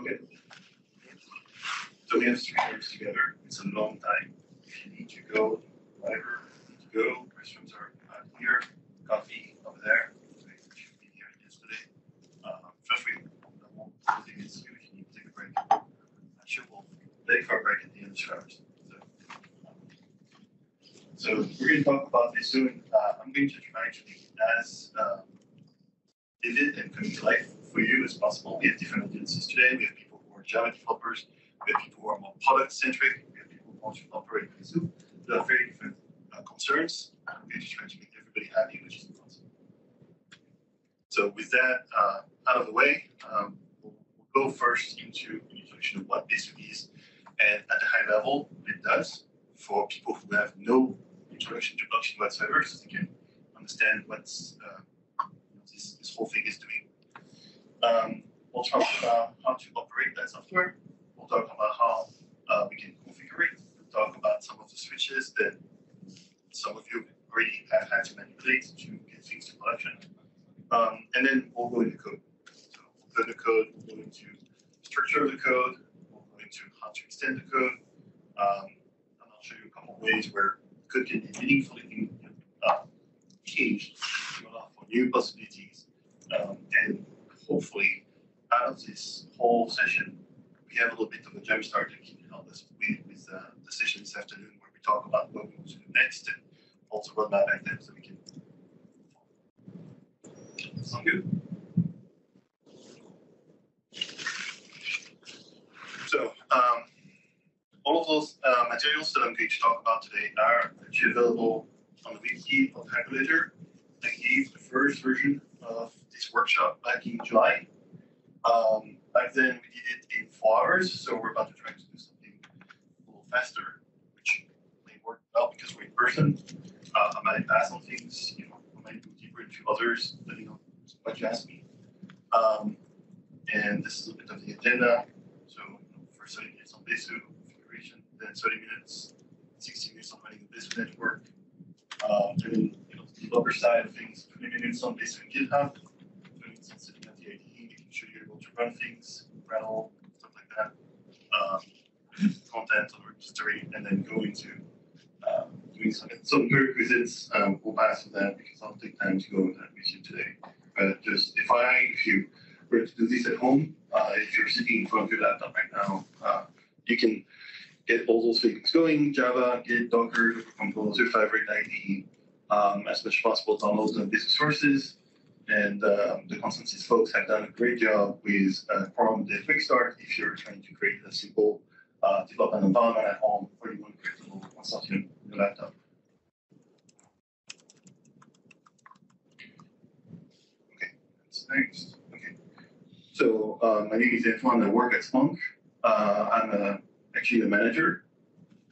Okay. So we have three years together. It's a long time. If you need to go, whatever, need to go. Restrooms are uh, here, coffee over there. We should be here yesterday. Uh, feel free. I won't you if you need to take a break. I'm sure we'll take a break at the end of the showers. So, we're going to talk about this soon. Uh, I'm going to try actually as um, vivid and coming to life for you as possible. We have different audiences today. We have people who are Java developers. We have people who are more product centric. We have people who want to operate with Zoom. There are very different uh, concerns. I'm going to try to make everybody happy, which is impossible. So with that uh, out of the way, um, we'll, go first into the introduction of what Besu is and at a high level it does for people who have no introduction to blockchain whatsoever, so they can understand what uh, this, this whole thing is doing. Um, we'll talk about how to operate that software. We'll talk about how uh, we can configure it. We'll talk about some of the switches that some of you already have had to manipulate to get things to production. Um, and then we'll go into code. So we'll go into code, we'll go into structure of the code, we'll go into how to extend the code. Um, and I'll show you a couple of ways where code can be meaningfully uh, changed to allow for new possibilities. Um, and hopefully, out of this whole session, we have a little bit of a jump start to keep help us with, with uh, the session this afternoon where we talk about what we want to do next and also run that back then so we can. Sound good? So, um, all of those uh, materials that I'm going to talk about today are actually available on the wiki of Calculator. I gave the first version of this workshop back in July. Um, back then we did it in four hours, so we're about to try to do something a little faster, which may work well because we're in person. Uh, I might pass on things, you know, I might go deeper into others, depending on what you ask me. Um, and this is a bit of the agenda. So you know, first 30 minutes on Besu configuration, then 30 minutes, 60 minutes on running the network. Um, then you know, the developer side of things, 20 minutes on Besu and GitHub, 20 minutes on sitting at the IDE, making sure you're able to run things, Gradle, stuff like that. Um, content on the repository, and then go into uh, doing some, some prerequisites. Um, we'll pass on that because I'll take time to go over that you today. But just if I, if you were to do this at home, uh, if you're sitting in front of your laptop right now, uh, you can get all those things going, Java, Git, Docker, Docker Compose, your favorite IDE, um, as much as possible, download the business sources. And uh, the ConsenSys folks have done a great job with uh, Quorum the Quick Start if you're trying to create a simple uh, development environment at home or you want to create a little something on your laptop. Okay, that's next. Okay. So uh, my name is Antoine. I work at Splunk. Uh, I'm a, actually the manager.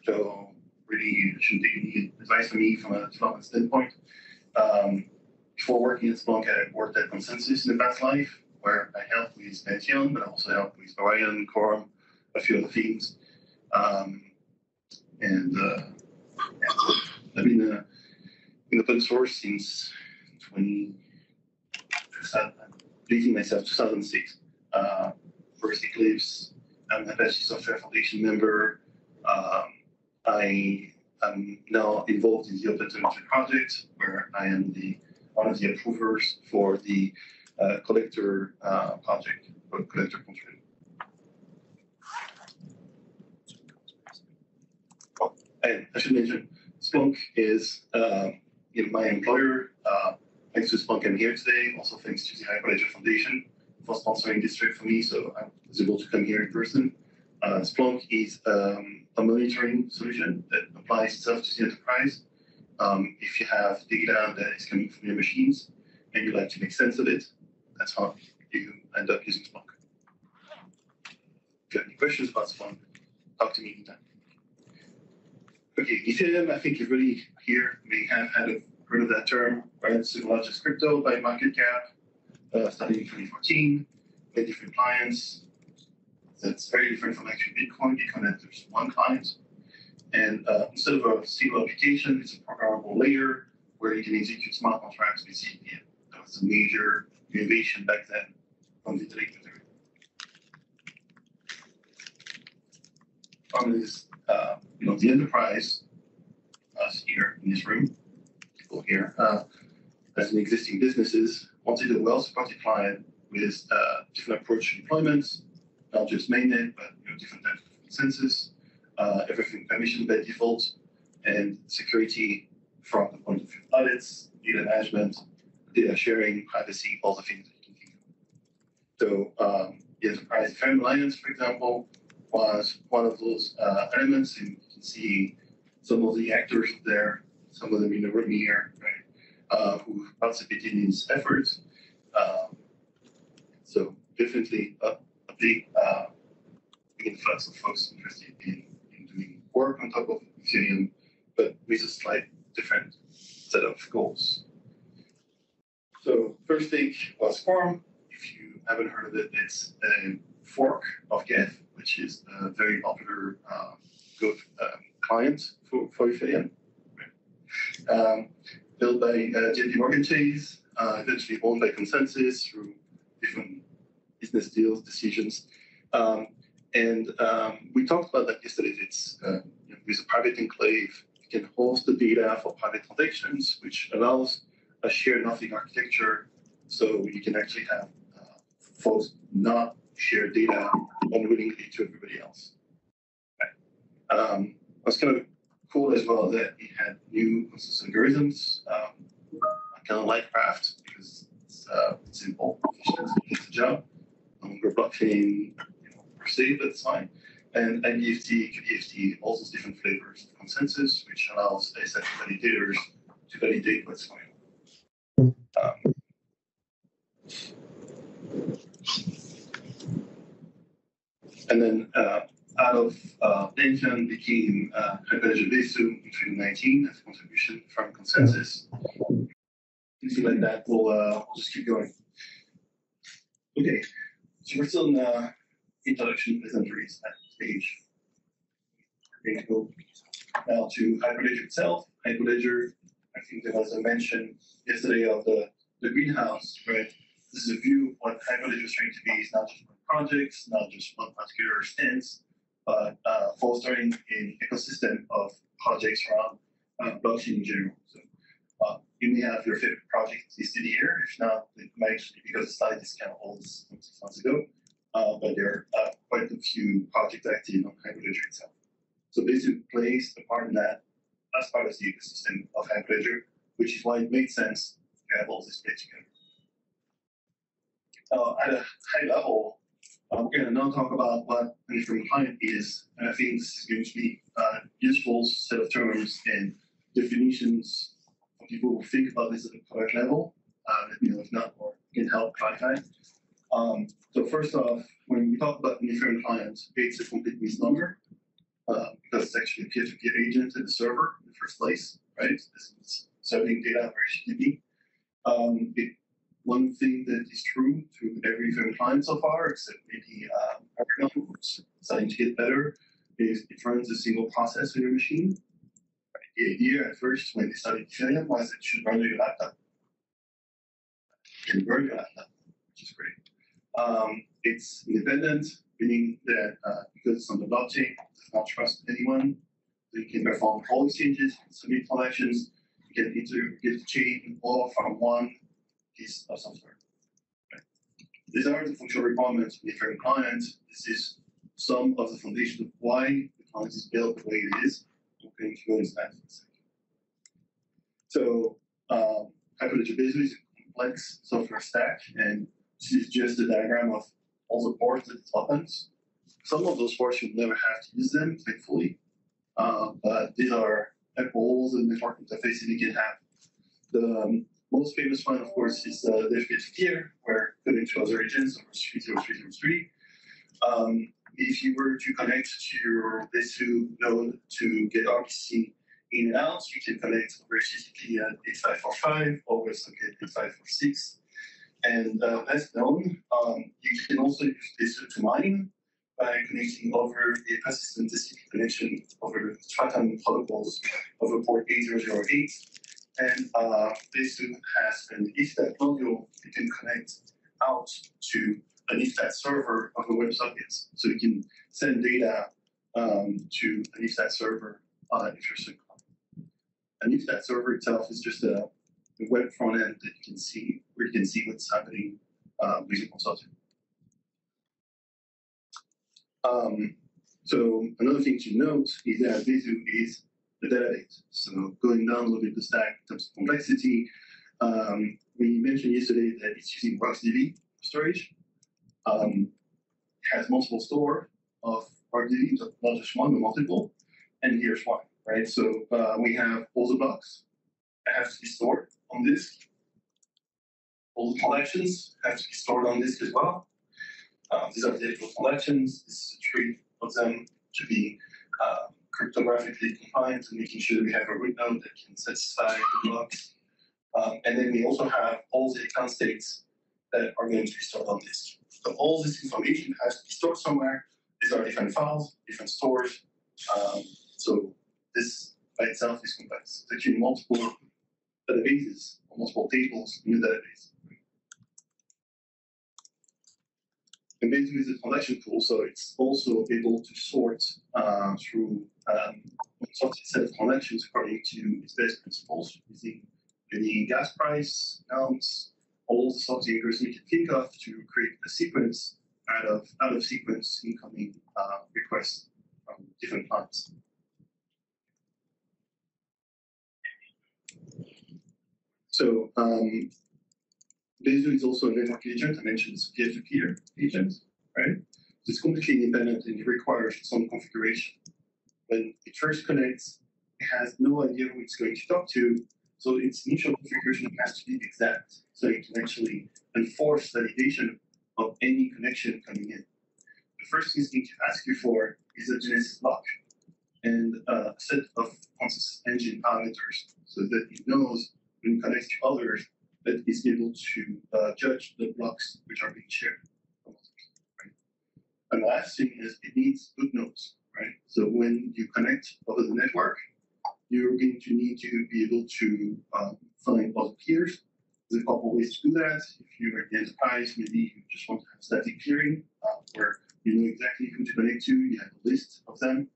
So really shouldn't take any advice from me from a development standpoint. Um, before working at Splunk, I worked at ConsenSys in the past life, where I helped with Pantheon, but also helped with Orion, Quorum, a few other things. Um, and uh, I've been uh, in open source since 20, I'm dating myself 2006. Uh, first Eclipse, I'm an Apache Software Foundation member. Um, I am now involved in the Open Telemetry project, where I am the one of the approvers for the uh, collector uh, project, collector contrib. And I should mention, Splunk is uh, my employer. Uh, thanks to Splunk, I'm here today. Also, thanks to the Hyperledger Foundation for sponsoring this trip for me, so I was able to come here in person. Uh, Splunk is um, a monitoring solution that applies itself to the enterprise. Um, if you have data that is coming from your machines and you like to make sense of it, that's how you end up using Splunk. If you have any questions about Splunk, talk to me anytime. Okay, Ethereum, I think everybody here may have had a, heard of that term, right? It's the largest crypto by market cap, uh, started in 2014, with different clients. That's very different from actually Bitcoin. Bitcoin there's one client. And uh, instead of a single application, it's a programmable layer where you can execute smart contracts with EVM. That was a major innovation back then from the Ethereum. One is, uh, you know, the enterprise, us here in this room, people here, uh, as an existing businesses, wanted a well-supported client with uh, different approach to deployments, not just mainnet, but you know, different types of consensus, uh, everything permission by default, and security from the point of view of audits, data management, data sharing, privacy, all the things that you can think of. So um, the Enterprise Ethereum Alliance, for example, was one of those uh, elements, and you can see some of the actors there, some of them in the room here, right, uh, who participated in these efforts. Um, so definitely a, a big, uh, influx of folks interested in, work on top of Ethereum, but with a slight different set of goals. So first thing was Quorum. If you haven't heard of it, it's a fork of Geth, which is a very popular uh, Go um, client for, for Ethereum. Um, built by uh, JP Morgan Chase, uh, eventually owned by ConsenSys through different business deals, decisions. Um, and um, we talked about that yesterday. It's uh, you know, with a private enclave, you can host the data for private transactions, which allows a shared nothing architecture. So you can actually have uh, folks not share data unwillingly to everybody else. Right. Um, kind of cool as well that it had new consensus algorithms. Um, kind of like Raft because it's uh, simple, efficient, gets the job. Longer blockchain, you know, per se, that's fine. And IBFT, QBFT, all those different flavors of ConsenSys, which allows a set of validators to validate what's going on. Um, and then uh, out of uh, Pantheon became uh, Besu in 2019 as a contribution from consensus. Anything like that, we'll, uh, we'll just keep going. Okay, so we're still in the introduction pleasantries at stage. To go now to Hyperledger itself. Hyperledger, I think there was a mention yesterday of the, the greenhouse, right? This is a view of what Hyperledger is trying to be. It's not just one project, not just one particular stance, but uh, fostering an ecosystem of projects around uh, blockchain in general. So uh, you may have your favorite project listed here. If not, it might actually because the slide is kind of old six months ago. Uh, but there are uh, quite a few projects active on Hyperledger itself. So basically plays a part in that as part of the ecosystem of Hyperledger, which is why it makes sense to have all this play together. Uh, at a high level, uh, we're going to now talk about what an Ethereum client is, and I think this is going to be a useful set of terms and definitions for people who think about this at a product level. Uh, let me know if not, or can help clarify. Um, so first off, when we talk about an Ethereum client, it's a complete misnomer uh, because it's actually a peer-to-peer agent in the server in the first place, right? This is serving data very HTTP. Um, it one thing that is true to every Ethereum client so far, except maybe Erigon, which is starting to get better, is it runs a single process on your machine. The idea at first when they started Ethereum was it should run on your laptop. Burn your laptop. Um, it's independent, meaning that uh, because it's on the blockchain, does not trust anyone. So you can perform all exchanges, submit transactions, you can get the chain all from one piece of software. These are the functional requirements of the clients. This is some of the foundation of why the client is built the way it is. I'm going to go into that in a second. So um, Hyperledger basically is a complex software stack, and this is just a diagram of all the ports that it opens. Some of those ports you'll never have to use them, thankfully. Uh, but these are holes and network interfaces you can have. The um, most famous one, of course, is uh, the RLPx tier, where connect to other agents over 30303. Um, if you were to connect to your Besu node to get RPC in and out, you can connect over HTTP at 8545 or WebSocket 8546. And uh, known, um, you can also use Besu to mine by connecting over a persistent TCP connection over Stratum protocols over port 8008 and uh, Besu has an Ethernet module you can connect out to an Ethernet server of the WebSockets. So you can send data um, to an EthStat server uh, if you're so An EthStat server itself is just a, a web front end that you can see where you can see what's happening uh, using consulting. Um, so another thing to note is that Besu is the database. So going down a little bit the stack in terms of complexity, um, we mentioned yesterday that it's using RocksDB storage. Um, has multiple store of RocksDB, not just one, but multiple. And here's why, right? So uh, we have all the blocks that have to be stored on disk. All the collections have to be stored on disk as well. Um, these are the actual collections. This is a tree of them to be um, cryptographically compliant and making sure that we have a root node that can satisfy the blocks. Um, and then we also have all the account states that are going to be stored on disk. So all this information has to be stored somewhere. These are different files, different stores. Um, so this by itself is complex. Actually multiple databases, multiple tables in the database. And basically, it's a transaction tool, so it's also able to sort uh, through um, a set of connections according to its best principles, using any gas price, amounts, all the sorts of algorithms we can think of to create a sequence out of out of sequence incoming uh, requests from different clients. So um, Besu is also a network agent. I mentioned it's a peer-to-peer agent, right? It's completely independent and it requires some configuration. When it first connects, it has no idea who it's going to talk to, so its initial configuration has to be exact, so it can actually enforce validation of any connection coming in. The first thing it's going to ask you for is a Genesis block and a set of process engine parameters so that it knows when it connects to others that is able to uh, judge the blocks which are being shared. And the last thing is it needs good nodes, right? So when you connect over the network, you're going to need to be able to um, find other peers. There's a couple ways to do that. If you're at the enterprise, maybe you just want to have static peering, uh, where you know exactly who to connect to, you have a list of them.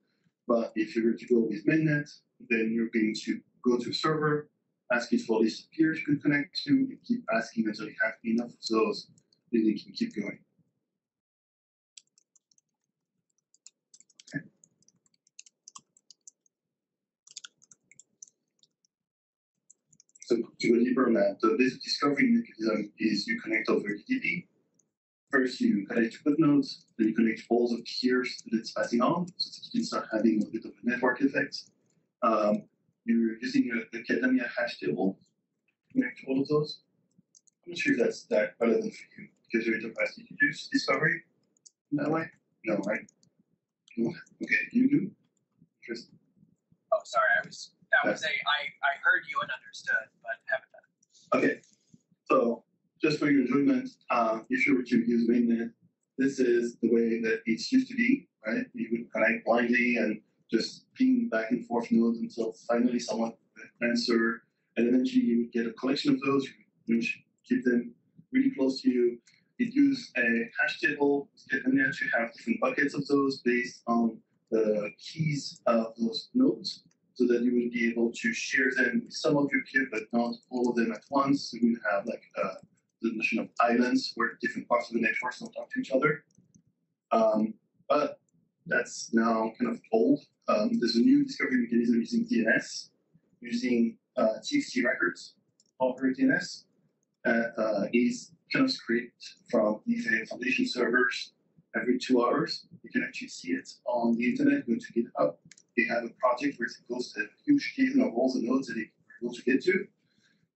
But if you're going to go with mainnet, then you're going to go to a server, ask it for of peers you could connect to, and keep asking until you have enough of those, then you can keep going. Okay. So to go deeper on that, the basic discovery mechanism is you connect over UDP. First, you connect your nodes, then you connect all the peers that it's passing on, so that you can start having a bit of a network effect. Um, you're using a, a Kademlia hash table to connect all of those. I'm not sure if that's that relevant for you because you're enterprise. Did you do discovery in that way? No, right? Okay, you do? Interesting. Oh, sorry, I was, that was a, I, I heard you and understood, but haven't done it. Okay, so just for your enjoyment, uh, if you were to use mainnet, this is the way that it used to be, right? You would connect blindly and just ping back and forth nodes until finally someone answer, and eventually you get a collection of those. You keep them really close to you. It used a hash table in there to have different buckets of those based on the keys of those nodes so that you would be able to share them with some of your peers, but not all of them at once. You have like uh, the notion of islands where different parts of the network don't talk to each other. Um, but that's now kind of old. Um, there's a new discovery mechanism using DNS, using uh, TXT records over DNS. Uh, is kind of script from the Foundation servers every two hours. You can actually see it on the internet, go to GitHub. They have a project where it goes to a huge table of all the nodes that are able to get to.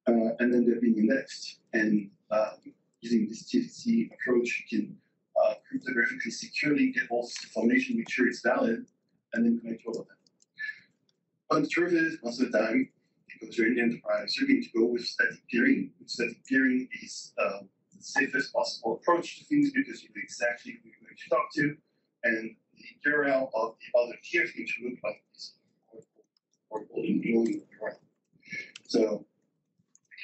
Uh, and then they're being indexed. And um, using this TXT approach, you can uh, cryptographically securely get all the information, make sure it's valid, and then connect all of them. But the truth is, most of the time, because you're in the enterprise, you're going to go with static peering. Static peering is uh, the safest possible approach to things because you know exactly who you're going to talk to, and the URL of the other tier is going to look like this portable URL. So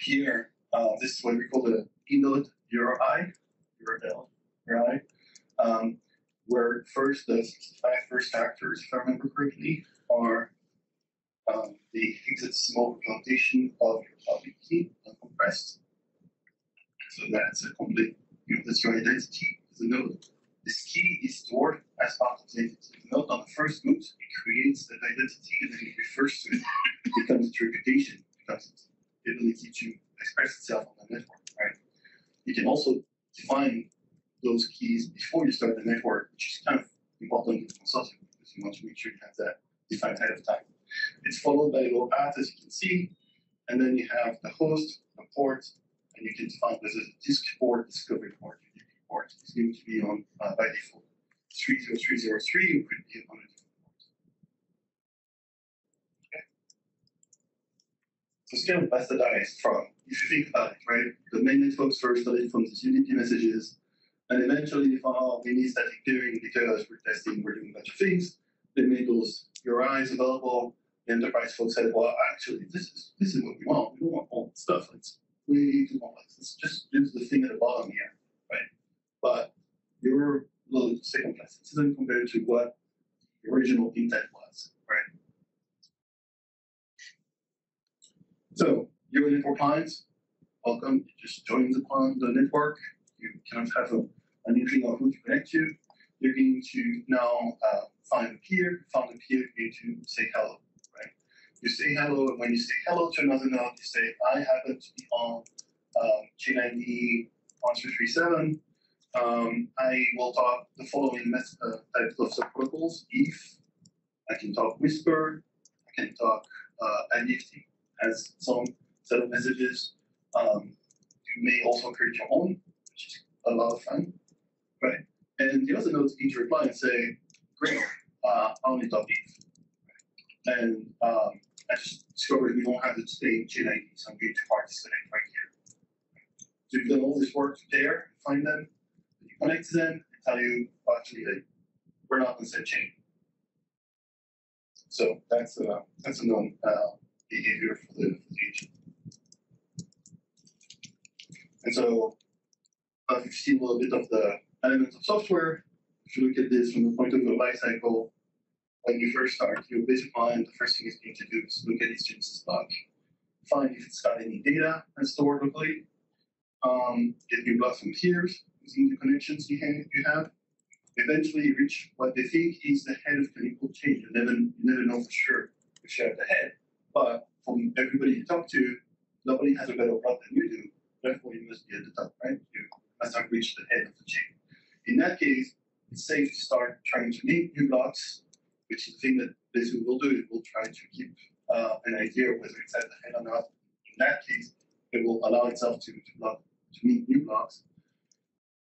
here, uh, this is what we call the enode URI, URL, URI, um, where first the 65 first characters, if I remember correctly, are um, the hexadecimal representation of your public key uncompressed. So that's a complete, you know, that's your identity as a node. This key is stored as part of the identity. Node on the first boot, it creates that identity and then it refers to it. It becomes its reputation, it becomes its ability to express itself on the network, right? You can also define those keys before you start the network, which is kind of important in consulting because you want to make sure you have that defined ahead of time. It's followed by a little path, as you can see, and then you have the host, the port, and you can define this as a disk port, discovery port, UDP port. It's going to be on uh, by default 30303, it could be on a different port. Okay. So of bastardized from, if you think about it, right? The main networks first started from these UDP messages, and eventually oh, we need static peering because we're testing, we're doing a bunch of things. They made those URIs available. The enterprise folks said, well, actually, this is this is what we want. We don't want all this stuff. It's way too complex. Let's just use the thing at the bottom here, right? But your little second class citizen compared to what the original intent was, right? So you're network clients. Welcome. You just join the, the network. You kind of have a, an inkling of who to connect to. You're going to now uh, find a peer. Found a peer, you're going to say hello, right? You say hello, and when you say hello to another node, you say, I happen to be on um, chain ID 1337. Um, I will talk the following uh, types of subprotocols. If I can talk Whisper, I can talk uh, as some set of messages. Um, you may also create your own, which is a lot of fun, right? And other nodes need to reply and say, great, uh, I only talk if. And um, I just discovered we don't have the same chain ID, so I'm going to select right here. So you've done all this work there, find them, you connect to them, and tell you, actually, we're not on the same chain. So that's a that's a known uh, behavior for the, for the agent. And so uh, you've seen a little bit of the elements of software. If you look at this from the point of view of life cycle, when you first start your basic line, the first thing it's going to do is look at its Genesis block, find if it's got any data and stored locally, um, get new blocks from peers using the connections you have, you have. Eventually reach what they think is the head of clinical change. You never, you never know for sure if you have the head, but from everybody you talk to, nobody has a better block than you do. Therefore, you must be at the top, right? You must have reached the head of the chain. In that case, it's safe to start trying to make new blocks, which is the thing that basically will do. It will try to keep uh, an idea whether it's at the head or not. In that case, it will allow itself to, to, block, to meet new blocks.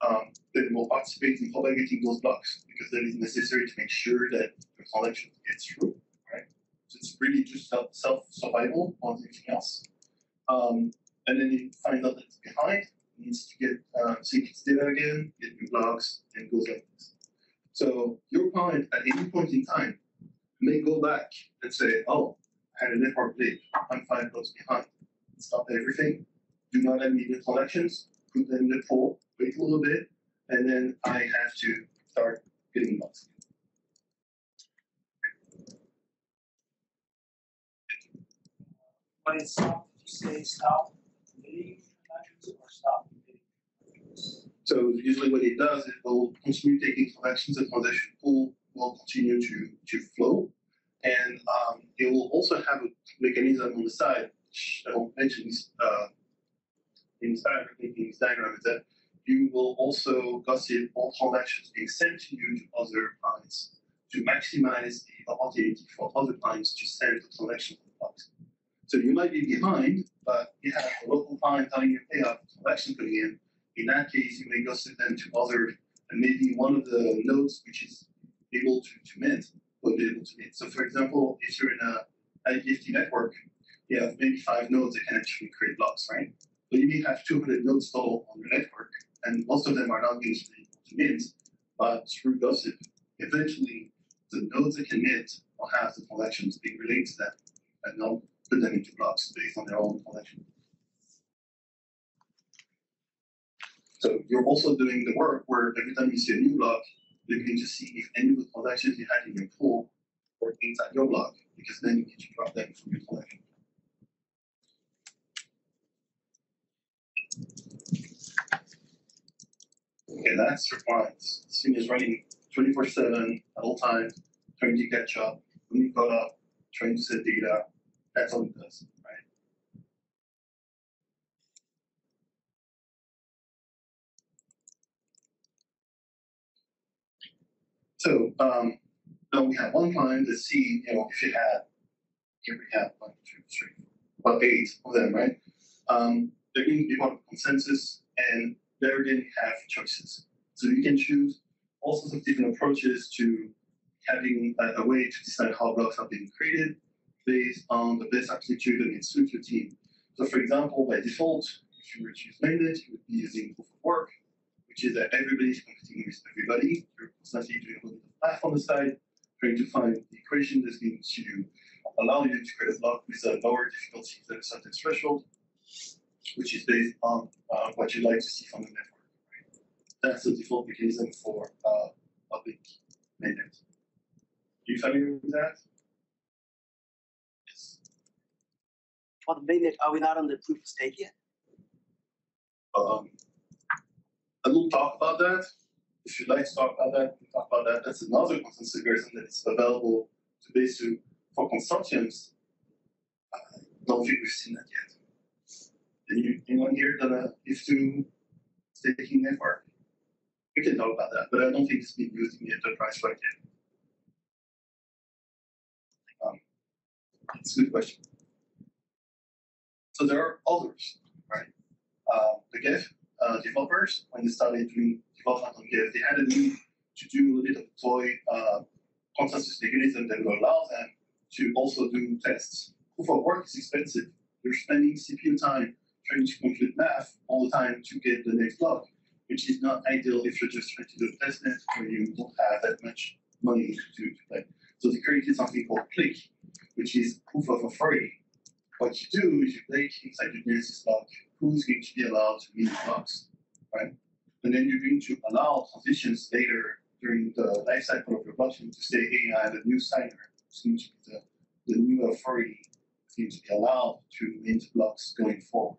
Um, it will participate in propagating those blocks because that is necessary to make sure that the collection gets through, right? So it's really just self, survival than anything else. Um, and then you find out that it's behind, needs to get uh, its data again, get new blocks, and goes like this. So your client at any point in time may go back and say, oh, I had a network leak, I'm five blocks behind. Stop everything, do not me do collections, put them in the pool, wait a little bit, and then I have to start getting blocks. When it's stop, did you say stop committing transactions or stop? So usually what it does, it will continue taking collections, the transaction pool will continue to, to flow. And um, it will also have a mechanism on the side, which I won't mention uh, in this diagram, in this diagram is that you will also gossip all transactions being sent to you to other clients to maximize the opportunity for other clients to send the transaction to the box. So you might be behind, but you have a local client telling you, hey, I have a collection coming in. In that case, you may gossip them to other, and maybe one of the nodes which is able to, to mint will be able to mint. So for example, if you're in a IBFT network, you have maybe five nodes that can actually create blocks, right? But you may have 200 nodes total on your network, and most of them are not going to be able to mint, but through gossip, eventually the nodes that can mint will have the collections being related to them, and they'll put them into blocks based on their own collection. So you're also doing the work where every time you see a new block, looking to see if any of the transactions you had in your pool were inside your block, because then you can drop them from your collection. Okay, that's requirements. This is running twenty-four seven at all times, trying to catch up, when you got up, trying to set data. That's all it does, right? So, um, we have one client to see, you know, if you had, here we have one, two, three, about eight of them, right? Um, they're going to be on consensus and they're going to have choices. So you can choose all sorts of different approaches to having a, a way to decide how blocks are being created based on the best aptitude and it suits your team. So for example, by default, if you were to use mainnet, you would be using proof of work, which is that everybody's competing with everybody. You're constantly doing a little bit of math on the side, trying to find the equation that's going to allow you to create a block with a lower difficulty than a certain threshold, which is based on uh, what you'd like to see from the network. Right? That's the default mechanism for uh, public mainnet. Are you familiar with that? Yes. For the mainnet, are we not on the proof of stake yet? Um, and we'll talk about that. If you'd like to talk about that, we'll talk about that. That's another algorithm that is available to basically for consortiums. I don't think we've seen that yet. Any, anyone here done a ETH2 staking network? We can talk about that, but I don't think it's been used in the enterprise right yet. Um, it's a good question. So there are others, right? Uh, the Geth uh, developers, when they started doing development on Geth, they had a need to do a little bit of toy uh, consensus mechanism that will allow them to also do tests. Proof of work is expensive. You're spending CPU time trying to compute math all the time to get the next block, which is not ideal if you're just trying to do a testnet where you don't have that much money to to play. So they created something called Clique, which is proof of authority. What you do is you play inside your Genesis block who's going to be allowed to meet the blocks, right? And then you're going to allow transitions later during the life cycle of your blockchain to say, hey, I have a new signer. It's going to be the, the new authority is going to be allowed to mint blocks going forward.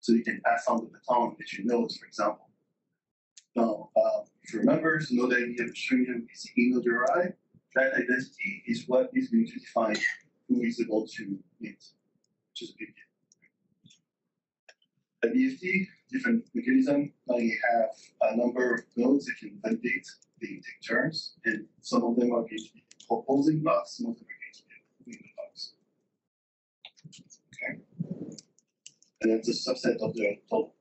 So you can pass on the baton that you nodes, for example. Now, uh, if you remember, so node ID of string is enode URI. That identity is what is going to define who is able to mint, which is a big deal. At BFT, different mechanism. Now you have a number of nodes that can validate the take turns, and some of them are going to be proposing blocks, some of them are going to be blocks. Okay. And that's a subset of the total.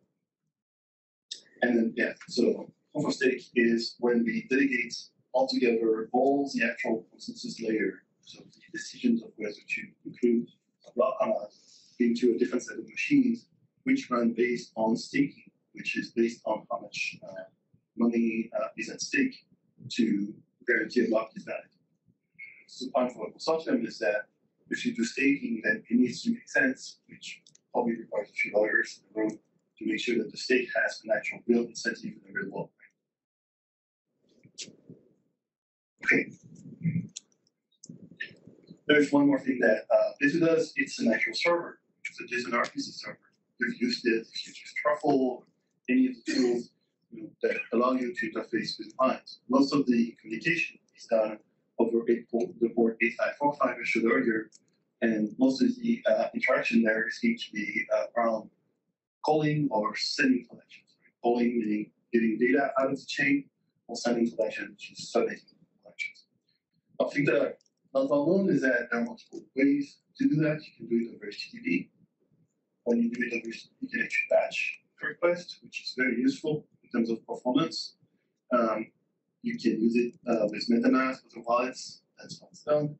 And then, yeah, so proof of stake is when we delegate altogether all the actual consensus layer, so the decisions of whether to include a block not, into a different set of machines, which run based on staking, which is based on how much uh, money uh, is at stake to guarantee a block is valid. So the point for consortium is that if you do staking, then it needs to make sense, which probably requires a few lawyers in the room to make sure that the state has an actual real incentive in the real world. Okay. There's one more thing that uh, this does. It's an actual server. So it's an RPC server. If you use Truffle, any of the tools you know, that allow you to interface with clients. Most of the communication is done over the port 8545 I showed earlier, and most of the uh, interaction there seems to be uh, around calling or sending collections. Right? Calling meaning getting data out of the chain, or sending collections, which is submitting collections. I think that not known is that there are multiple ways to do that. You can do it over HTTP. When you do can actually batch the request, which is very useful in terms of performance. Um, you can use it uh, with MetaMask, with the wallets. That's it's done.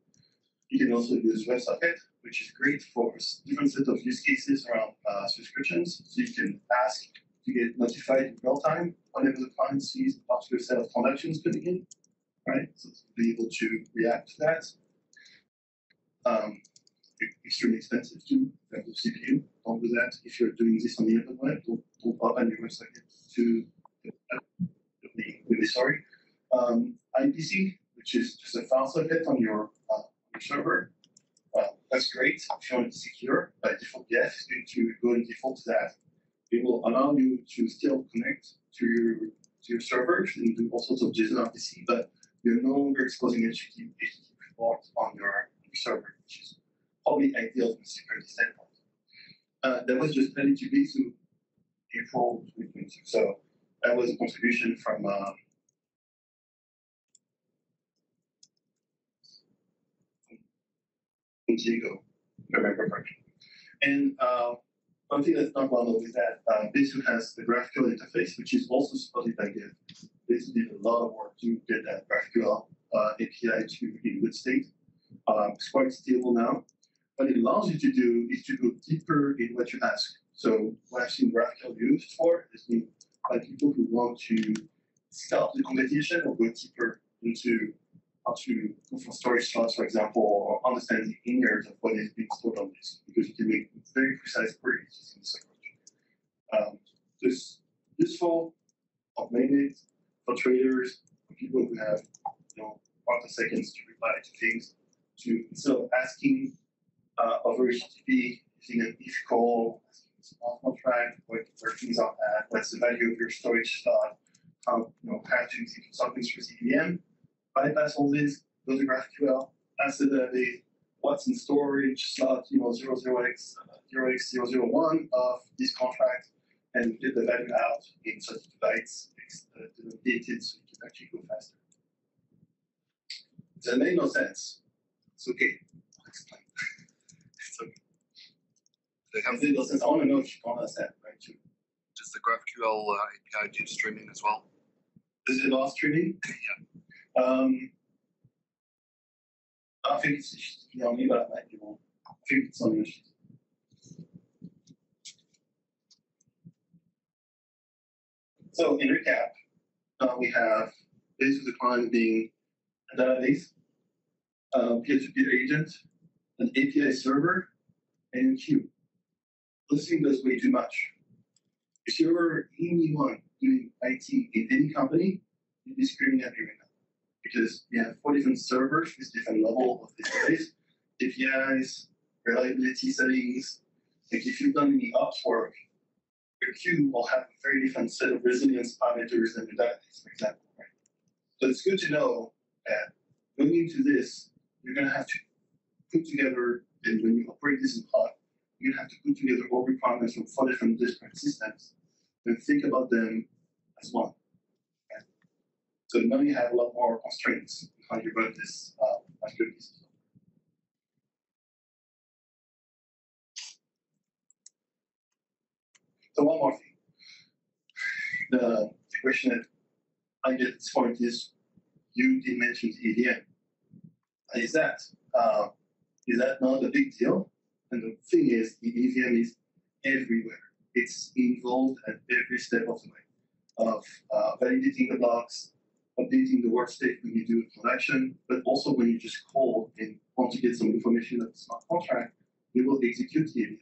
You can also use WebSocket, which is great for different set of use cases around uh, subscriptions. So you can ask to get notified in real time whenever the client sees a particular set of transactions coming in, right? So to be able to react to that. Um, extremely expensive too, in terms of CPU. Don't do that if you're doing this on the open web. Don't, don't open your WebSocket to. Uh, really, really sorry. um, IPC, which is just a file socket on your, uh, your server. Uh, that's great if you want it secure. By default, yes, going to go and default to that. It will allow you to still connect to your to your servers and do all sorts of JSON RPC, but you're no longer exposing HTTP port on your, your server, which is probably ideal from a security standpoint. Uh, that was just added to April 2022. So that was a contribution from um, Diego, remember. And uh, one thing that's not well known is that uh, Besu has the GraphQL interface, which is also supported by Geth. Besu did a lot of work to get that GraphQL uh, API to in good state. Um, it's quite stable now. What it allows you to do is to go deeper in what you ask. So what I've seen GraphQL used for is by people who want to scalp the competition or go deeper into how to go for storage slots, for example, or understand the innards of what is being stored on disk, because you can make very precise queries using this approach. Um, this useful, automated for traders, for people who have you know quarter seconds to reply to things, to instead of asking uh, over HTTP using an if call, small contract, what where things are at, what's the value of your storage slot, how you know how to execute something through CDN bypass all this, go to GraphQL, ask the database what's in storage slot, you know, 00x, uh, 0x001 of this contract, and get the value out in 32 bytes, uh, denominated so you can actually go faster. That made no sense. It's okay. I'll explain. It's okay. They It have, made no sense. I want to know if you can understand, right? Too. does the GraphQL uh, API do streaming as well? Is it all streaming? Um, I think it's HTTP only, but I might be wrong. I think it's on HTTP. So in recap, uh, we have of the client being a database, uh, peer-to-peer agent, an API server, and a queue. This thing does way too much. If you're anyone doing IT in any company, you'd be screaming at me right now. Because we have four different servers with different level of database, APIs, reliability settings. Like if you've done any ops work, your queue will have a very different set of resilience parameters than the database, for example. Right? So it's good to know that going into this, you're gonna have to put together, and when you operate this in pod, you're have to put together all requirements from four different systems and think about them as one. So now you have a lot more constraints on how you run this uh, piece. So one more thing. The, the question that I get at this point is, you did mention EVM. Is that uh, is that not a big deal? And the thing is, the EVM is everywhere. It's involved at every step of the way of uh, validating the blocks, updating the work state when you do a transaction, but also when you just call and want to get some information of the smart contract, we will execute the EVM.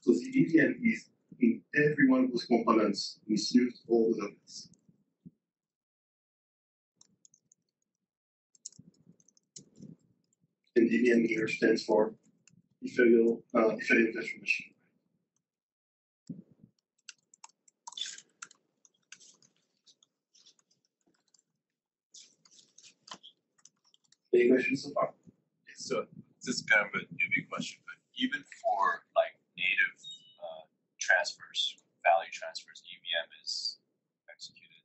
So the EVM is in every one of those components, misused all over the place. And EVM here stands for Ethereum, uh, Virtual Machine. Any questions so far? So this is kind of a newbie question, but even for like native uh, transfers, value transfers, EVM is executed.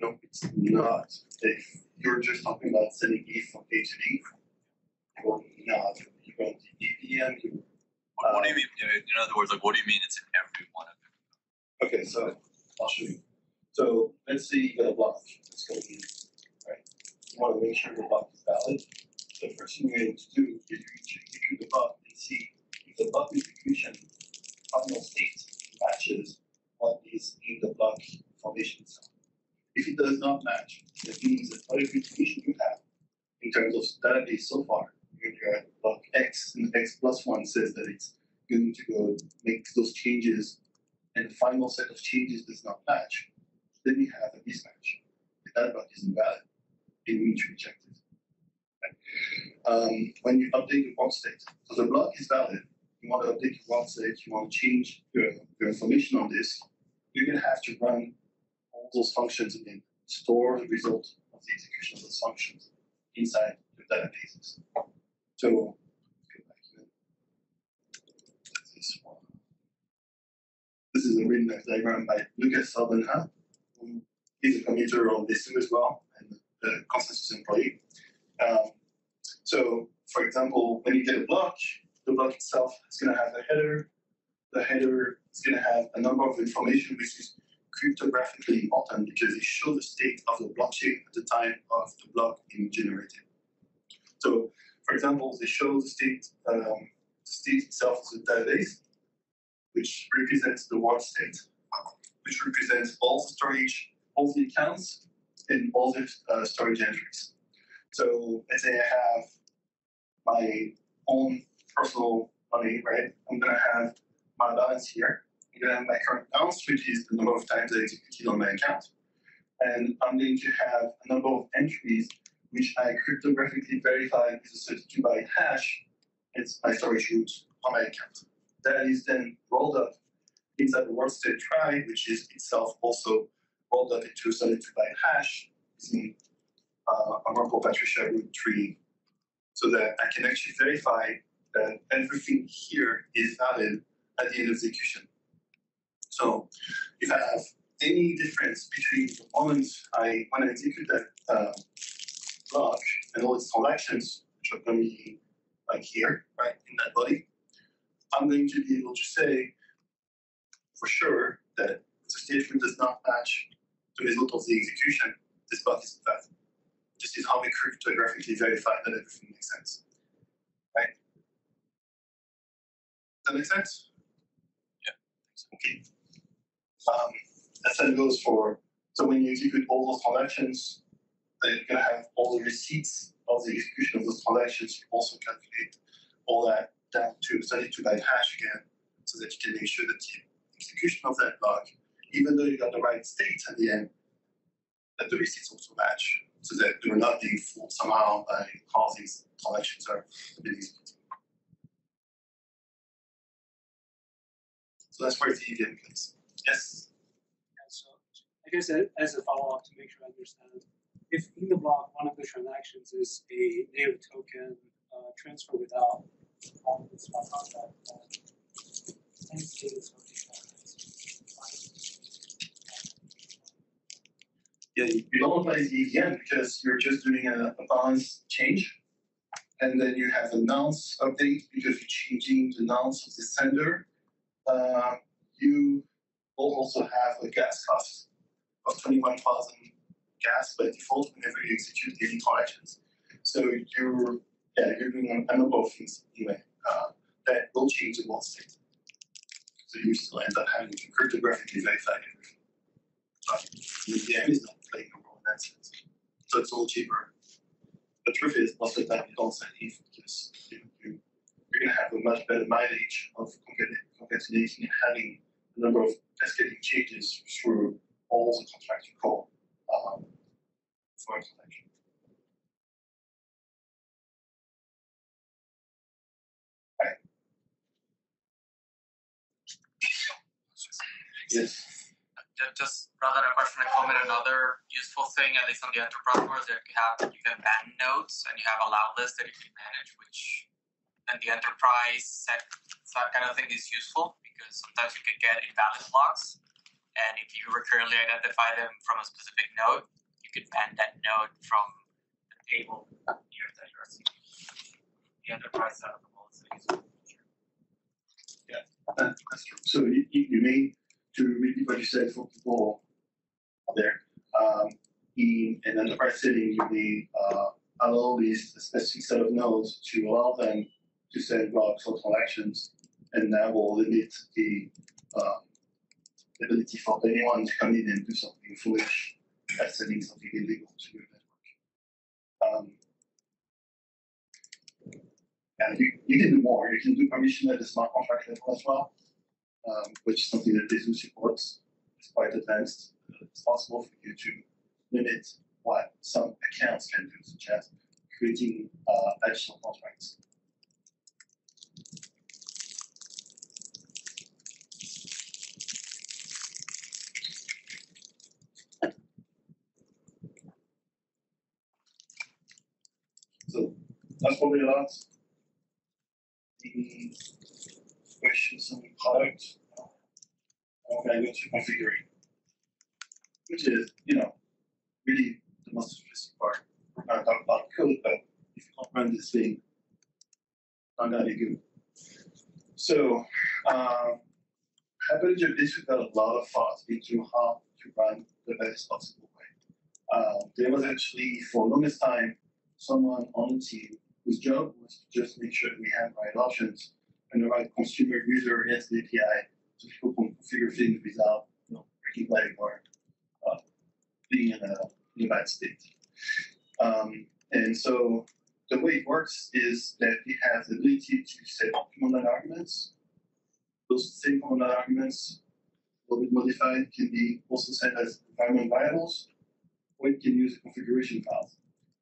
No, it's not. If you're just talking about sending ETH from A to B, you will. You want the EVM, you What, what do you mean? In other words, like what do you mean it's in every one of them? Okay, so I'll show you. So let's say you got a block that's going in, right? You want to make sure the block is valid. The first thing you're going to do is you execute the block and see if the block execution final state matches what is in the block information itself. If it does not match, that means that whatever information you have in terms of database so far, you're block X and X plus one says that it's going to go make those changes and the final set of changes does not match, then we have a mismatch. that block is invalid. You need to reject it. Um, when you update your block state, so the block is valid. You want to update your world state, you want to change your, your information on this, you're gonna have to run all those functions again, store the result of the execution of those functions inside your databases. So. This one. This is a really nice diagram by Lucas Saldanha, who is a committer on this too as well, and a ConsenSys employee. Um, so, for example, when you get a block, the block itself is going to have a header. The header is going to have a number of information which is cryptographically important because it shows the state of the blockchain at the time of the block being generated. So, for example, they show the state, um, the state itself as a database, which represents the world state, which represents all the storage, all the accounts, and all the uh, storage entries. So let's say I have my own personal money, right? I'm gonna have my balance here. I'm gonna have my current balance, which is the number of times I executed on my account. And I'm going to have a number of entries which I cryptographically verify with a 32 byte hash. It's my storage root on my account. That is then rolled up inside the world state trie, which is itself also rolled up into a 32 byte hash using uh, a Merkle Patricia root tree so that I can actually verify that everything here is valid at the end of execution. So if I have any difference between the moment I when I execute that uh, block and all its transactions, which are going to be like here, right, in that body, I'm going to be able to say for sure that the statement does not match the result of the execution, this block is invalid. This is how we cryptographically verify that everything makes sense. Right? Does that make sense? Yeah. Okay. Um, that goes for so when you execute all those transactions, then you're gonna have all the receipts of the execution of those transactions. You also calculate all that down to 32 byte hash again, so that you can make sure that the execution of that block, even though you got the right state at the end, that the receipts also match, so that they're not being fooled somehow by how these transactions are being executed. So that's where the EVM comes. Yes. And so I guess as a follow-up to make sure I understand, if in the block, one of the transactions is a native token uh, transfer without the smart contract, then is Yeah, you you don't apply the EVM because you're just doing a, a balance change. And then you have a nonce update because you're changing the nonce of the sender. Uh, you will also have a gas cost of twenty-one thousand gas by default whenever you execute any transactions. So you're, yeah, you're doing a number of things anyway, uh, that will change the world state. So you still end up having to cryptographically verify everything. But the EVM is not playing a role in that sense. So it's all cheaper. The truth is, most of the time you don't send ETH because you, you, you're going to have a much better mileage of concat- concatenating and having a number of cascading changes through all the contracts you call um, for a transaction. Yes. Ju- just rather a question, a comment, another useful thing, at least on the enterprise world, that you have you can ban nodes and you have a loud list that you can manage, which and the enterprise set that kind of thing is useful because sometimes you can get invalid blocks. And if you recurrently identify them from a specific node, you can ban that node from the table. The enterprise side of the world is a useful feature. Uh, That's true. So you, you, you to repeat what you said for people there, um, in an enterprise setting, you may uh, allow these specific set of nodes to allow them to send blocks or transactions, and that will limit the um, ability for anyone to come in and do something foolish by sending something illegal to your network. Um, and you, you can do more. You can do permission at the smart contract level as well, um, which is something that Besu supports. It's quite advanced. It's possible for you to limit what some accounts can do, such as creating uh, additional contracts. So that's probably a lot. The questions on the product. I'm gonna go configuring, which is, you know, really the most interesting part. We're gonna talk about code, but if you don't run this thing, I'm not be good. So, um, Hyperledger Besu got a lot of thought into how to run the best possible way. Um, there was actually, for longest time, someone on the team whose job was to just make sure we had the right options and the right consumer user the API so people can configure things without you know, breaking leg or uh, being in a, in a bad state. Um, and so the way it works is that it has the ability to set command line arguments. Those same command arguments, little bit modified, can be also set as environment variables, or it can use a configuration file.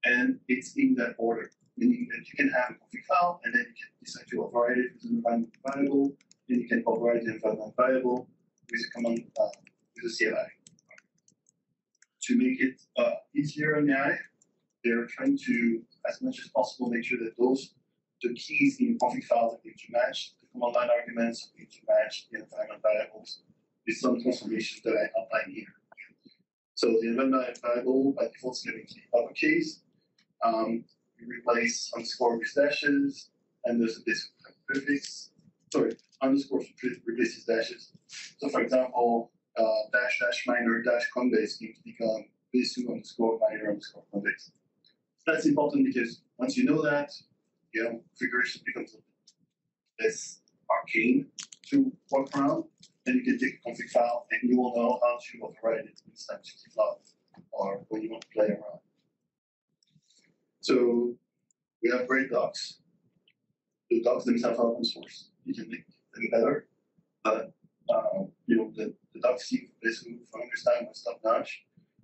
And it's in that order, meaning that you can have a config file and then you can decide to override it with an environment variable, then you can override the environment variable with a command uh, with a CLI. To make it uh, easier on the eye, they're trying to, as much as possible, make sure that those the keys in config files are going to match the command line arguments, are going to match the environment variables with some transformations that I outline here. So the environment variable by default is going to be uppercase. Um, we replace underscore dashes, and there's Besu prefix. Sorry, underscore replaces dashes. So for example, uh, dash dash minor dash coinbase need to become besu underscore minor underscore coinbase. That's important because once you know that, you know, configuration becomes less arcane to work around. Then you can take a config file and you will know how to override it in Snapchat file or when you want to play around. So we have great docs. The docs themselves are open source. You can make them better, but um, you know the, the docs team basically longest time was top notch.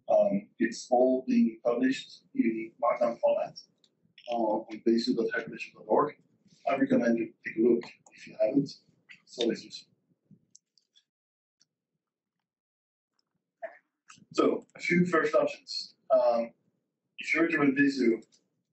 Um, it's all being published in Markdown format uh, on besu.hyperledger.org. I recommend you take a look if you haven't. It's always useful. So a few first options. Um, if you're doing Besu,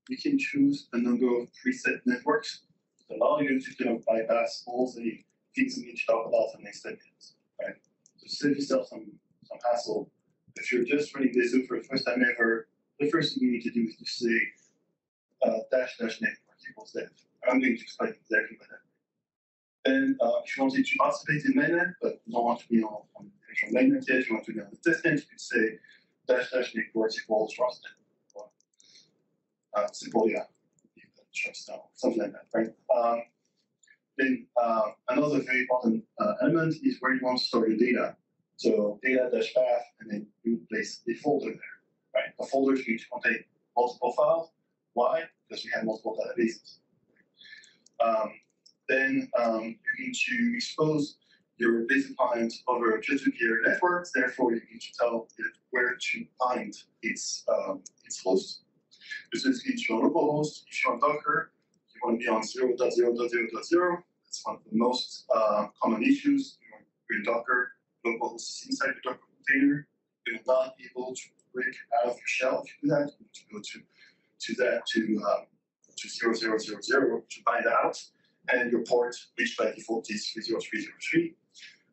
you can choose a number of preset networks that allow you to kind of bypass all the things we need to talk about in the next 10 minutes, right? So save yourself some, some hassle. If you're just running Besu for the first time ever, the first thing you need to do is to say uh, dash dash network equals that. I'm going to explain exactly what that And uh, if you wanted to participate in mainnet, but don't want to be on, on mainnet yet, you want to be on the testnet, you could say dash dash network equals trustnet uh, trust something like that, right? Um, then uh, another very important uh, element is where you want to store your data. So data dash path, and then you place a folder there, right? A folder is going to contain multiple files. Why? Because we have multiple databases. Um, then um, you need to expose your Besu client over peer-to-peer networks. Therefore, you need to tell it where to find its um, its host. This is each local host. If you're on Docker, you want to be on 0.0.0.0. That's one of the most uh, common issues in Docker. Local host is inside the Docker container. You're not able to break out of your shell if you do that. You need to go to to that to um, to 0000 to find out. And your port, which by default is 30303.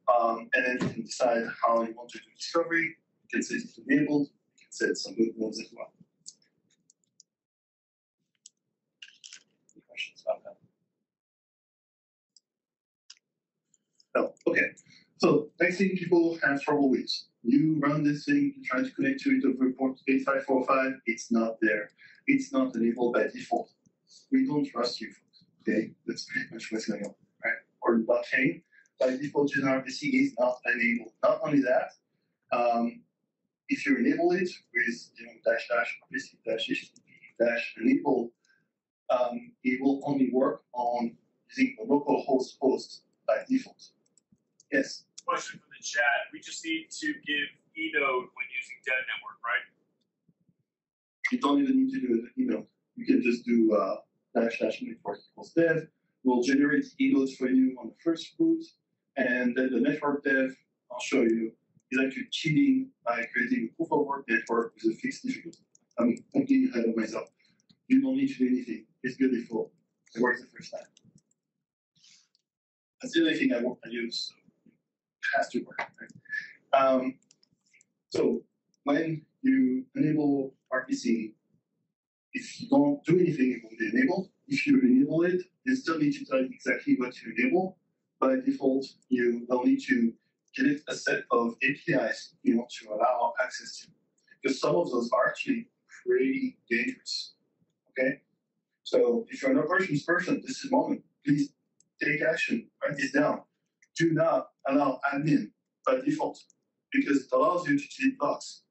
Um, and then you can decide how you want to do discovery. You can set it enabled. You can set some modes as well. questions about that? No, okay. So next thing people have trouble with. You run this thing, you try to connect to it over port 8545, it's not there. It's not enabled by default. We don't trust you. Okay, that's pretty much what's going on, right? Or blockchain by default gRPC is not enabled. Not only that, um, if you enable it with you know dash dash RPC dash dash enable um, it will only work on using the local host host by default. Yes. Question from the chat. We just need to give enode when using dev Network, right? You don't even need to do an enode. You can just do uh, dash dash network equals dev. We'll generate enodes for you on the first boot, and then the network dev, I'll show you, is actually cheating by creating a proof of work network with a fixed difficulty. I'm thinking ahead of myself. You don't need to do anything. It's beautiful. It works the first time. That's the only thing I, want- I use. So has to work. Right? Um, so when you enable RPC, if you don't do anything, it won't be enabled. If you enable it, you still need to tell exactly what to enable. By default, you will need to give it a set of APIs you want to allow access to. Because some of those are actually pretty dangerous. Okay? So if you're an operations person, this is the moment. Please take action, write this down. Do not allow admin by default because it allows you to delete blocks.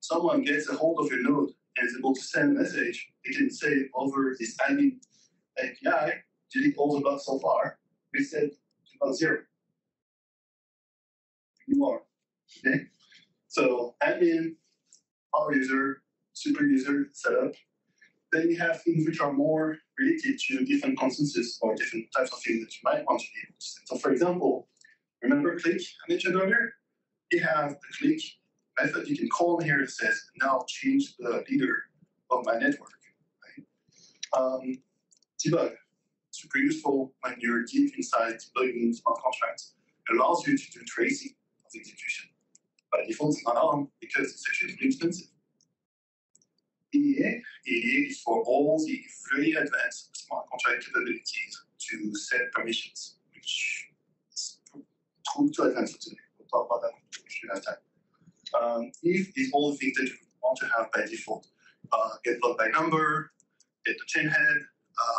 Someone gets a hold of your node and is able to send a message, it can say over this admin API, delete all the blocks so far, reset to block zero. You are. Okay? So admin, power user, super user setup. Then you have things which are more related to different consensus or different types of things that you might want to be able to set. So for example, remember Clique I mentioned earlier? We have the Clique method you can call here that says now change the leader of my network. Right? Um, debug, super useful when you're deep inside debugging smart contracts. It allows you to do tracing of the execution. By default, it's not on because it's actually expensive. EEA is for all the very advanced smart contract capabilities to set permissions, which is too, too advanced today. We'll talk about that if you have time. Um, if is all the things that you want to have by default. Uh, get block by number, get the chain head,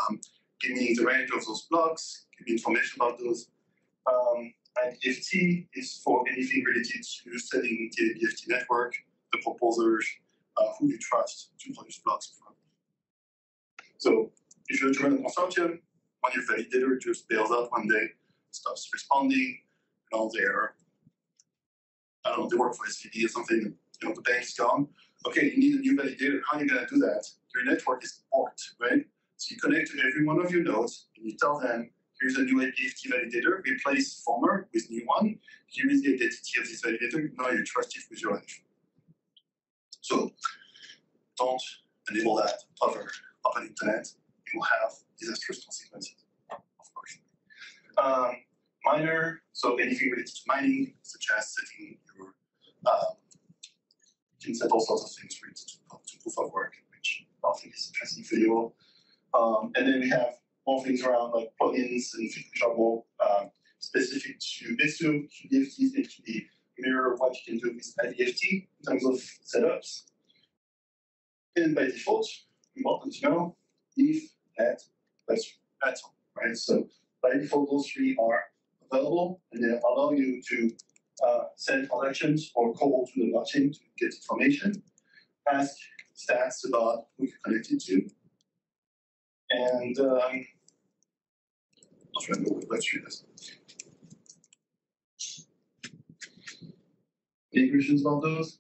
um, give me the range of those blocks, give me information about those. Um, and FT is for anything related to setting the FT network, the proposers, uh, who you trust to produce blocks from. So if you're to run a consortium, when your validator just bails out one day, stops responding, and all their I don't know, they work for SVB or something, you know, the bank's gone. Okay, you need a new validator. How are you gonna do that? Your network is port, right? So you connect to every one of your nodes and you tell them, here's a new APFT validator, replace former with new one. Here is the identity of this validator. Now you trust it with your life. So don't enable that over open internet. You will have disastrous consequences, of course. Um, miner, so anything related to mining, such as setting your, um, you can set all sorts of things related to, to proof of work, which I think is interesting for you all. Um, and then we have more things around like plugins and things which are more um, specific to Besu, QBFTs, and be mirror what you can do with IBFT in terms of setups. And by default, them to know if, that, that's, that's all, right? So by default, those three are available and they allow you to uh, send transactions or call to the blockchain to get information, ask stats about who you're connected to, and um, I'll let's read this. Any questions about those?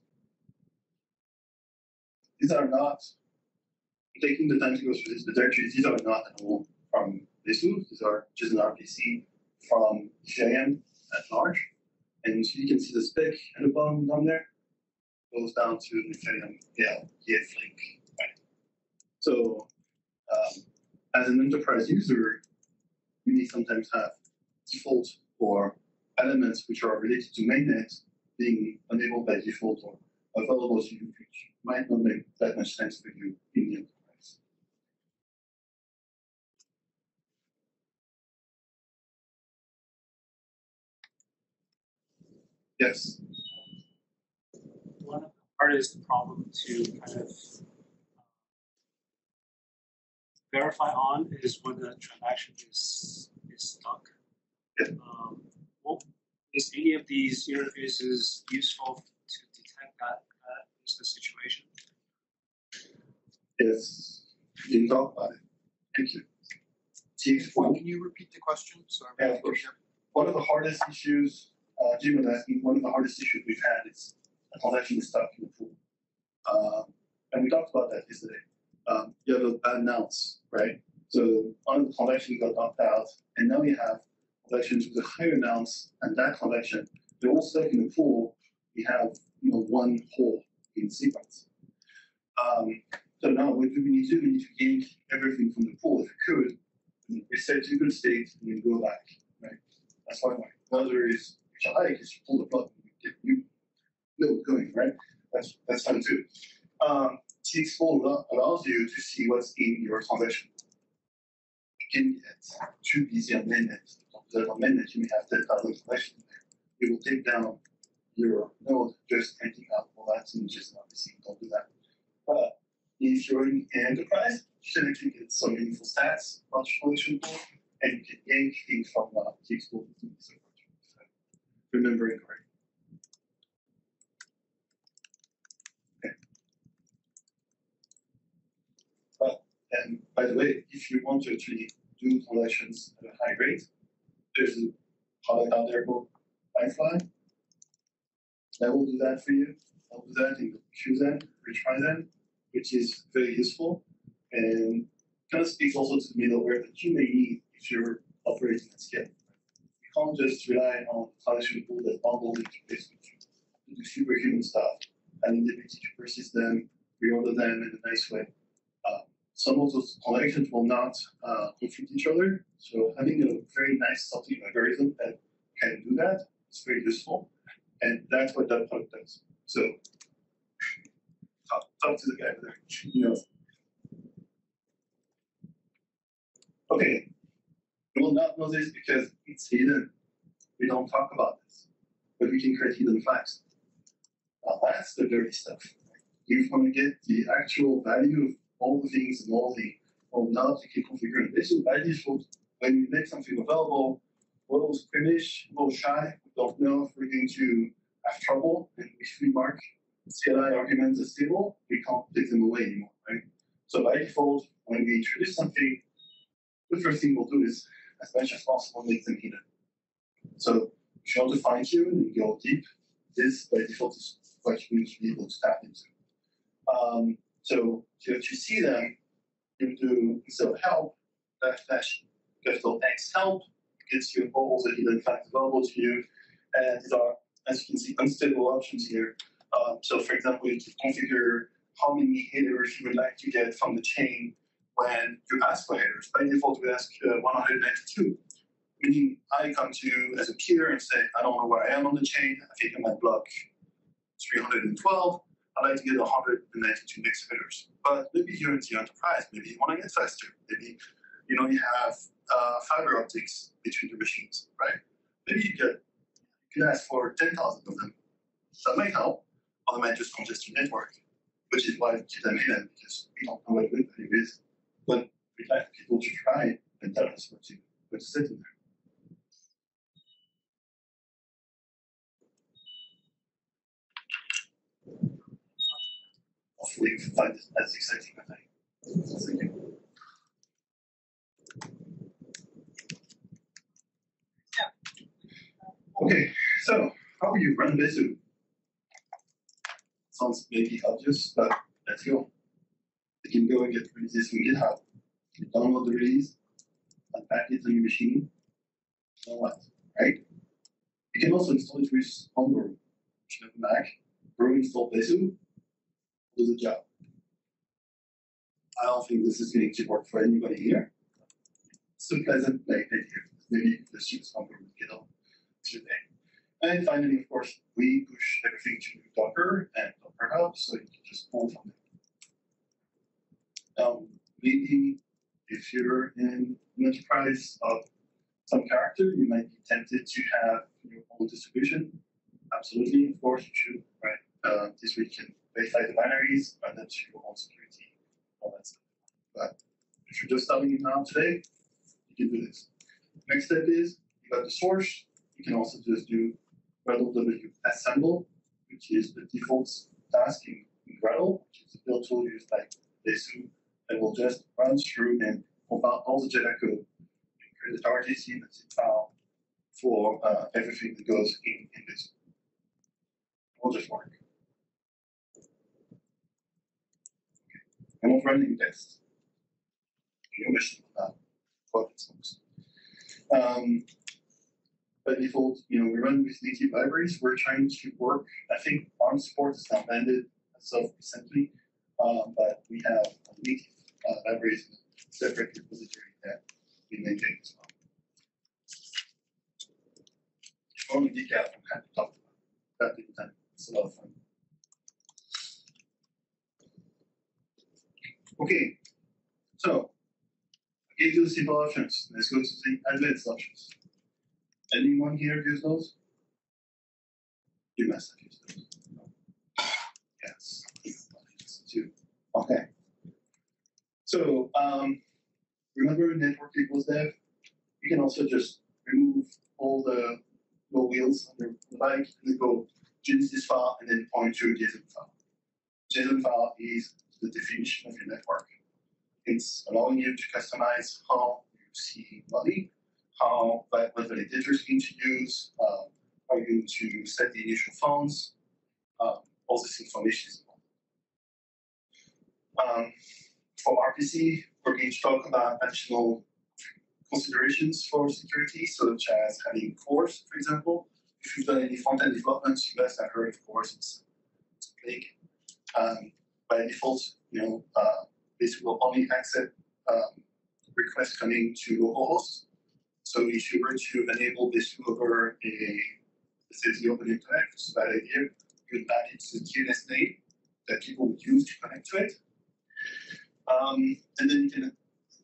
These are not taking the time to go through this, the directories, these are not at all from Besu, these are just an RPC from GIM at large. And so you can see the spec at the bottom down there goes down to the Ethereum EF link. Right. So um, as an enterprise user, you may sometimes have default or elements which are related to mainnet being enabled by default or available to you, which might not make that much sense for you in the enterprise. Yes. One of the hardest problem to kind of uh, verify on is when the transaction is is stuck. Yeah. Um, well, is any of these interfaces useful to detect that that is the situation? Yes. You can talk about it. Thank you. TX1. Can you repeat the question? Sorry. Yeah, of course. One of the hardest issues, uh, Jim was asking, one of the hardest issues we've had is a transaction is stuck in the pool. Uh, and and we talked about that yesterday. Um, you have a bad nonce, right? So one of the convections got knocked out, and now you have convections with a higher nonce, and that collection, they're all stuck in the pool. We have you know one hole in sequence. Um, so now what do we need to do? We need to yank everything from the pool if we could, and reset to good state, and then go back, right? That's why my mother is which I like is pull the plug and get new node going, right? That's that's fun too. Um, TX4 allows you to see what's in your transaction. It can get too busy on mainnet. On mainnet you may have 10,000 transactions in there. It will take down your node just taking out all that and just not missing. Don't do that. But if you're in enterprise, you can get some meaningful stats on pool and you can yank things from uh, TX4 to the remembering correctly. And by the way, if you want to actually do transactions at a high rate, there's a product out there called Firefly. That will do that for you. I'll do that choose that, retry that, which is very useful and kind of speaks also to the middleware that you may need if you're operating at scale. You can't just rely on transaction pool that bundled into Facebook to do superhuman stuff and the ability to persist them, reorder them in a nice way some of those collections will not uh, conflict each other. So having a very nice sorting algorithm that can do that is very useful. And that's what that product does. So talk, talk to the guy there. Know. Okay. You will not know this because it's hidden. We don't talk about this. But we can create hidden flags. Now that's the dirty stuff. If you want to get the actual value of all the things and all the knobs you can configure. This is by default when you make something available, squeamish, a little shy, we don't know if we're going to have trouble. And if we mark CLI arguments as stable, we can't take them away anymore, right? So by default, when we introduce something, the first thing we'll do is as much as possible make them hidden. So if you want to fine tune and go deep, this by default is what you need to be able to tap into. Um, so to actually see them, you do of help, backslash capital X help gives you all the hidden facts available to you. And these are, as you can see, unstable options here. Um, so for example, you can configure how many headers you would like to get from the chain when you ask for headers. By default, we ask uh, 192, meaning I come to you as a peer and say, I don't know where I am on the chain. I think I might block 312. I'd like to get 192 mixed headers. But maybe you're in the enterprise, maybe you want to get faster. Maybe you know you have uh, fiber optics between the machines, right? Maybe you get you can ask for 10,000 of them. That might help, might just congest your network, which is why keep them hidden because we don't know what good value is. But we'd like people to try and tell us what to what to set in there. Hopefully you find it as exciting as I do. Okay, so how do you run Besu? Sounds maybe obvious, but let's go. You can go and get releases from GitHub. You download the release, unpack it on your machine, and what, right? You can also install it with Homebrew. A Mac, brew install Besu, do the job. I don't think this is going to work for anybody here. A pleasant night here. Maybe the students come from on today. And finally, of course, we push everything to Docker and Docker Hub, so you can just pull from it. Um, maybe if you're in an enterprise of some character, you might be tempted to have your own distribution. Absolutely, of course, you should, right? Uh, this we can the binaries, and them to your own security, all that stuff. But if you're just starting it now today, you can do this. Next step is you got the source. You can also just do Gradle W assemble, which is the default task in, Gradle, which is a build tool used by Besu that will just run through and compile all the Java code create a RTC and zip file for uh, everything that goes in, in this. It will just work. Don't run any tests. You wish uh, what it's most. Um, by default, you know, we run with native libraries. We're trying to work. I think ARM support is now banded as of recently, um, but we have native uh, libraries in a separate repository that we maintain as well. Only about that a lot of fun. Okay, so I gave you the simple options. Let's go to the advanced options. Anyone here use those? You must have used those. No. Yes. Okay. So um, remember network equals dev? You can also just remove all the little wheels on your bike and then go Genesis file and then point to JSON file. JSON file is the definition of your network. It's allowing you to customize how you see money, how what validators you need to use, um, how you're going to set the initial funds, um, all this information is involved. Um, for RPC, we're going to talk about additional considerations for security, such as having CORS, for example. If you've done any front-end developments, you must have heard of course it's, it's a. Um, by default, you know, uh, this will only accept um, requests coming to localhost. So if you were to enable this over a let's say the open internet, which is a bad idea, you would add it to the DNS name that people would use to connect to it. Um, and then you can,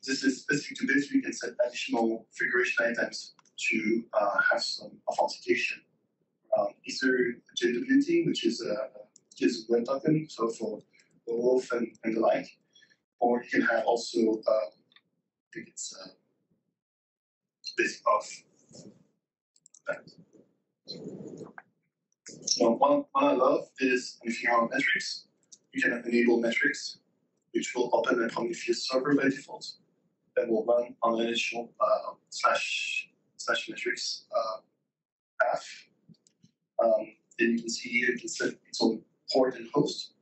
this is specific to this, you can set additional configuration items to uh, have some authentication. Um, either JWT, which is a is web token, so for the wolf and, and the like, or you can have also, uh, I think it's uh, off. So one, one I love is if you're on metrics, you can enable metrics, which will open a Prometheus server by default that will run on an initial uh, slash slash metrics uh, path. Um, then you can see here it can set its own port and host.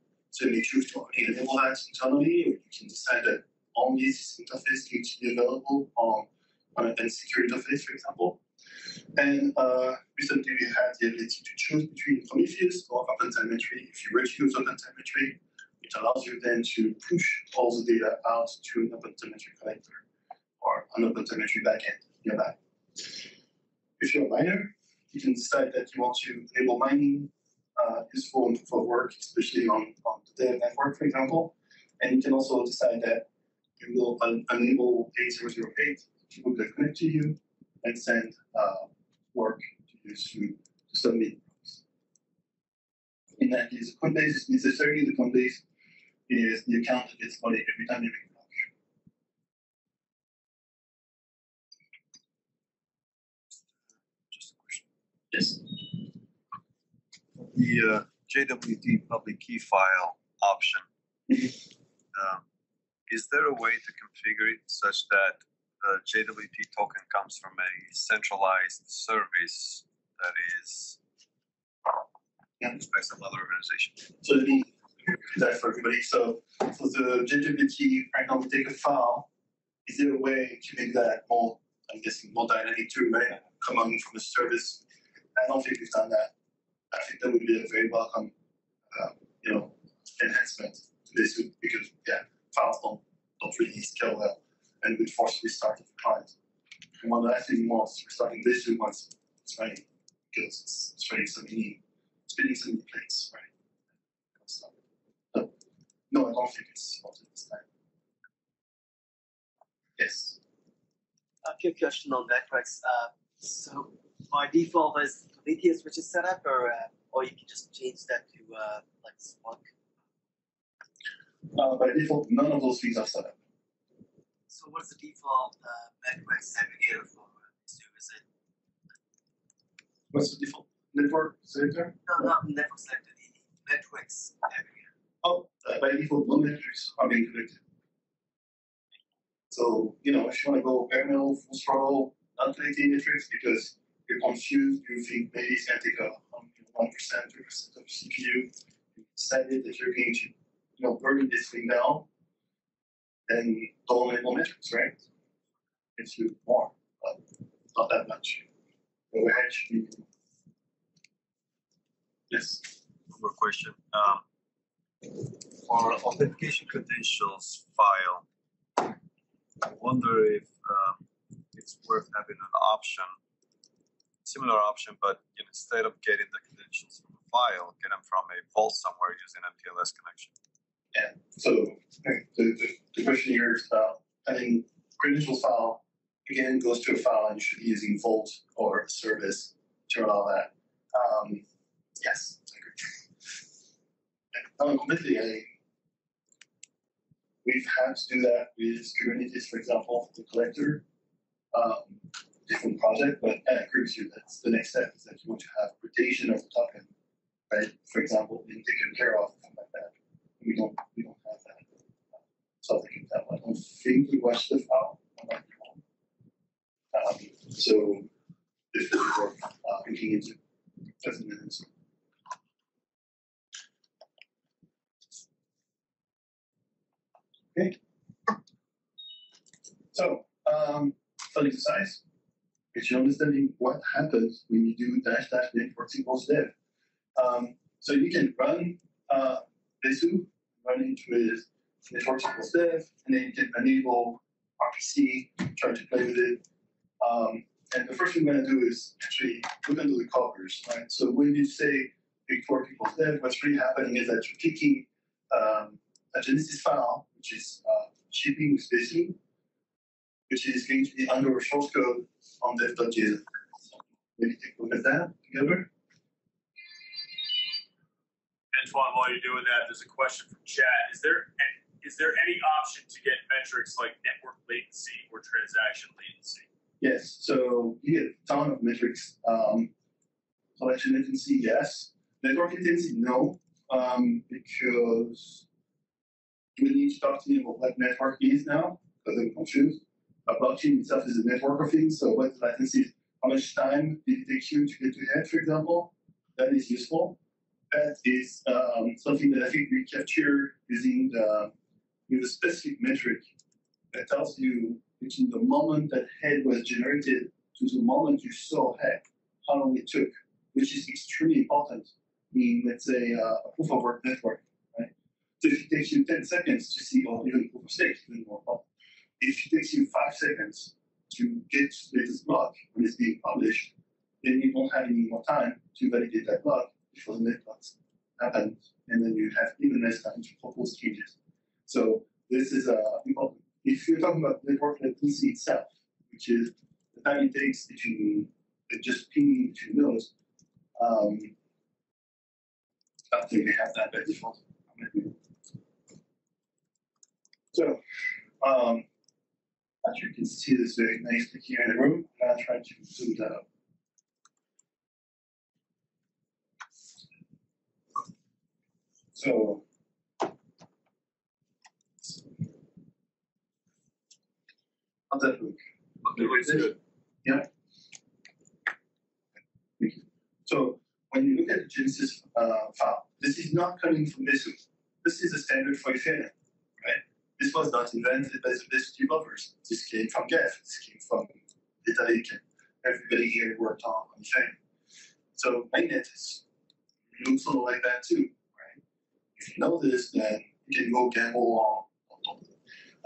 May choose to enable that internally, you can decide that only this interface needs to be available on, an secure interface, for example. And uh, recently we had the ability to choose between Prometheus or OpenTelemetry. If you were to use OpenTelemetry, it allows you then to push all the data out to an OpenTelemetry collector or an OpenTelemetry backend nearby. If you're a miner, you can decide that you want to enable mining uh, useful for work, especially on, on the network, for example. And you can also decide that you will un- enable 8008 people that connect to you and send uh, work to you to, to submit. In that case, Coinbase is necessary. The Coinbase is the account that gets money every time you make a block. Just a question. Yes. The uh, JWT public key file option, um, is there a way to configure it such that the JWT token comes from a centralized service that is Yeah. by some other organization? So let me do that for everybody. So for the JWT, right now we take a file. Is there a way to make that more, I'm guessing, more dynamic too, right? Coming from a service. I don't think we've done that. I think that would be a very welcome, um, you know, enhancement to this because yeah, files don't don't really scale well and would force restart of the client. And one last thing was restarting this two once it's running because it's, it's running so many spinning so many plates, right? So, no, no, I don't think it's supported this time. Yes. A quick question on networks. Uh, so by default is Prometheus which is set up, or uh, or you can just change that to uh, like Splunk. Uh, by default, none of those things are set up. So what's the default uh, networks aggregator for Zoo? Is it What's the default network selector? no, not network selected, the networks aggregator. Oh, uh, by default, no metrics are being connected. So, you know, if you want to go bare metal, full throttle, not connecting metrics because you're confused, you think maybe it's going to take a um, 1%, 2% of CPU, you decided that you're going to, you know, burn this thing down, than total enable metrics, right? It's you more, but not that much. Overhead should be. Yes. One more question. Um, for authentication credentials file, I wonder if um, it's worth having an option, similar option, but instead of getting the credentials from a file, get them from a vault somewhere using MPLS connection. So the, the, the question here is about having credentials file again goes to a file and you should be using Vault or service to run all that. Um, yes, I agree. Um, completely, I we've had to do that with Kubernetes, for example, the collector. Um, different project, but I agree with you. That's the next step is that you want to have rotation of the token, right? For example, being taken care of, that. We don't we don't have that. So I think that one. I don't think we watched the file. Um, so this is worth uh, into, doesn't minutes. Okay. So um, fun exercise. It's your understanding what happens when you do dash dash network equals dev. Um, so you can run uh, Besu, it with network equals dev, and then you enable RPC, try to play with it. Um, and the first thing we're going to do is actually look under the covers, right? So when you say four equals dev, what's really happening is that you're taking um, a Genesis file, which is uh, shipping with Besu, which is going to be under a source code on dev.json. Maybe take a look at that together. Antoine, while you're doing that, there's a question from chat. Is there is there any option to get metrics like network latency or transaction latency? Yes, so you get a ton of metrics. Um, collection latency, yes. Network latency, no, um, because we need to talk to you about what network is now, because I'm confused. A blockchain itself is a network of things, so what latency is, how much time did it take you to get to head, for example? That is useful. That is um, something that I think we capture using the, with a specific metric that tells you between the moment that head was generated to the moment you saw head, how long it took, which is extremely important in, let's say, uh, a proof of work network, right? So if it takes you 10 seconds to see, or even proof of stake, even more important. If it takes you five seconds to get to the latest block when it's being published, then you don't have any more time to validate that block before the next block happens, and then you have even less time to propose changes. So this is uh, important if you're talking about network latency itself, which is the time it takes between just pinging between nodes, um, I don't think they have that by default. So, um, as you can see this very nicely here in the room, and I'll try to zoom that up. So, how's that look? Looks good. You. So when you look at the Genesis uh, file, this is not coming from Besu. This is a standard for Ethereum, right? This was not invented by the Besu developers. This came from Geth. This came from Data Lake. Everybody here worked on on Ethereum. So mainnet is looks a little like that too, you know this, then you can go gamble on.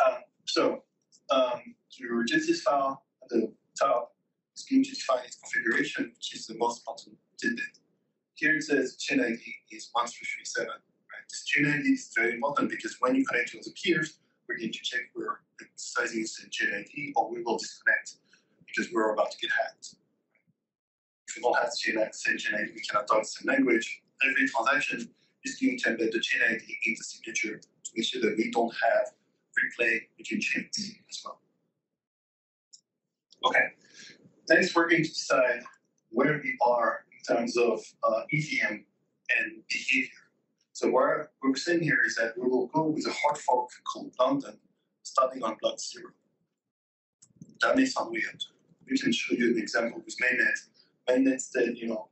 Um, so um, your Genesis file at the top is going to define its configuration, which is the most important tidbit. Here it says chain ID is 1337. Right? This chain ID is very important because when you connect to other peers, we're going to check where the sizing is in chain ID or we will disconnect because we're about to get hacked. If we don't have the chain ID, we cannot talk the same language. Every transaction is to embed the chain ID in the signature to make sure that we don't have replay between chains as well. Okay, next we're going to decide where we are in terms of uh, EVM and behavior. So where we're saying here is that we will go with a hard fork called London, starting on block zero. That may sound weird. We can show you an example with mainnet. Mainnet said, you know,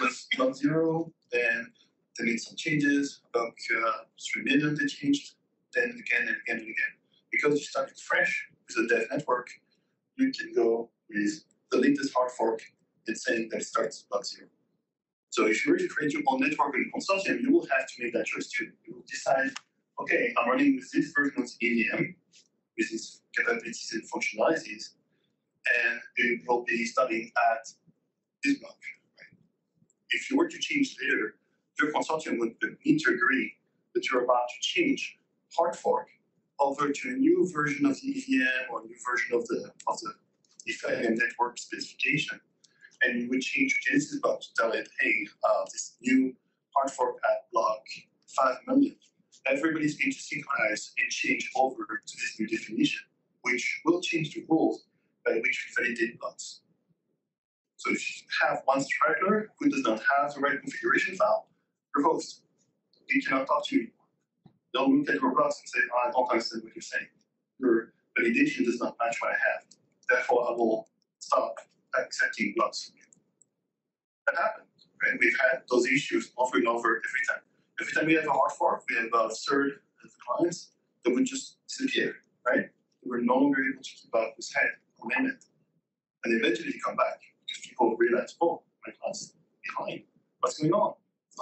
was block zero, then they made some changes, about uh, 3 million they changed, then again and again and again. because you started fresh with a dev network, you can go with the latest hard fork and saying that starts block zero. So if you to create your own network in consortium, you will have to make that choice too. You will decide, okay, I'm running with this version of EVM with its capabilities and functionalities, and it will be starting at this block. Right? If you were to change later, your consortium would need to agree that you're about to change hard fork over to a new version of the EVM or a new version of the of the Ethereum network specification. And you would change your Genesis block to tell it, hey, uh, this new hard fork at block 5 million. Everybody's going to synchronize and change over to this new definition, which will change the rules by which we validate blocks. So if you have one straggler who does not have the right configuration file, your host, he cannot talk to you anymore. They'll look at your blocks and say, I don't understand what you're saying. Your validation does not match what I have. Therefore, I will stop accepting blocks from you. That happens, right? We've had those issues over and over every time. Every time we have a hard fork, we have about a third of the clients that would just disappear, right? We're no longer able to keep up with head amendment. And eventually come back because people realize, oh, my client's behind. What's going on?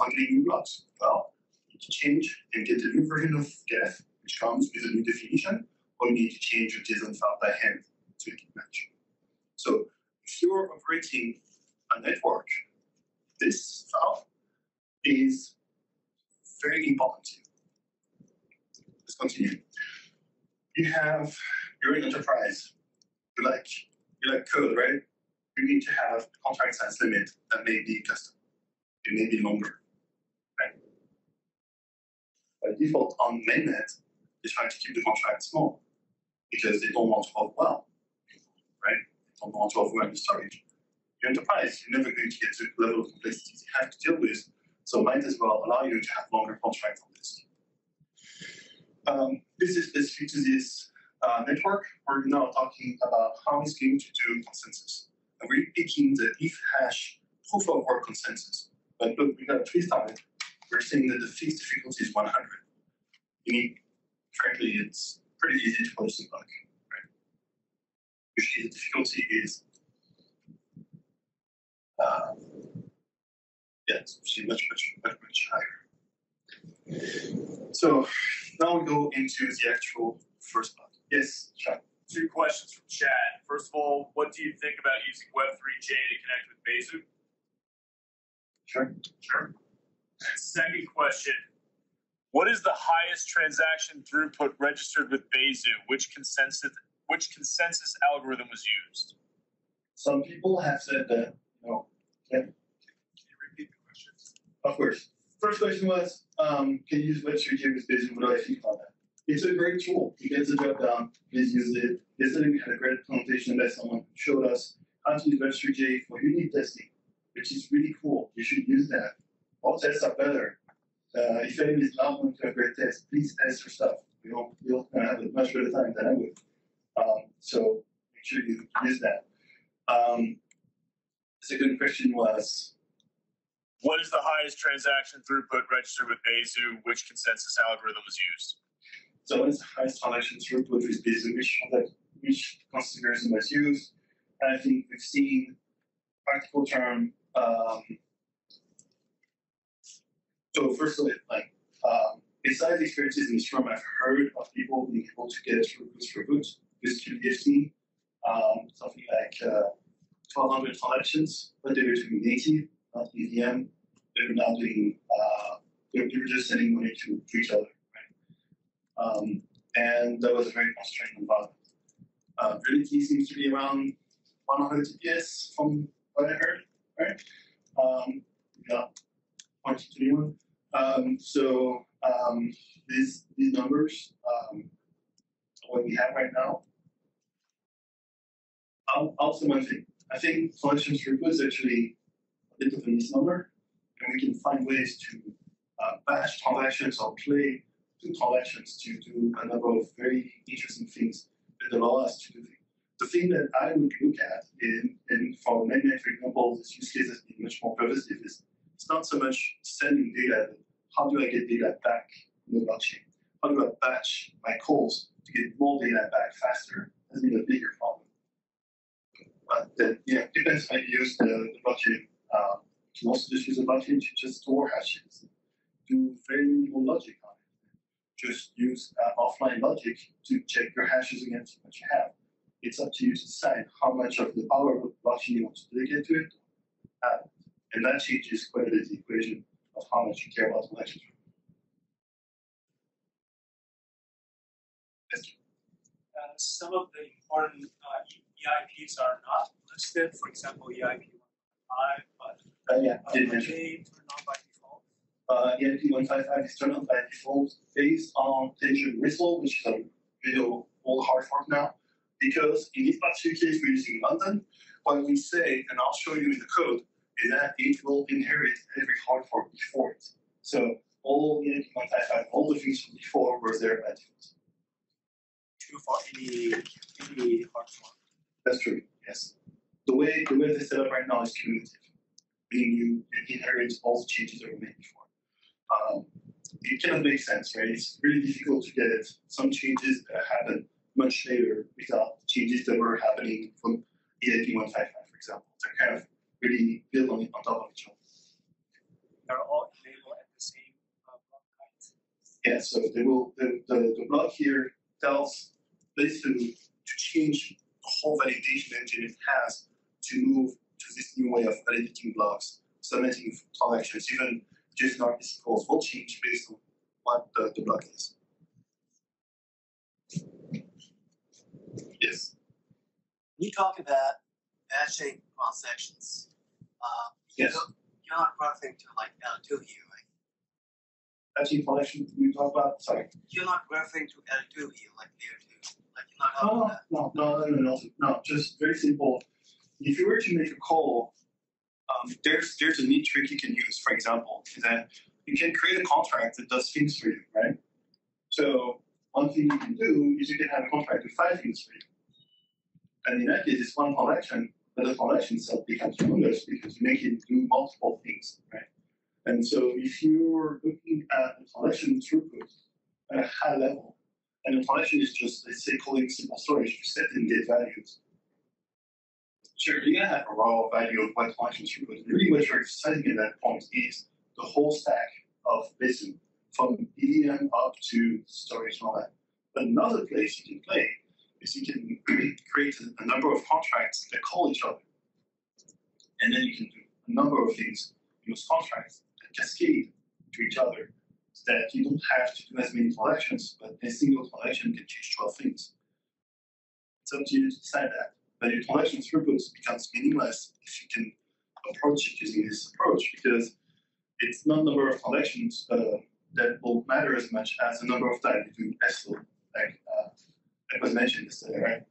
New blocks. Well, you need to change and get a new version of Geth, which comes with a new definition, or you need to change your JSON file by hand to make it match. So if you're operating a network, this file is very important to you. Let's continue. You have you're enterprise. You like you like code, right? You need to have contract size limit that may be custom. It may be longer. By default on mainnet, they try to keep the contract small because they don't want to overwhelm right? They don't want to overwhelm the storage. Your enterprise, you're never going to get to the level of complexity you have to deal with, so might as well allow you to have longer contracts on this. Um, this is specific to this uh, network. We're now talking about how it's going to do consensus. And we're picking the if hash proof of work consensus. But look, we got a on it. We're saying that the fixed difficulty is 100. Meaning, frankly, it's pretty easy to post a bug, right? Usually the difficulty is uh, yeah, it's usually much, much, much, much higher. So now we go into the actual first bug. Yes, Sean. Two questions from Chad. First of all, what do you think about using Web3j to connect with Besu? Sure. Sure. Second question, what is the highest transaction throughput registered with Besu? Which consensus which consensus algorithm was used? Some people have said that, you know, Can you repeat the question? of course. First question was, um, can you use Web3j with Besu? What do I think about that? It's a great tool. It gets the job done. Please use it. Yesterday we had a great presentation by someone who showed us how to use Web3j for unit testing, which is really cool. You should use that. All tests are better. Uh, if anyone is not going to a great test, please test your stuff. You'll, have a much better time than I would. Um, so make sure you use that. Um, second question was, What is the highest transaction throughput registered with Besu? Which consensus algorithm was used? so what is the highest transaction throughput with Besu? Which, which consideration was used? And I think we've seen practical term. Um, so first of all, like um, besides experiences in Scrum, I've heard of people being able to get throughput throughput with QBFT, um, something like uh, 1,200 transactions, but they were doing native, not EVM. They were not doing. Uh, they were just sending money to, to each other, right? Um, and that was a very constrained environment. Uh, Reality seems to be around 100 TPS from what I heard, right? Um, yeah, 0.21. Um, so um, these these numbers, um, what we have right now. Say one thing. I think collection throughput is actually a bit of a misnomer, and we can find ways to uh, batch transactions or play two transactions to do a number of very interesting things that allow us to do things. The thing that I would look at in, in for mainnet, for example, this use case has been much more pervasive is it's not so much sending data, how do I get data back in the blockchain? How do I batch my calls to get more data back faster has been a bigger problem. But then, yeah, depends how you use the, the blockchain. Uh, you can also just use a blockchain to just store hashes, do very minimal logic on it. Just use uh, offline logic to check your hashes against what you have. It's up to you to decide how much of the power of the blockchain you want to dedicate to it. Uh, and that changes quite a bit the equation of how much you care about elections. Uh, some of the important uh, EIPs are not listed, for example, EIP one five, but Uh, yeah, uh, mention. they turned on by default? Uh, EIP one five five is turned on by default based on Tangerine Whistle, which is a real old hard fork now. Because in this particular case, we're using London. What we say, and I'll show you in the code, is that it will inherit every hard fork before it. So all five five, all the things from before were there by default. True for any any hard fork. That's true. Yes. The way the way they set up right now is cumulative, meaning you inherit all the changes that were made before. Um, it cannot make sense, right? It's really difficult to get some changes that happen much later without changes that were happening from EIP one five five, for example. They're kind of really build on, on top of each other. They're all enabled at the same uh, block height. Yeah, so they will the, the, the block here tells basically to change the whole validation engine it has to move to this new way of validating blocks, submitting transactions, even just not equals will change based on what the, the block is. Yes. You talk about batching cross sections. Uh, you Yes. don't- You're not referring to like L2 here, right? Batching collection we talk about sorry. You're not referring to L2 here, like layer 2. Like you're not No, talking no, no, no, no, no, no, just very simple. If you were to make a call, um, there's there's a neat trick you can use, for example, is that you can create a contract that does things for you, right? So one thing you can do is you can have a contract with five things for you. And in that case, it's one collection, the collection itself becomes humongous because you make it do multiple things, right? And so if you're looking at the collection throughput at a high level, and the collection is just, let's say, calling simple storage to set and get values. Sure, you're gonna have a raw value of what collection throughput. Really, what you're exercising at that point is the whole stack of Basin, from EVM up to storage and all that. Another place you can play is you can create a, number of contracts that call each other. And then you can do a number of things in those contracts that cascade to each other so that you don't have to do as many collections, but a single collection can change 12 things. It's up to you to decide that. But your collection throughput becomes meaningless if you can approach it using this approach because it's not the number of collections uh, that will matter as much as the number of times you do SO, like uh, like was mentioned yesterday, right?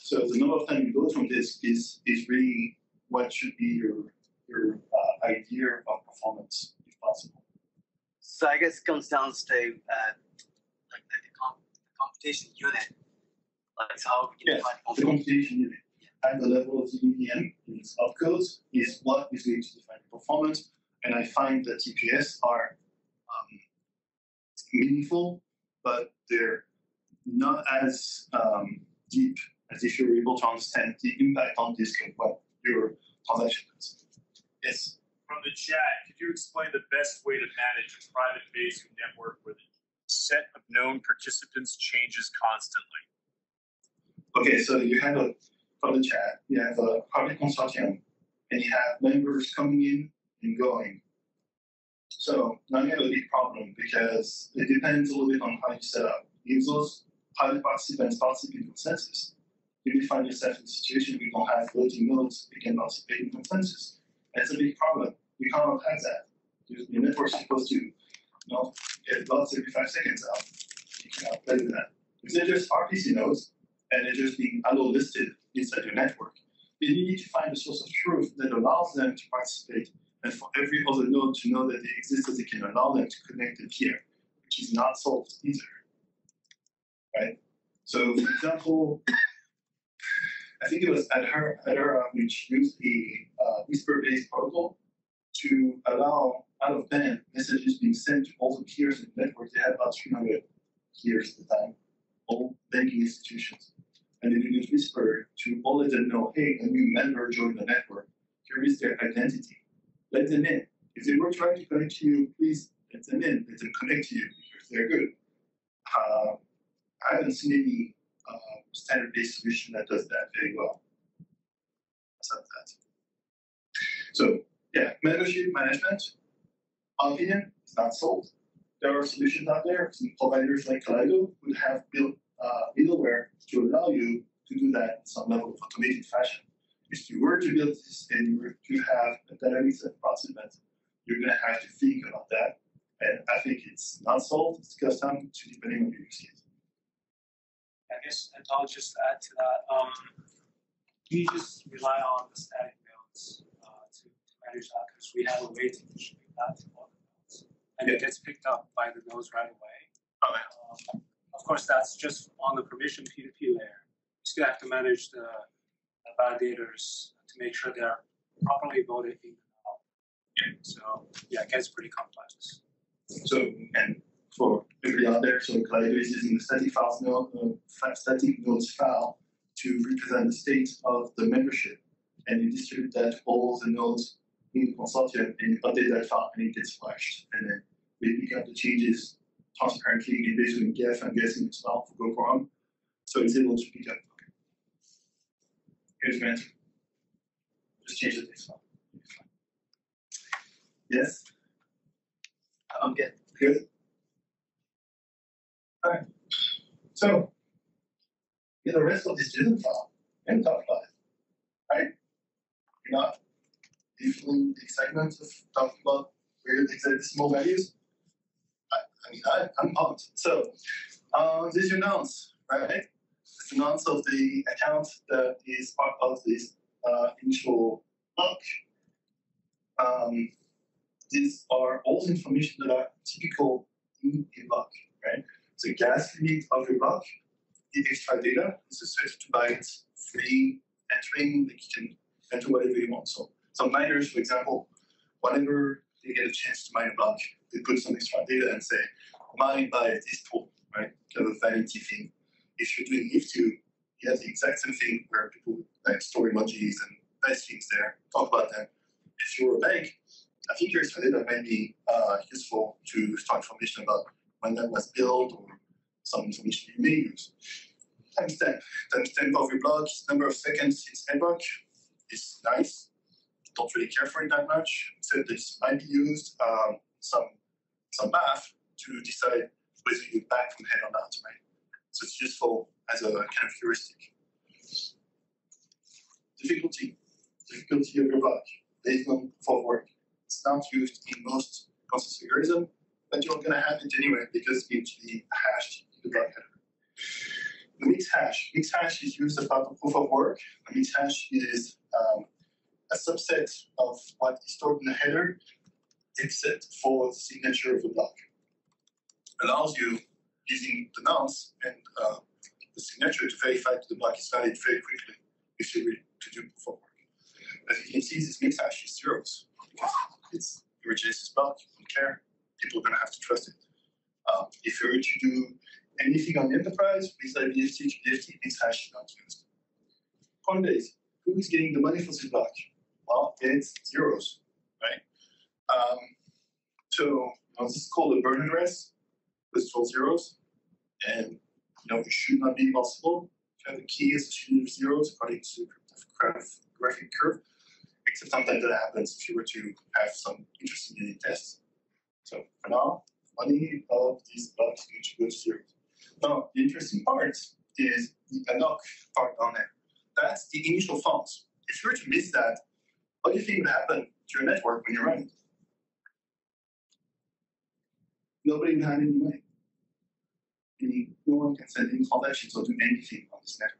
So the number of times you go from this is is really what should be your your uh, idea of performance, if possible. So I guess it comes down to uh, like the, the, comp- the computation unit. Like how we can Yes, define The computation. unit at the level of the EVM in its opcodes is what is going to define the performance. And I find that TPS are um, meaningful, but they're not as um, deep as if you're able to understand the impact on disk of what your transaction is. Yes. From the chat, could you explain the best way to manage a private Besu network where the set of known participants changes constantly? Okay, so you have a from the chat, you have a public consortium, and you have members coming in and going. So now you have a big problem because it depends a little bit on how you set up. If those private participants participate in consensus, you find yourself in a situation where you don't have voting nodes that can participate in consensus. That's a big problem. You cannot have that. Your network is supposed to, you know, get lots every five seconds out. You cannot play with that. If they're just RPC nodes, and they're just being allo listed inside your network. Then you need to find a source of truth that allows them to participate and for every other node to know that they exist as they can allow them to connect and peer, which is not solved either. Right? So for example, I think it was Adher Adhara which used the uh, whisper-based protocol to allow out of band messages being sent to all the peers in the network. They had about 300 peers at the time, all banking institutions. And then you whisper to all of them know, hey, a new member joined the network. Here is their identity. Let them in. If they were trying to connect to you, please let them in. Let them connect to you because they're good. Uh, I haven't seen any uh, standard-based solution that does that very well. Except that. So yeah, membership management, opinion, is not solved. There are solutions out there. Some providers like Kaleido would have built uh, middleware to allow you to do that in some level of automated fashion. If you were to build this and you were to have a dynamic set process, you're going to have to think about that. And I think it's not solved. It's custom to depending on your use case. I guess, and I'll just add to that, um, we just rely on the static nodes, uh, to, to manage that, because we have a way to distribute that to all the nodes. And it gets picked up by the nodes right away. Okay. Um, of course, that's just on the permission P2P layer. You still have to manage the, the validators to make sure they're properly voted in and out. So, yeah, it gets pretty complex. So, and for everybody out there, so Kaleido is using the static files node, uh, static nodes file to represent the state of the membership. And you distribute that to all the nodes in the consortium and you update that file and it gets flashed. And then we pick up the changes transparently in basically Geth and guessing as well for GoQuorum. So it's able to pick up. Here's my answer. Just change the text file. Yes? I'm good. Good. Alright. So, in the rest of this JSON file, and about it, right? You're not you feeling the excitement of talking about weird small values? I, I mean, I, I'm pumped. So, uh, this is your nonce, right? It's the nonce of the account that is part of this uh, initial block. Um, these are all the information that are typical in a block, right? So gas limit of your block, the extra data is a 32 bytes free entering that you can enter whatever you want. So some miners, for example, whenever they get a chance to mine a block, they put some extra data and say, mine by this tool, right? Kind of a vanity thing. If you're doing ETH2, you have the exact same thing where people like store emojis and nice things there, talk about them. If you're a bank, I think your extra data might be uh, useful to store information about when that was built or some information you may use. Timestamp. Timestamp of your block, number of seconds since epoch is nice. Don't really care for it that much. Except this might be used um, some some math to decide whether you back from head or not, right? So it's useful as a kind of heuristic. Difficulty. Difficulty of your block based on of work. It's not used in most consensus algorithm, but you're gonna have it anyway because it's the hashed the block header. The mix hash. Mix hash is used as part of proof of work. The mix hash is um, a subset of what is stored in the header, except for the signature of the block. Allows you using the nonce and uh, the signature to verify that the block is valid very quickly if you read to do proof of work. As you can see, this mix hash is zeros it's your JSON block, you don't care. People are gonna have to trust it. Um, if you were to do anything on the enterprise, please let BFT to BFT, mix hash not used. Coinbase, who is getting the money for this block? Well, it's zeros, right? Um, so this is called a burn address with 12 zeros, and you know it should not be possible to have a key associated with zeros according to the graph, graphic curve, except sometimes that happens if you were to have some interesting unit tests. So for now, money of these go to zeros. Now, the interesting part is the alloc part down there. That's the initial funds. If you were to miss that, what do you think would happen to your network when you're running? Nobody would have any money. No one can send any transactions or do anything on this network.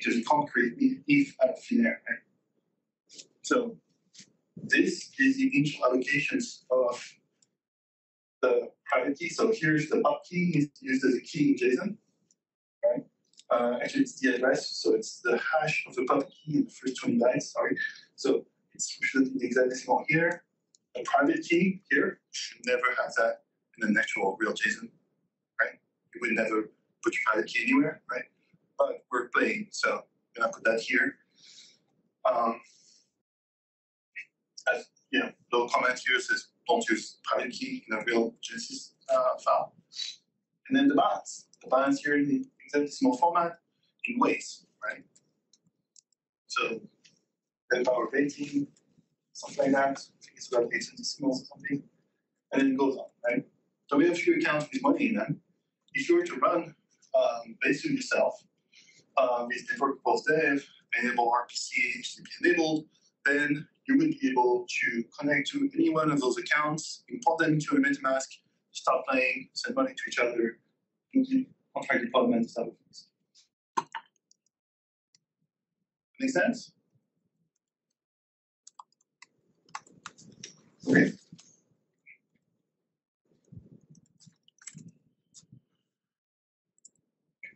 You can't create ETH out of thin air, right? So this is the initial allocations of the private key. So here's the pub key is used as a key in JSON, right? Uh, actually, it's the address, so it's the hash of the pub key in the first 20 bytes, sorry. So it's represented in hexadecimal here. The private key here should never have that in an actual real JSON, right? You would never put your private key anywhere, right? But we're playing, so I'm gonna put that here. Um, as you know, little comment here says don't use private key in a real Genesis uh, file. And then the balance. The balance here in the hexadecimal format in wei, right? So ten power of eighteen, something like that. I think it's about eight decimals or something. And then it goes on, right? So we have few accounts with money in them. If you were to run um, on yourself, um, with network post dev, enable RPC, HTTP enabled, then you would be able to connect to any one of those accounts, import them into a MetaMask, start playing, send money to each other, do the contract deployment, stuff. Make sense? Okay.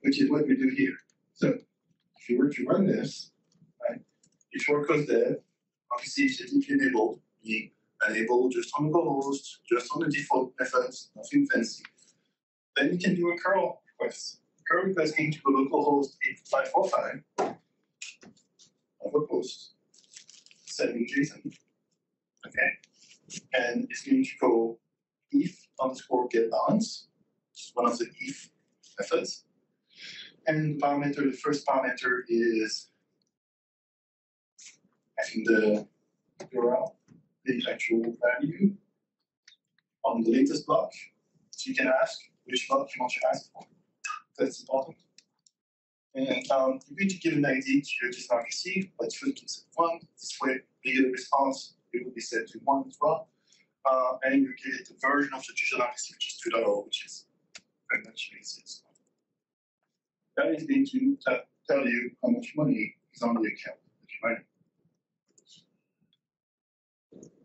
Which is what we do here. So if you were to run this, right, if your code dev, obviously HTTP enabled, meaning enable just on localhost, just on the default methods, nothing fancy. Then you can do a curl request. Curl request going to the localhost 8545 of a post, sending JSON. Okay? And it's going to go eth underscore get balance, which is one of the eth methods. And the parameter, the first parameter is Think the URL, the actual value on the latest block. So you can ask which block you want to ask for. That's important. And um, you're going to give an ID to your JSON RPC, but you can set one. This way, you get a response, it will be set to one as well. Uh, and you get the version of the JSON RPC, which is 2.0, which is very much basic. That is going to tell you how much money is on the account that running.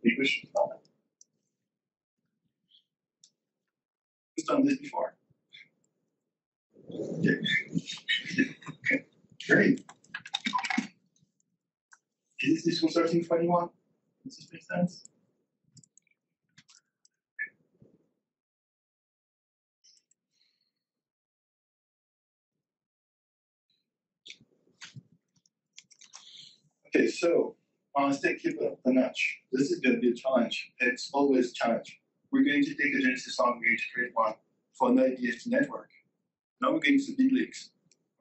Any questions about that? Who's done this before? Okay. Okay, Great. Is this twenty one? Does this make sense? Okay, so let's take it up a notch. This is going to be a challenge. It's always a challenge. We're going to take a Genesis song, we're going to create one for an IBFT network. Now we're going to big leagues.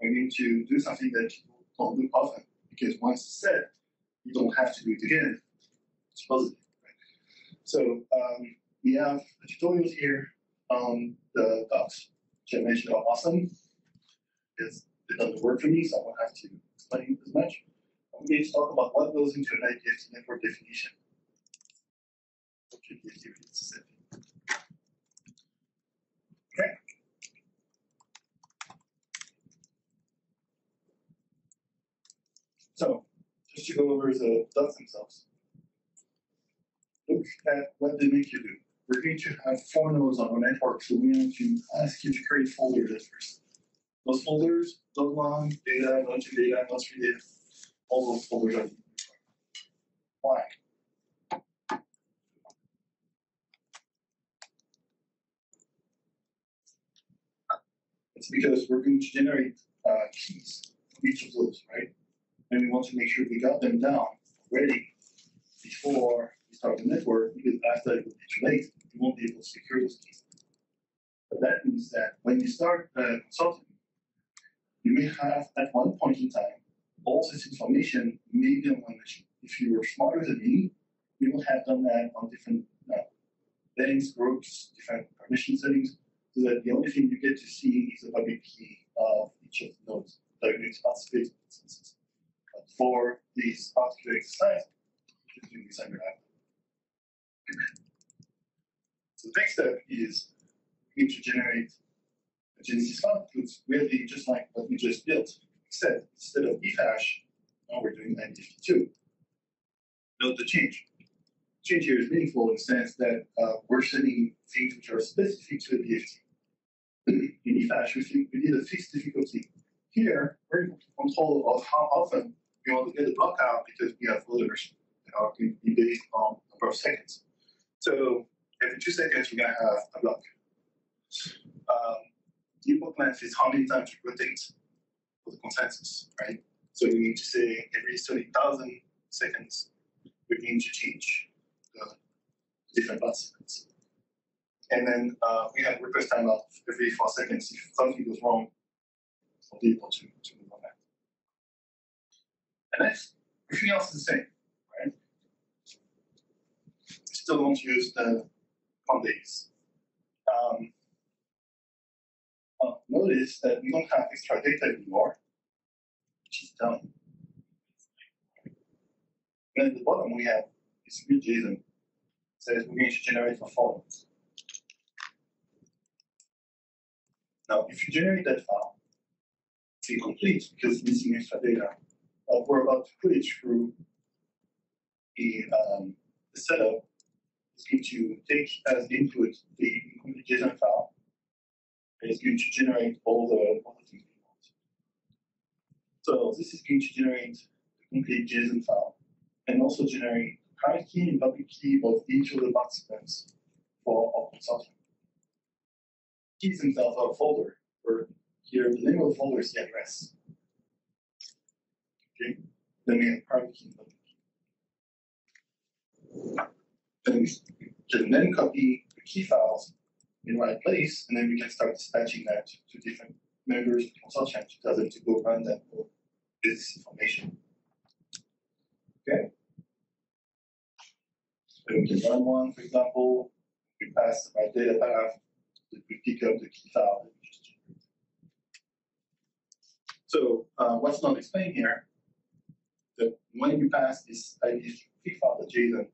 We're going to do something that people don't do often because once it's set, you don't have to do it again. Supposedly. Right? So um, we have a tutorial here on the docs, which I mentioned are awesome. It's, it doesn't work for me, so I won't have to explain as much. To talk about what goes into an IBFT network definition. Okay. So, just to go over the dots themselves. Look at what they make you do. We're going to have four nodes on our network, so we want to ask you to create folders first. Those folders, node one, data, node two data, node three data, all. Why? It's because we're going to generate uh, keys for each of those, right? And we want to make sure we got them down ready before we start the network, because after it will be too late, we won't be able to secure those keys. But that means that when you start uh, consulting, you may have at one point in time all this information may be on one machine. If you were smarter than me, you would have done that on different uh, things, groups, different permission settings, so that the only thing you get to see is the public key of each of the nodes that are going to participate in instances. But for this particular exercise, you can do this your app. So the next step is we need to generate a Genesis file. It's really just like what we just built, except instead of Ethash, now we're doing 952. Note the change. Change here is meaningful in the sense that uh, we're sending things which are specific to the DFT. in Ethash, we, we need a fixed difficulty. Here, we're in control of how often we want to get the block out because we have loaders that are going to be based on number of seconds. So every two seconds, we're going to have a block. Um, the epoch length is how many times you rotate for the consensus, right? So you need to say every thirty thousand seconds, we need to change the different sequence. And then uh, we have request timeout every four seconds. If something goes wrong, be able to, to move on that. And that's everything else is the same, right? Still don't use the Mondays. Um, uh, notice that we don't have extra data anymore, which is done. And at the bottom we have this grid JSON says we're going to generate a file. Now, if you generate that file, it's incomplete because it's missing extra data. Uh, we're about to put it through um, the setup. It's going to take as input the incomplete JSON file, and it's going to generate all the, all things we want. So this is going to generate the complete JSON file and also generate private key and public key of each of the participants for our software. Keys themselves are a folder, where here the name of the folder is the address. Okay, then we have private key and public key. Then we can then copy the key files in the right place, and then we can start dispatching that to different members of the consortium to tell them to go run that with this information. Okay. Then we can run one, for example, we pass the right data path, we pick up the key file that we just generated. So uh, what's not explained here, that when you pass this ID key file, the JSON,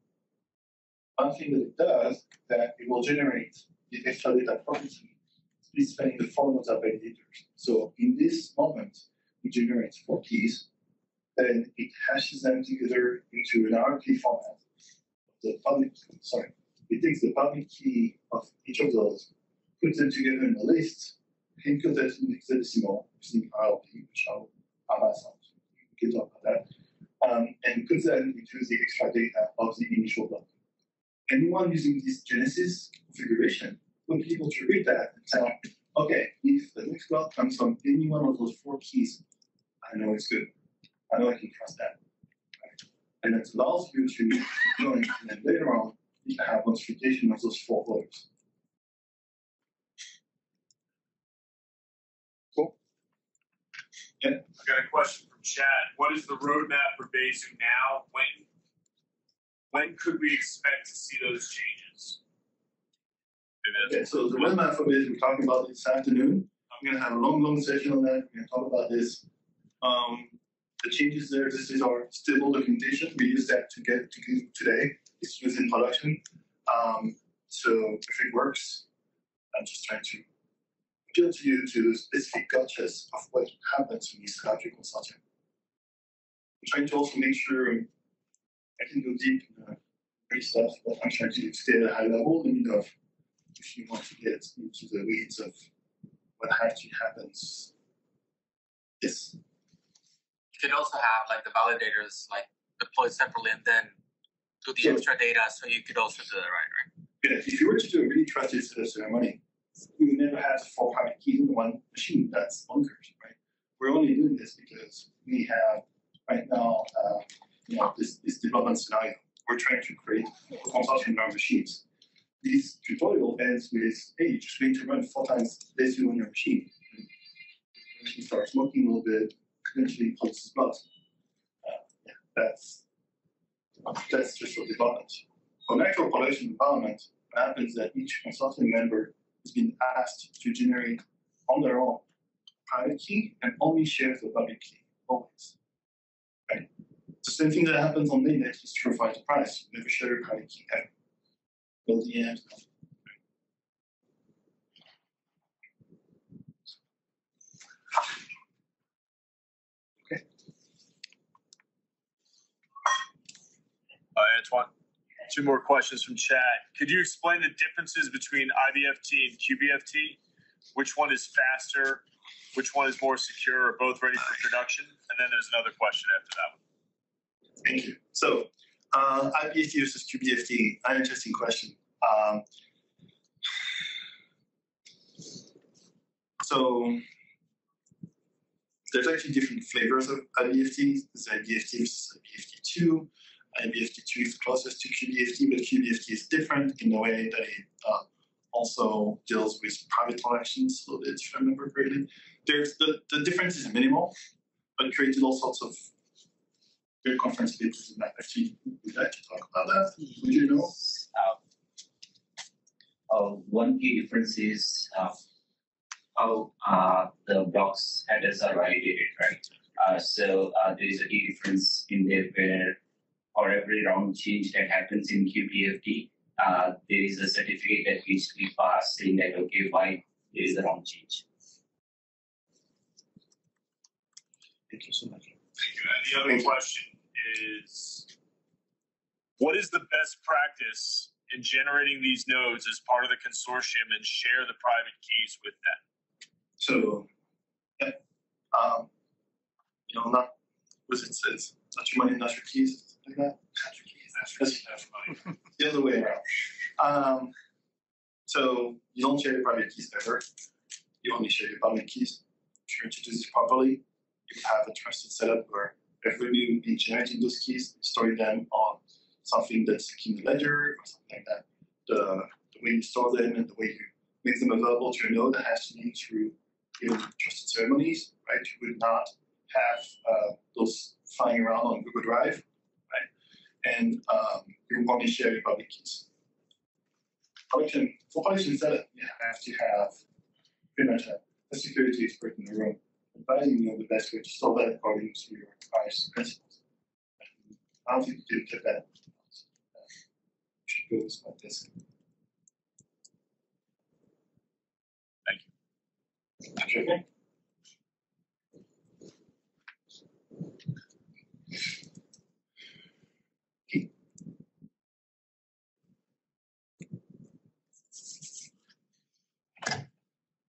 one thing that it does, that it will generate the extra data property specifying the formats of validators. So in this moment, it generates four keys, then it hashes them together into an RLP format. The public, sorry, it takes the public key of each of those, puts them together in a list, encodes that in hexadecimal using RLP, which I'll, I'll ask we can talk about that, um, and puts that into the extra data of the initial block. Anyone using this Genesis configuration would be able to read that and tell, okay, if the next block comes from any one of those four keys, I know it's good. I know I can trust that. And it allows you to join, and then later on, you can have notification of those four orders. Cool. Yeah. I got a question from Chad. What is the roadmap for Besu now? When when could we expect to see those changes? Okay, so the roadmap for this, we're talking about this afternoon. I'm gonna have a long, long session on that. We're gonna talk about this. Um, the changes there, this is our stable documentation. We use that to get to today. It's used in production. Um, so if it works, I'm just trying to to you to specific gotchas of what happens when you up your consortium. I'm trying to also make sure I can go deep in the great stuff, but I'm trying to stay at a high level and enough if you want to get into the weeds of what actually happens. Yes. You could also have like the validators like deployed separately and then do the Sure. extra data, so you could also do that, right? Right. Yeah, if you were to do a really trusted set of ceremony, you would never have four private keys in one machine. That's bonkers, right? We're only doing this because we have right now, uh, you know, this, this development scenario. We're trying to create a consortium our machines. This tutorial ends with, hey, you're just going to run four times this on your machine. Machine starts smoking a little bit, eventually pulses blood. Uh, yeah, that's that's just for development. For natural production environment, what happens that each consulting member has been asked to generate on their own private key and only share the public key, always. The same thing that happens on mainnet is true for enterprise. You never share your private key ever. Build the end. Uh, Antoine, two more questions from Chad. Could you explain the differences between IBFT and QBFT? Which one is faster? Which one is more secure or both ready for production? And then there's another question after that one. Thank you. So, uh, IBFT versus QBFT, an interesting question. Um, So there's actually different flavors of IBFT. There's IBFT versus IBFT2. IBFT2 is closest to QBFT, but QBFT is different in the way that it uh, also deals with private collections a little bit, if I remember correctly. There's the, the difference is minimal, but created all sorts of good conference papers and actually we'd like to talk about that. Would you know? Uh, one key difference is uh, how uh, the blocks headers are validated, right? Uh, so uh, there is a key difference in there where for every round change that happens in QBFT, uh, there is a certificate that needs to be passed saying that okay, why there is a round change. Thank you so much. Thank you. And the other question is, what is the best practice in generating these nodes as part of the consortium and share the private keys with them? So, yeah, um, you know, not, what it says, not your money, not your keys, something like that. Not your keys, that's your keys, that's fine. the other way around. Um, so you don't share your private keys ever. You only share your public keys. If you introduce it properly, you have a trusted setup where everybody will be generating those keys, storing them on something that's in the ledger or something like that. The, the way you store them and the way you make them available to your node that has to be through you know, trusted ceremonies, right? You would not have uh, those flying around on Google Drive, right? And um, you only share your public keys. Collection, for collection setup, you have to have pretty much a, a security expert in the room advising you on the best way to solve that according to your privacy principles. I don't think you did get that. Should like this. Thank you. Okay.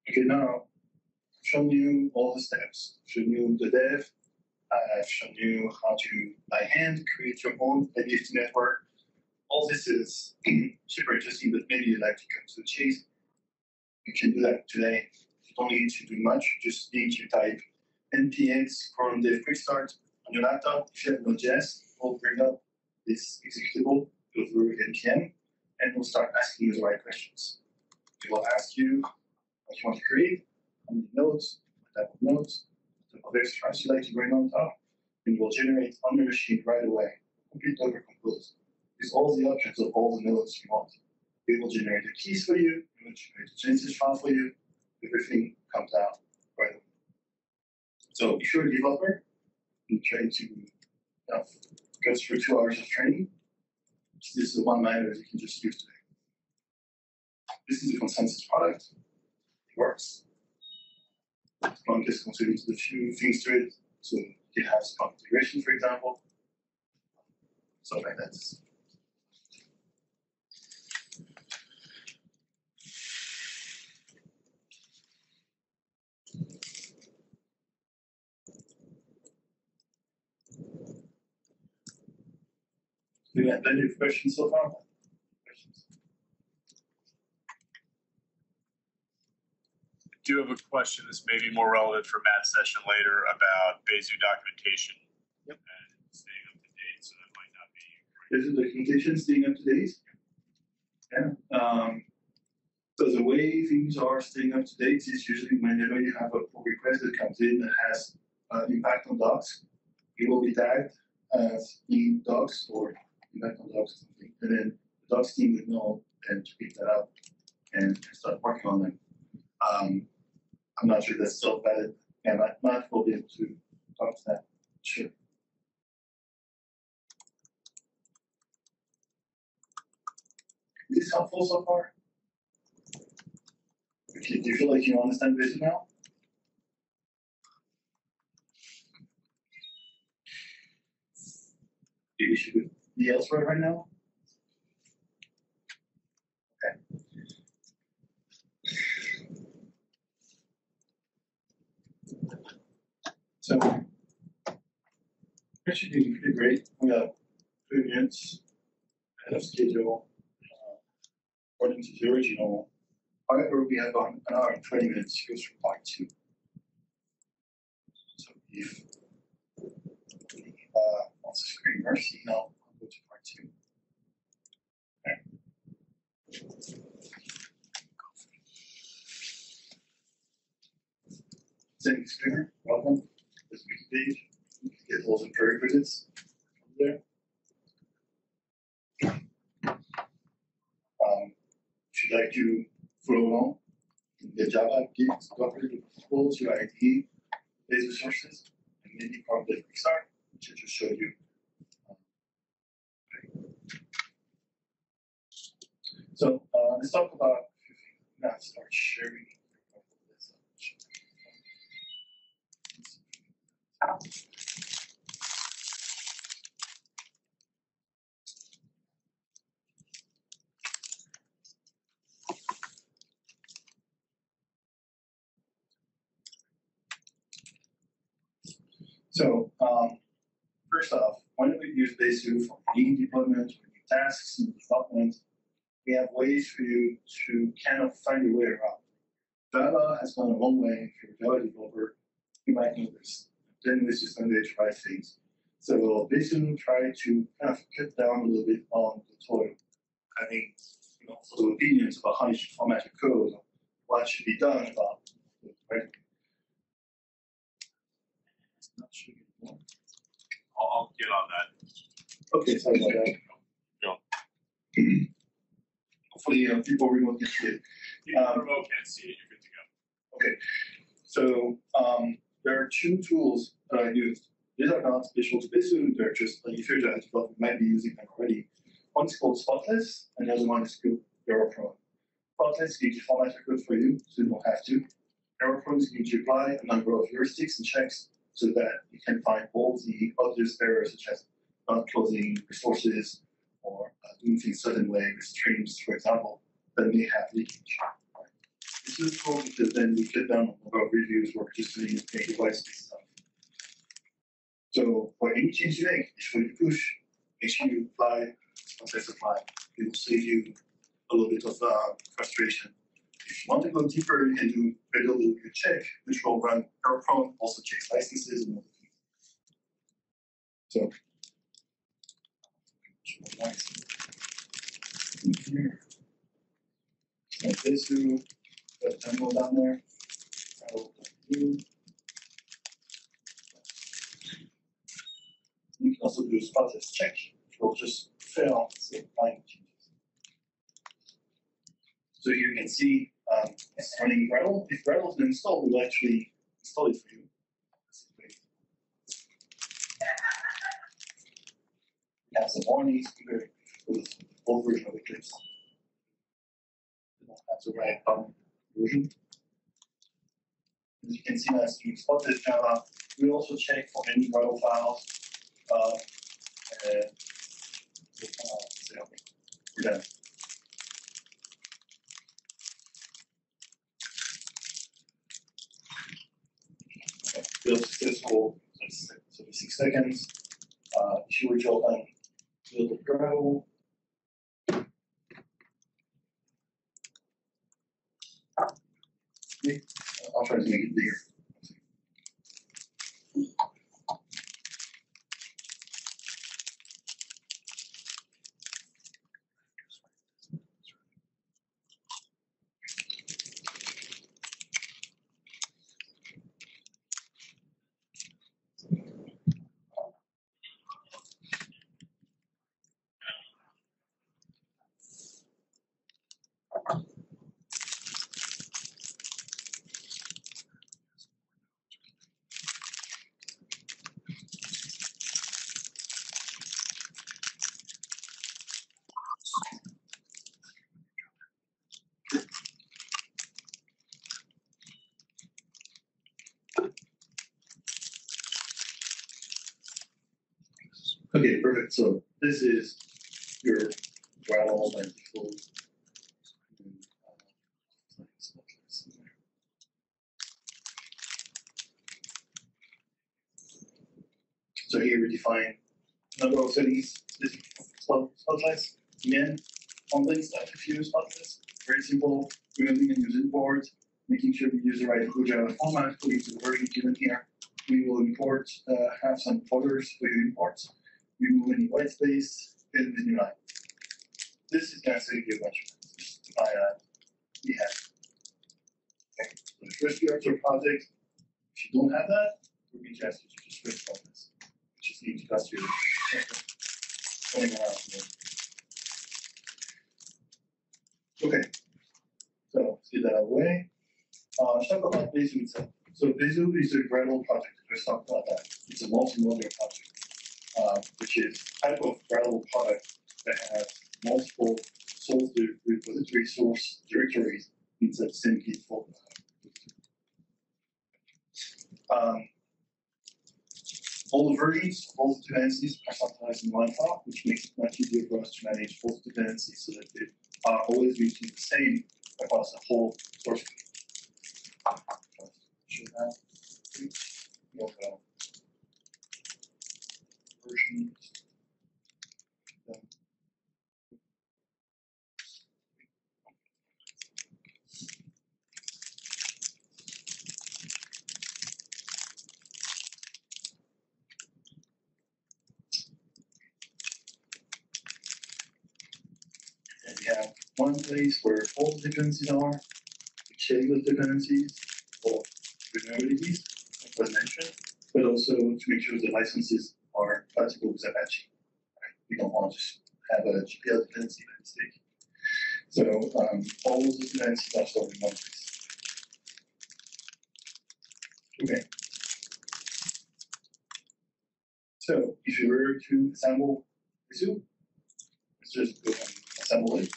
Okay, now shown you all the steps, shown you the dev, I've shown you how to by hand create your own IBFT network. All this is super interesting, but maybe you'd like to cut to the chase. You can do that today. You don't need to do much, you just need to type npx cron dev start on your laptop. If you have Node.js, we'll bring up this executable, go through npm, and we'll start asking you the right questions. It will ask you what you want to create, how many nodes, what type of nodes, you like to bring on top, and will generate on your machine right away, complete Docker compose, all the options of all the nodes you want. It will generate the keys for you, it will generate the Genesis file for you, everything comes out right away. So if you're a developer, and trying to you know, go through two hours of training, this is the one liner you can just use today. This is a ConsenSys product It works. Splunk has contributed a few things to it. So it has Splunk integration, for example. Stuff like that. Do you have plenty of questions so far? Do have a question that's maybe more relevant for Matt's session later about Besu documentation. Yep. And staying up to date, so that might not be. Documentation staying up to date. Yeah. Um, so the way things are staying up to date is usually whenever you have a pull request that comes in that has uh, impact on docs, it will be tagged as in docs or impact on docs or something. And then the docs team would know and to pick that up and start working on them. Um, I'm not sure that's still valid, and Matt, Matt will be able to talk to that. Sure. Is this helpful so far? Okay, do you feel like you understand this now? Maybe you should be elsewhere right now? So, actually doing pretty great. We got two minutes ahead of schedule, uh, according to the original However, we have an hour and twenty minutes to go through part two. So if uh, wants to screen mercy, now I'll go to part two. Cindy Skinner, welcome. The can get those in prerequisites from there. Um, if you'd like to follow along, the Java Git Docker tools, your ID, base resources, and maybe from the quick start, which I just showed you. So uh, let's talk about now start sharing. So um, first off, when we use Besu for any deployment, for new tasks and development, we have ways for you to kind of find your way around. Java has gone a long way. If you're a Java developer, you might know this. Then this is when they try things. So Besu try to kind of cut down a little bit on the toil. I mean, you know, sort of opinions about how you should format your code, what should be done about it, right? Not sure anymore. I'll, I'll get on that. Okay, sorry about that. Go. Hopefully, uh, people remote can see it. You Um, remote can't see it, you're good to go. Okay. So um, there are two tools that I used. These are not special to Besu. They're just like if you're you might be using them already. One's called Spotless, and the other one is called ErrorProne. Spotless gives you format code for you, so you don't have to. ErrorProne gives you apply a number of heuristics and checks so that you can find all the obvious errors such as not closing resources or uh, doing things certain way with streams, for example, that may have leakage. Is cool because then we cut down the reviews where just is make device stuff. So for any change you make, before you push, make sure you apply spotless apply. It will save you a little bit of uh, frustration. If you want to go deeper, you can do regular loop check, which will run error prone, also checks licenses and other things. So. Like this, down there. You can also do a spotless check, which will just fail the line changes. So you can see um, it's running Gradle. If Gradle has been installed, we'll actually install it for you. We have some warnings here with full version of Eclipse. We don't have to write um, As you can see, it's doing spotless Java. We also check for any Gradle files. Uh, uh, so, we're done. Build successful, so six seconds. Uh, you were open build a. I'll try to make it bigger. Perfect. So this is your Gradle by default. So here we define number of cities, this spot spotlights, again, on links that if you spot this. very simple, removing and using boards, making sure we use the right Java format to the version given here. We will import, uh, have some folders for your imports, remove any white space, in the new line. This is gonna save you a bunch of. I, uh, we have. Okay, so the first few project, if you don't have that, going to you to just switch from this. You Just need to pass your. Going around. Okay. So get that out of the way. Uh, let's talk about Besu itself. So Besu is a Gradle project. Let's talk about that. It's a multi-module project, is type of Gradle product that has multiple source uh, repository source directories inside the same key folder. Um, all the versions, all the dependencies are centralized in one file, which makes it much easier for us to manage both dependencies so that they are always using the same across the whole source. Ah, ah, ah, code. Should have your, uh, versions. And we have one the dependencies are, we check those dependencies for vulnerabilities, was mentioned, but also to make sure the licenses are compatible with Apache. We don't want to just have a GPL dependency by mistake. So um, all those dependencies are stored in one place. Okay. So if you were to assemble Resume, let's just go and assemble it.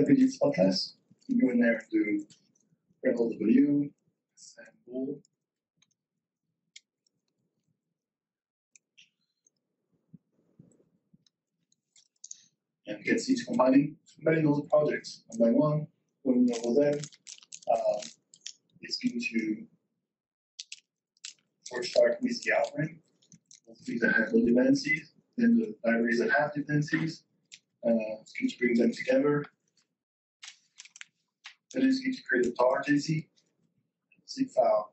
So just like we did Spotless, you go in there and do Gradle W, assemble. And see it's combining, combining all the projects one by one, going over them. Um, it's going to first start with the outline, of things that have no dependencies, then the libraries that have dependencies. Uh, it's going to bring them together. Then it's going to create a tar JC, zip file.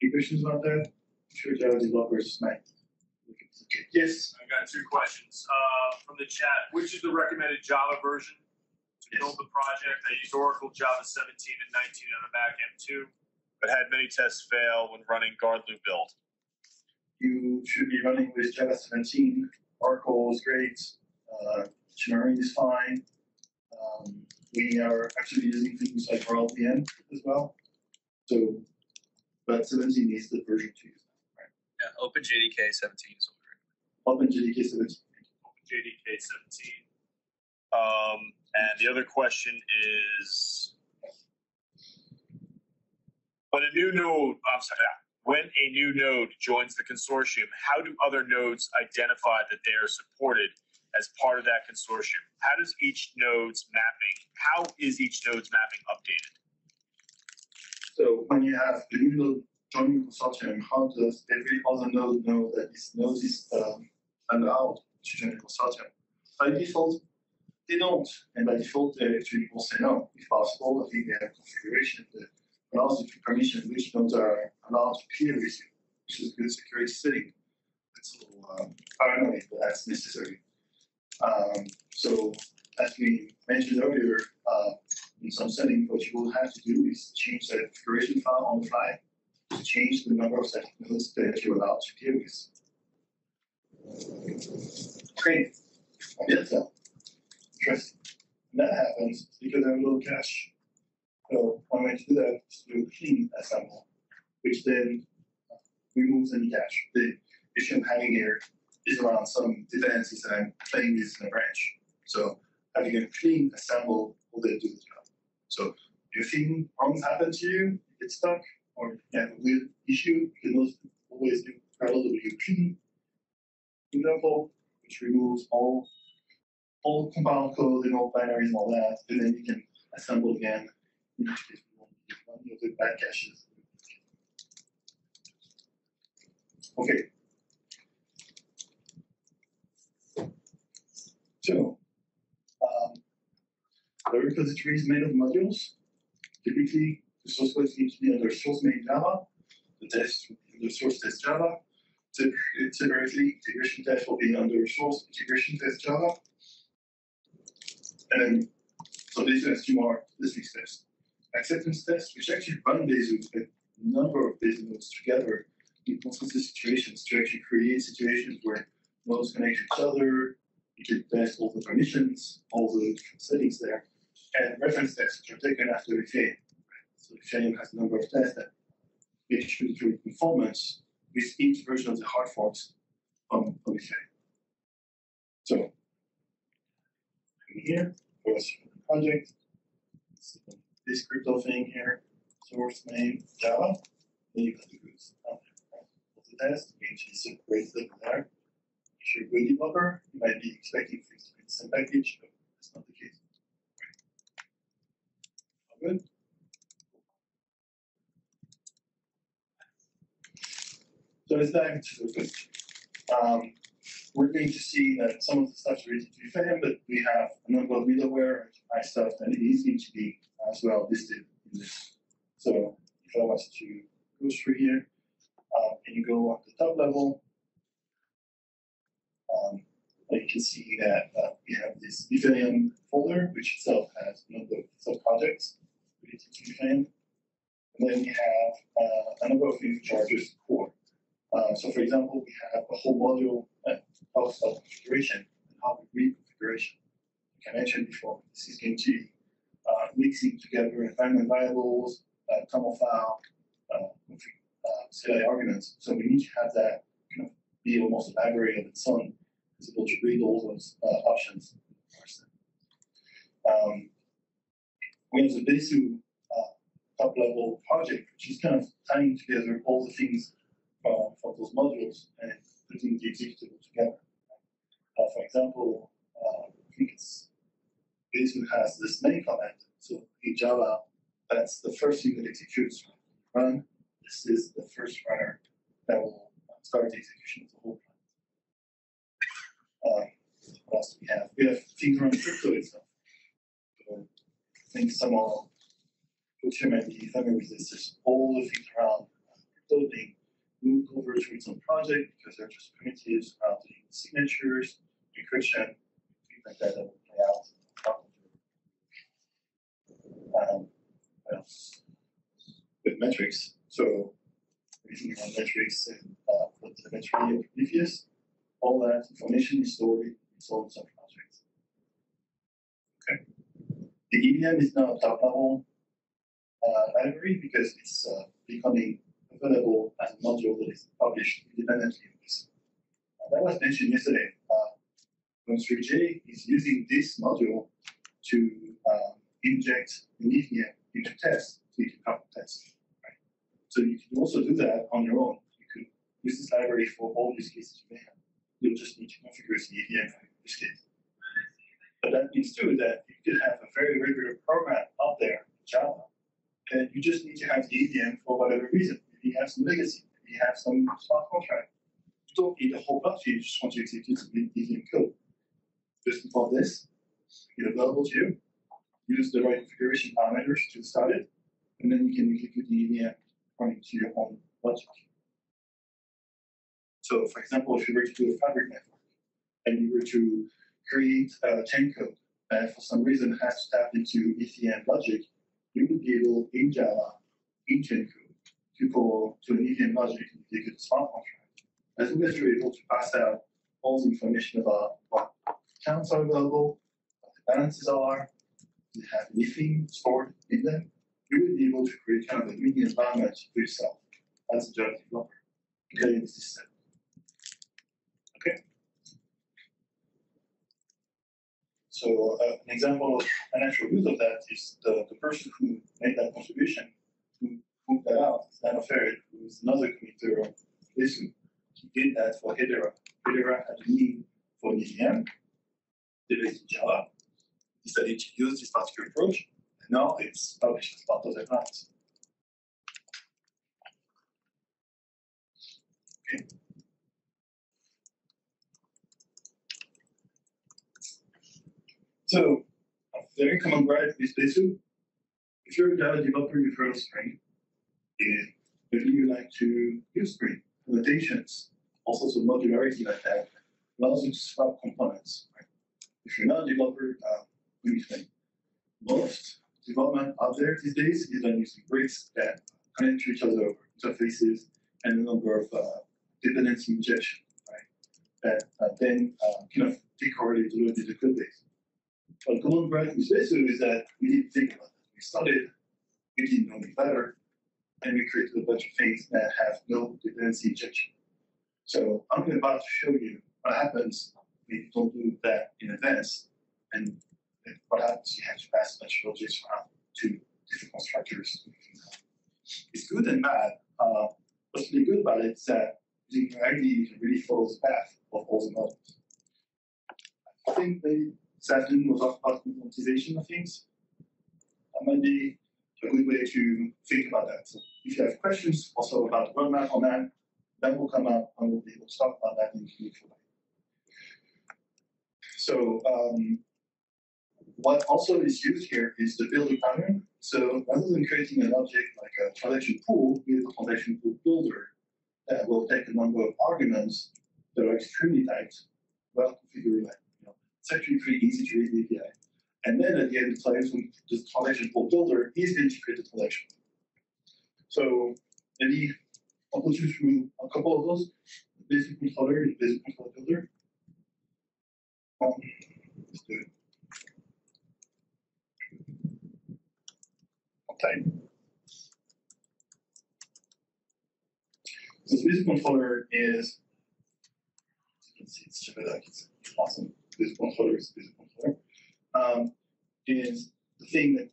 Any questions about that? I'm sure Java developers might. Yes, I've got two questions. Uh, from the chat, which is the recommended Java version to Yes. build the project? I used Oracle Java 17 and 19 on a Mac M2, but had many tests fail when running gradlew build. you should be running with Java 17. Oracle is great. Uh, Temurin is fine. Um, we are actually using things like RLPN as well. So, but 17 is the version to use. Yeah, OpenJDK 17 is OpenJDK 17. JDK 17. Um, and the other question is when a new node, I'm sorry, when a new node joins the consortium, how do other nodes identify that they are supported as part of that consortium? How does each node's mapping, how is each node's mapping updated? So when you have the new node joining consortium, how does every other node know that this node is um, allowed to join the consortium? By default, they don't, and by default, they actually will say no. If possible, I think they have configuration that allows you to permission which nodes are allowed to peer with you, which is a good security setting. It's a little um, paranoid, but that's necessary. Um, so as we mentioned earlier, uh, in some setting, what you will have to do is change the configuration file on the fly to change the number of static nodes that you're allowed to peer with. Great. Yes, sir. Interesting. And that happens because I have a little cache. So one way to do that is to do a clean assemble, which then removes any cache. The issue I'm having here is around some dependencies that I'm playing with in a branch. So having a clean assemble will then do the job. So if anything wrong happens to you, you get stuck, or you have a weird issue, you can always- do Gradle W clean example, which removes all all compiled code and all binaries and all that, and then you can assemble again. one of the bad caches. Okay. So, um, the repository is made of modules. Typically, the source code needs to be under source main Java. The test under source test Java. Separately, integration test will be under source integration test Java. And so these are more listening tests. Acceptance tests, which actually run Besu, a number of Besu nodes together in consensus situations to actually create situations where nodes connect each other, you can test all the permissions, all the settings there, and reference tests which are taken after fail. So the Shane has a number of tests that make sure performance with each version of the hard forks on, on fail. So here, first project, this crypto thing here, source name Java, then you goods out there. Of the test, you actually separate them there. If you're a good developer, you might be expecting things to be the same package, but that's not the case. Good? So let's dive into the. Um, we're going to see that some of the stuff is related to FAM, but we have a number of middleware and stuff that it is going to be as well listed in this. So if I was to go through here, uh, and you go up the top level, um, you can see that uh, we have this Ethereum folder, which itself has a number of sub-projects And then we have uh, a number of are just core. Uh, so for example, we have a whole module of of configuration and how we read configuration. Like I mentioned before, this is going to be uh, mixing together environment variables, uh, TOML file, uh, uh, CLI arguments. So we need to have that kind of be almost a library of its own, is able to read all those uh, options. Um, we have the Besu uh, top level project, which is kind of tying together all the things from, from those modules and putting the executable together. Uh, for example, uh, I think it's Besu has this main command. So in Java, that's the first thing that executes run. This is the first runner that will start the execution of the whole plan. Um, what else do we have? We have things around crypto itself. Might be familiar this. There's all the things around crypto being moved over to its own project because they're just primitives around the signatures, encryption, things like that that will play out. Um? With metrics, so everything around metrics and uh, telemetry of Prometheus, all that information is stored in its own subprojects. Okay. The EVM is now a top level uh, library because it's uh, becoming available as a module that is published independently of this. Uh, that was mentioned yesterday. Uh, Web3j is using this module to um, inject an EVM into tests so you can cover tests. Right? So you can also do that on your own. You could use this library for all use cases you may have. You'll just need to configure the EVM for use case. But that means too that have a very regular program out there in Java, and you just need to have the EVM for whatever reason. Maybe you have some legacy, maybe you have some smart contract. You don't need a whole bunch, you just want to execute some EVM code. Just import this, it available to you, use the right configuration parameters to start it, and then you can execute the EVM according to your own logic. So, for example, if you were to do a fabric network and you were to create a chain code that for some reason has to tap into EVM logic, you would be able in Java, in code, to call to an EVM logic and execute a smart contract. As long as you're able to pass out all the information about what accounts are available, what the balances are, you have anything stored in them, you will be able to create kind of a mini environment for yourself as a Java developer, getting the system. Okay. So uh, an example of an actual use of that is the, the person who made that contribution, who moved that out, Danno Ferrin, who is another committer of this, he did that for Hedera. Hedera had a need for an EVM, database in Java, decided to use this particular approach, and now it's published as part of the class. Okay. So, a very common gripe is Besu. If you're a Java developer, you've heard of Spring. And maybe you like to use Spring annotations, also some modularity like that allows you to swap components. Right? If you're not a developer, uh, let me explain. Most development out there these days is done using bricks that connect to each other over interfaces and a number of uh, dependency injection, right? That uh, then uh, kind of decorrelate a little bit the code base. But common ground with Besu is that we didn't think about it. We started, we didn't know any better, and we created a bunch of things that have no dependency injection. So I'm about to show you what happens if you don't do that in advance, and what happens you have to pass a bunch of logics around to different constructors. It's good and bad. Uh, what's really good about it is that using can really follow the path of all the models. I think maybe Saturn will talk about monetization of things. That might be a good way to think about that. So if you have questions also about the roadmap on that, that will come up and we'll be able to talk about that in the future. So um, what also is used here is the builder pattern. So rather than creating an object like a transaction pool, we have a transaction pool builder that will take a number of arguments that are extremely tight, well configured, it's actually pretty easy to read the API. And then at the end, the transaction, the transaction pool builder is going to create a transaction. So maybe I'll put you through a couple of those. Besu controller and Besu controller builder. Um, let's do it. Okay. So this Besu controller is, you can see it's super like it's awesome. Besu controller is Besu controller. Um, is the thing that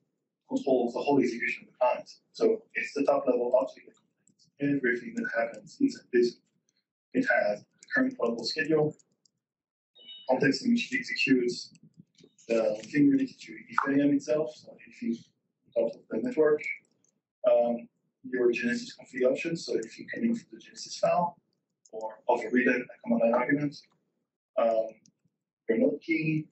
controls the whole execution of the client. So it's the top level object that contains everything that happens inside this. It has the current protocol schedule, context in which it executes, the thing related to Ethereum itself, so on top of the network, um, your Genesis config options, so if you can input the Genesis file or overread it, a command line argument, um, key,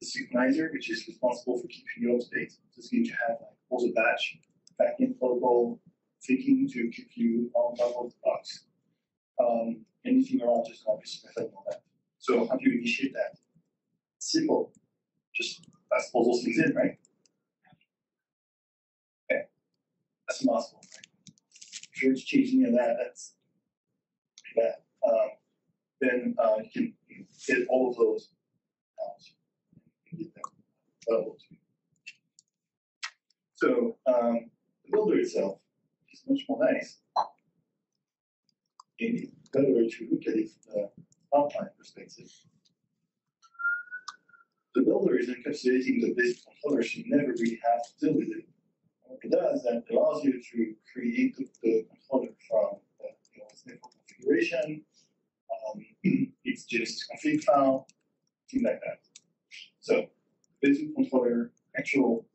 the synchronizer, which is responsible for keeping you up to date. This means you have like also batch backend protocol thinking to keep you on top of the box. Um, anything around just an obvious method on that. So how do you initiate that? Simple. Just pass all those things in, right? Okay. That's impossible. Right? If you're changing that, that's that. Um, then uh, you can get all of those So um, the builder itself is much more nice. And it's better to look at it from the outline perspective. The builder is encapsulating the Besu controller, you never really have to deal with it. What it does, is that it allows you to create the, controller from the, you know, configuration, um, its Genesis config file, like that. So, Besu controller actual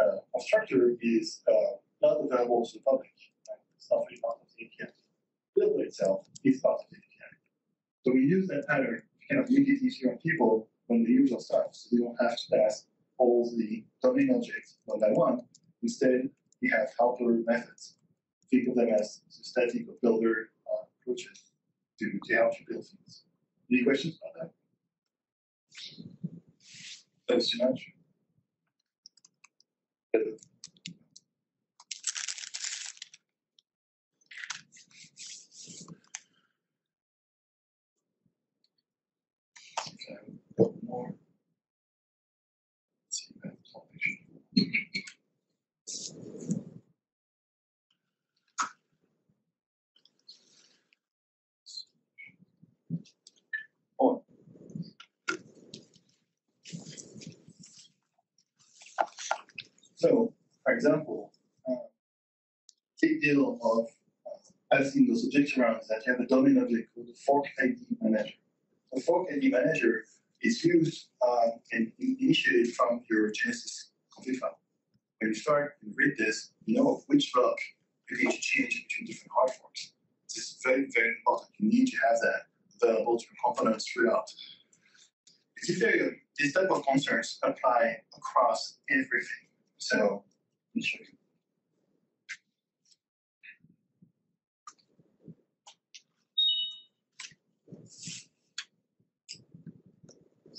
uh, constructor is uh, not available to the public. Right? It's not really part of the API. Builder itself is part of the API. So we use that pattern to kind of make it easier on people when they use stuff, so they don't have to pass all the domain objects one by one. Instead, we have helper methods. Think of them as static or builder uh, approaches to, to you build things. Any questions about that? Thanks so much. Okay, a couple more. Let's see if I have salvation. Oh. So, for example, uh, big deal of uh, passing those objects around is that have a domain object called the fork ID manager. The fork ID manager is used uh, and in- initiated from your Genesis config file. When you start and read this, you know which block you need to change between different hard forks. This is very, very important. You need to have that available to your components throughout. It's very, these type of concerns apply across everything. So.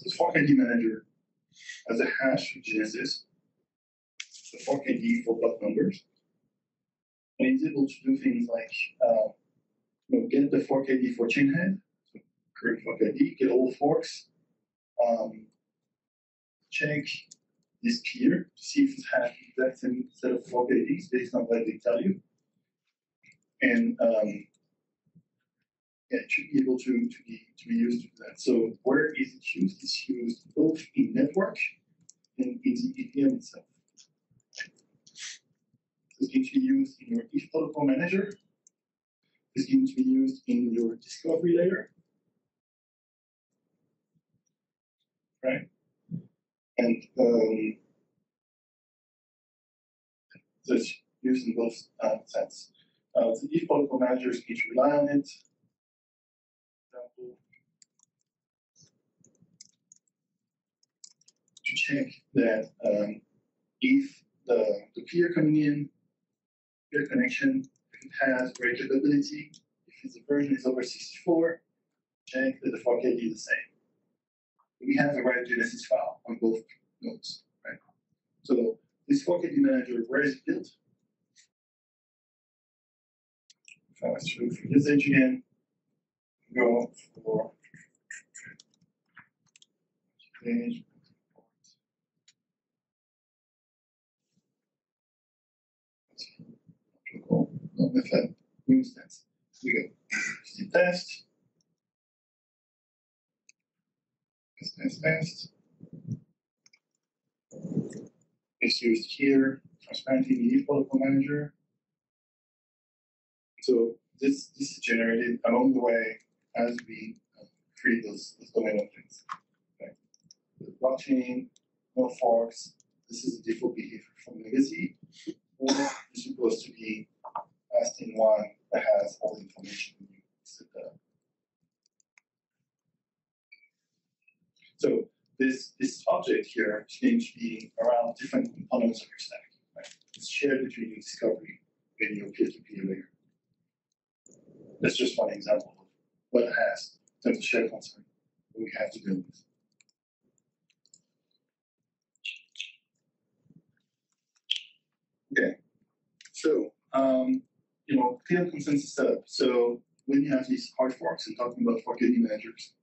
This fork ID manager has a hash Genesis, the fork ID for block numbers, and it's able to do things like uh, you know, get the fork ID for chain head, so current fork ID, get all forks, um, check this peer to see if it has the exact same set of IDs based on what they tell you. And um, yeah, it should be able to, to be to be used to that. So where is it used? It's used both in network and in the EVM itself. It's going to be used in your ETH protocol manager. It's going to be used in your discovery layer. Right? And um, used in both uh, sense. Uh, the ETH protocol manager is going rely on it. To check that um, if the, the peer coming in, peer connection, it has great capability, if the version is over 64, check that the fork ID is the same. We have the right Genesis file on both nodes, right? So this ID manager, where is it built? To look for usage again, go for. Protocol, no method, instance. We go. Test. Test, test. It's used here, transparently in the protocol manager. So this this is generated along the way as we uh, create those, those domain objects. Okay. The blockchain, no forks. This is the default behavior from legacy. Or it's supposed to be in one that has all the information you set. So this this object here to be around different components of your stack. Right? It's shared between your discovery and your peer-to-peer layer. That's just one example of what has in terms of shared concern we have to deal with. Okay, so um, you know, clear consensus setup. So when you have these hard forks and talking about fork ID managers,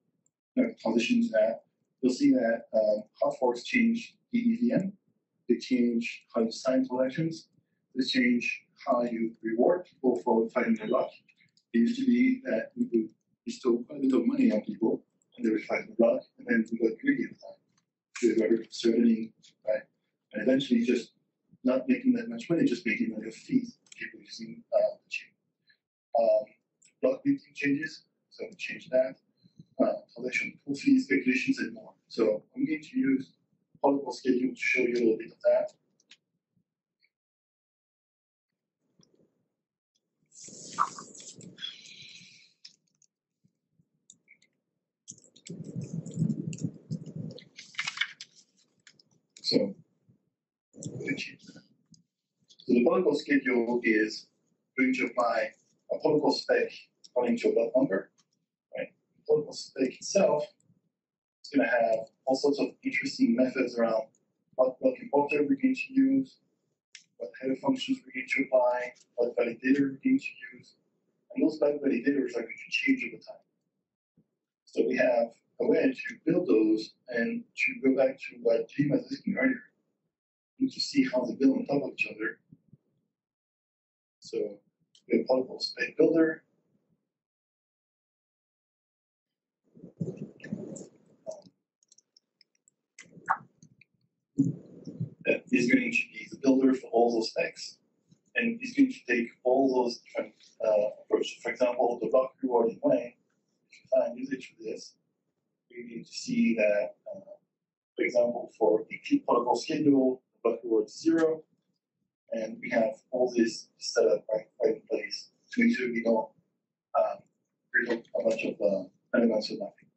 you know, transitions that, you'll see that um, hard forks change the EVM, they change how you sign collections, they change how you reward people for finding their block. It used to be that we would bestow quite a bit of money on people and they would find the block, and then we got greedy at the time. So they were right? And eventually just not making that much money, just making money off fees, people using uh, the chain. Um, block minting changes, so we change that. Uh, transaction pool fees, speculations, and more. So I'm going to use protocol schedule to show you a little bit of that. So. So the protocol schedule is going to apply a protocol spec according to a block number, protocol spec itself is going to have all sorts of interesting methods around what block importer we're going to use, what header functions we're going to apply, what validator we're going to use, and those validators are going to change over time. So we have a way to build those and to go back to what Jim was asking earlier, and to see how they build on top of each other. So we have a protocol spec builder. That is going to be the builder for all those specs. And it's going to take all those different uh, approaches. For example, the block rewarding way, if you find usage for this, we need to see that, uh, for example, for the key protocol schedule, the block reward is zero. And we have all this set up right, right in place to we don't, um, a bunch of, uh, elements of nothing.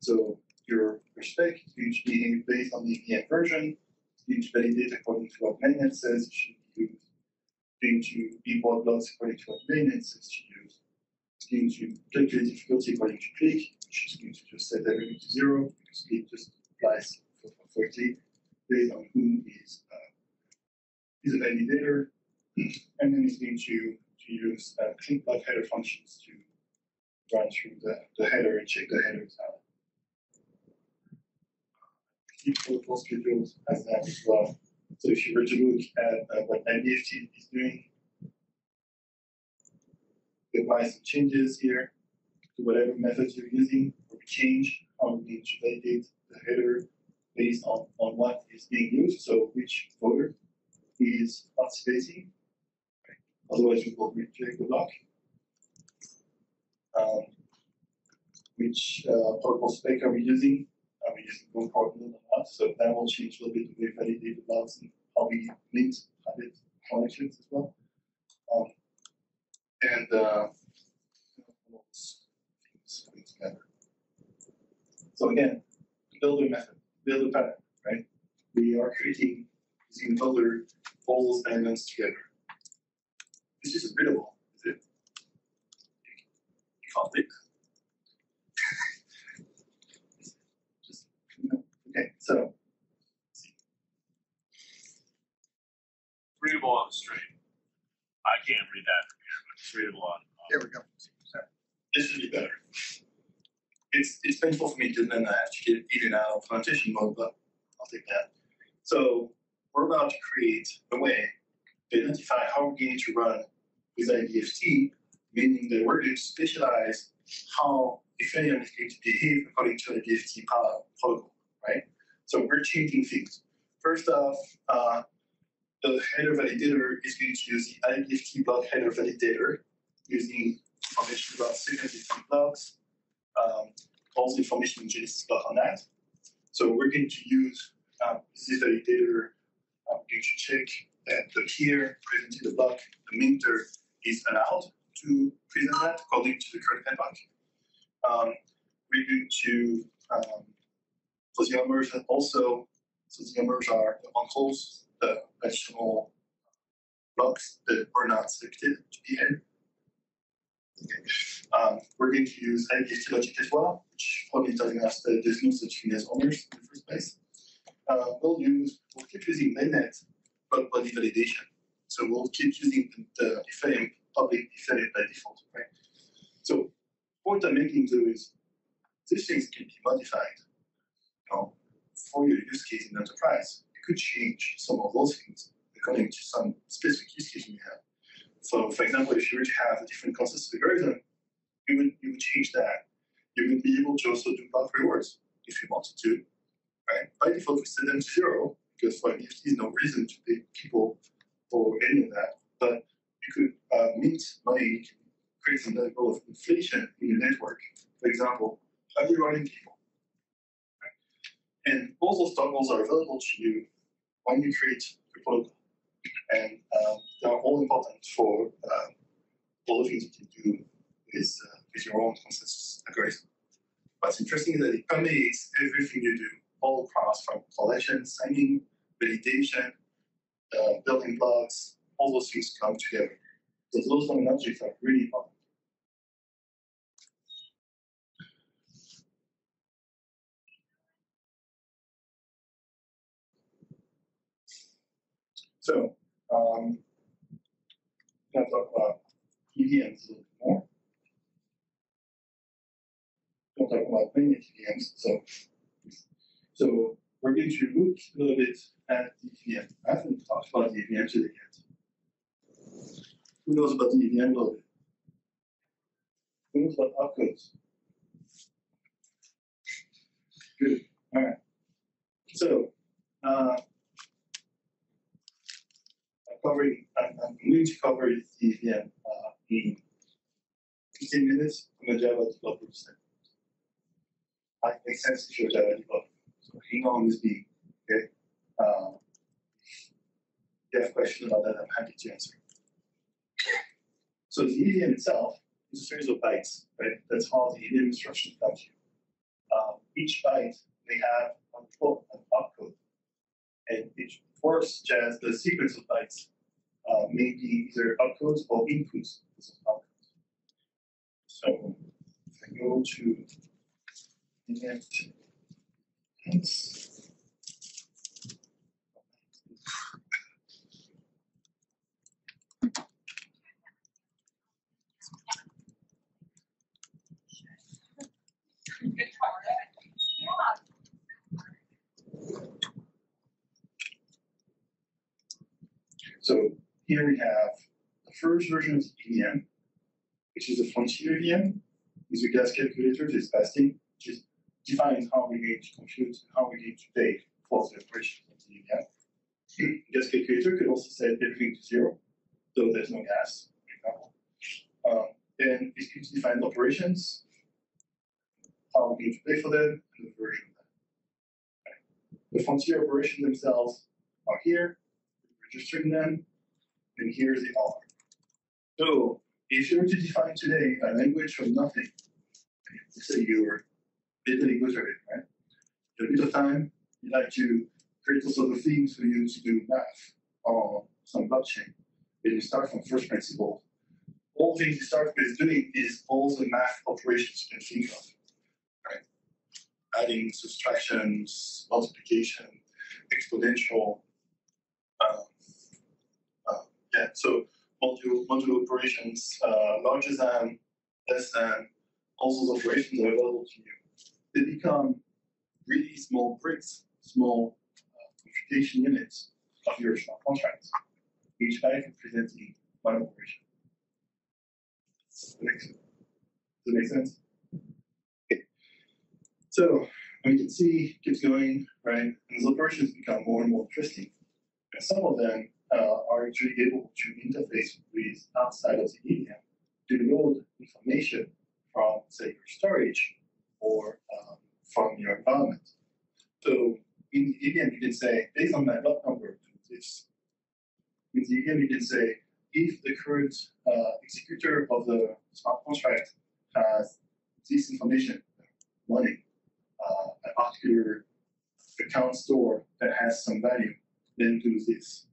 So your, your spec to be based on the EVM version, to validate according to what mainnet says it should be to import blocks according to what maintenance says to use. It's going to calculate difficulty according to Clique, which is going to just set everything to zero, because Clique just applies for, for Clique based on who is, uh, is a validator. And then it's going to, to use uh, Clique block header functions to run through the, the header and check the headers out. Protocol schedules as well. So if you were to look at uh, what IBFT is doing, we apply some changes here to whatever methods you're using, or we change how we validate the header based on, on what is being used, so which voter is participating. Otherwise, we will reject the block. Um, which uh, protocol spec are we using? Using one coordinate or not? So that will change a little bit the way we validate the blocks and how we link habit connections as well. Um, and uh, things coming together. So again, build a method, build a pattern, right? We are creating using builder all elements together. This is readable, is it? You can't think. Just, okay, so Readable on the screen. I can't read that from here, but it's readable on. on- There we go. This should be better. It's it's painful for me to then have to get in and out of plantation mode, but I'll take that. So we're about to create a way to identify how we're going to run with IBFT, meaning that we're going to specialize how Ethereum is going to behave according to IBFT pro- protocol, right? So we're changing things. First off, uh, the header validator is going to use the IBFT block header validator using information about secondary blocks, um, all the information in Genesis block on that. So we're going to use um, this validator. I'm going to check that the peer presenting the block, the minter, is allowed to present that according to the current epoch. Um, we're going to um, for the and also so the numbers are the uncles, the additional blocks that were not selected to be here. Okay. Um, we're going to use IBFT logic as well, which probably telling us that there's no such thing as ommers in the first place. Uh, we'll use, we'll keep using mainnet block body validation. So we'll keep using the, the Ethereum public Ethereum by default, right? So point I'm making though is these things can be modified. Know, for your use case in enterprise, you could change some of those things according to some specific use case you have. So, for example, if you were to have a different consensus algorithm, you would you would change that. You would be able to also do block rewards if you wanted to, right? By default, we set them to zero because for NFT, there's no reason to pay people for any of that. But you could uh, mint money, create some level of inflation in your network. For example, how you running people? And all those toggles are available to you when you create your protocol and um, they are all important for uh, all the things you can do with, uh, with your own consensus algorithm. What's interesting is that it permeates everything you do all across from collection, signing, validation, uh, building blocks, all those things come together. So those terminologies are really important. So, um, going to talk about EVMs a little bit more. To talk about many EVMs. So, so we're going to look a little bit at the EVM. I haven't talked about the EVM today yet. Who knows about the EVM a little bit? Who knows about opcodes? Good. All right. So, uh, covering, I'm, I'm going to cover EVM uh, in 15 minutes. I'm a Java developer. might make sense if you're Java developer. So hang on with me, okay? Um, if you have questions about that, I'm happy to answer. So the EVM itself is a series of bytes, right? That's how the EVM instruction comes you. Um, each byte may have an opcode, and each works as the sequence of bytes uh, may be either opcodes or inputs. So if I go to Thanks. So here we have the first version of the EVM, which is a frontier EVM, with a gas calculator that's fasting, which defines how we're going to compute and how we're going to pay for the operation of the EVM. gas calculator could also set everything to zero, though there's no gas, for example. Um, and it's going to define operations, how we're going to pay for them, and the version of them. Right. The frontier operations themselves are here, registering them, and here's the R. So if you were to define today a language from nothing, let's say you're Italy at it, right? In a bit of time, you like to create those sort of things for you to do math on some blockchain. And you start from first principle. All things you start with doing is all the math operations you can think of, right? Adding, subtractions, multiplication, exponential, um, yeah, so module, module operations, uh, larger than, less than, all those operations are available to you. They become really small bricks, small uh, computation units of your smart contracts. Each byte representing one operation. Does that make sense? So, we can see keeps going, right? And these operations become more and more interesting. And some of them are actually able to interface with outside of the EVM to load information from, say, your storage or um, from your environment. So in the EVM, you can say, based on my block number, this. In the EVM, you can say, if the current uh, executor of the smart contract has this information running, uh, a particular account store that has some value, then do this.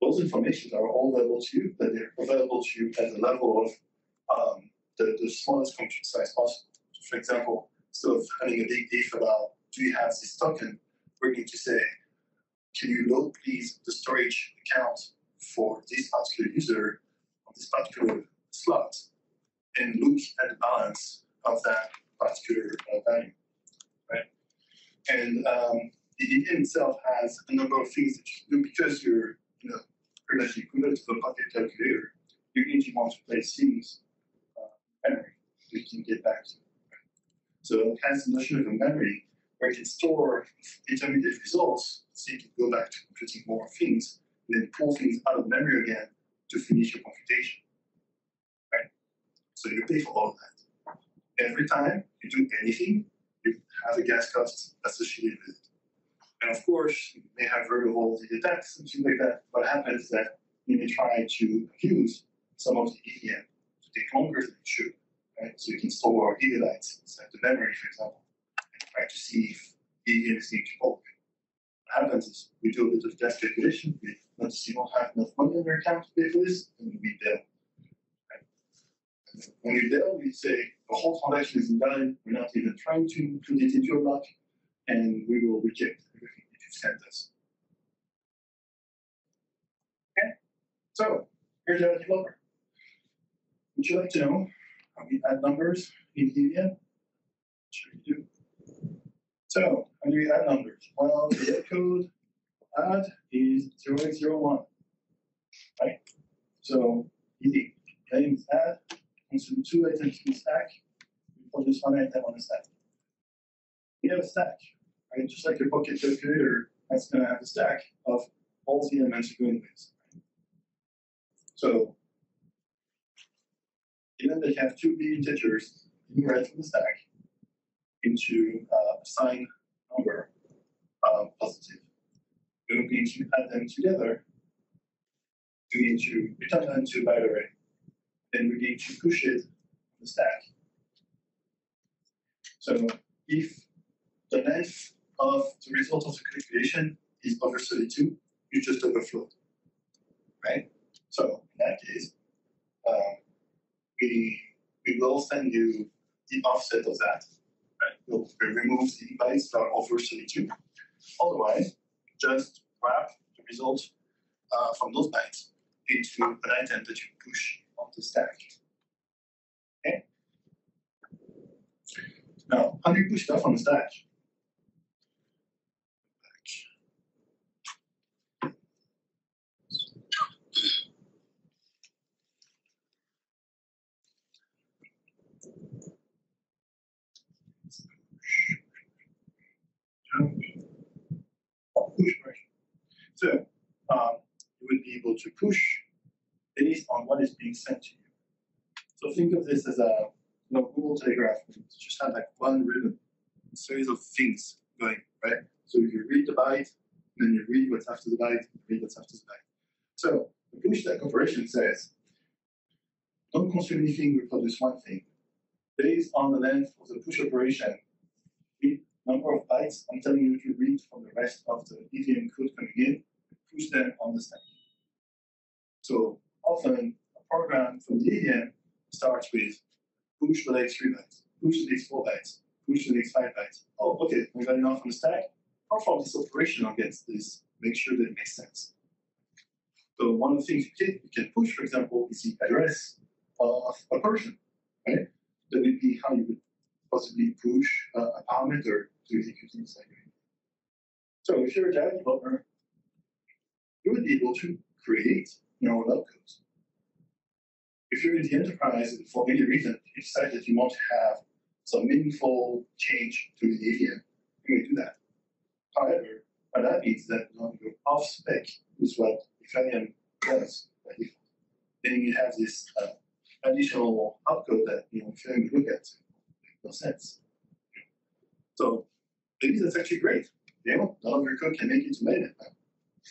Those informations are all available to you, but they're available to you at the level of um, the, the smallest function size possible. For example, instead of having a big if about do you have this token, we're going to say, can you load please the storage account for this particular user on this particular slot and look at the balance of that particular uh, value, right? And um, the EVM itself has a number of things that you do because you're you know, pretty much to the bucket calculator. You're going to want to place things uh, memory can get back to. it. So it has the notion of a memory where it can store intermediate results so you can go back to computing more things and then pull things out of memory again to finish your computation. Right? So you pay for all of that. Every time you do anything, you have a gas cost associated with it. And of course, you may have all the attacks and things like that. What happens is that you may try to use some of the EVM to take longer than it should. Right? So you can store gigabytes inside the memory, for example, and try to see if EVM is to bulk. What happens is we do a bit of gas calculation, we notice you don't have enough money in your account to pay for this, and we bail. Right? When you bail, we say the whole transaction is invalid, we're not even trying to include it into a block, and we will reject everything that you've sent us. Okay, so here's our developer. Would you like to know how we add numbers in EVM? Sure you do. So, how do we add numbers? Well, the code add is 0801, right? So, easy. Is add, consume two items in stack, we put this one item on the stack. We have a stack, right? Just like your bucket calculator, that's going to have a stack of all the elements going with. So, given that you have two big integers you in red from the stack, into uh, assign number um, positive. We're going to add them together. We're to return them to byte array. Then we need to push it on the stack. So if the length of the result of the calculation is over 32, you just overflow. Right? So in that case, um, we we will send you the offset of that. Right? We'll, remove the bytes that are over 32. Otherwise, just wrap the result uh, from those bytes into an item that you push on the stack. Okay? Now, how do you push stuff on the stack? push version. So um, you would be able to push based on what is being sent to you. So think of this as a you know, Google Telegraph. You just have like one ribbon, a series of things going, right? So you read the byte, then you read what's after the byte, read what's after the byte. So the push stack operation says, don't consume anything, reproduce one thing. Based on the length of the push operation, read number of bytes I'm telling you to read from the rest of the EVM code coming in, push them on the stack. So often a program from the EVM starts with push the next three bytes, push the next four bytes, push the next five bytes. Oh, okay, we got enough on the stack. Perform this operation against this, make sure that it makes sense. So one of the things you can, you can push, for example, is the address of a person, right? That would be how you would possibly push uh, a parameter So if you're a developer, you would be able to create own web codes. If you're in the enterprise, for any reason, you decide that you want to have some meaningful change to the EVM, you may do that. However, what that means that you know, off spec with what Ethereum does by default. Then you have this uh, additional opcode that you know Ethereum look at. No sense. So maybe that's actually great. You know, of your code can make it to mainnet now.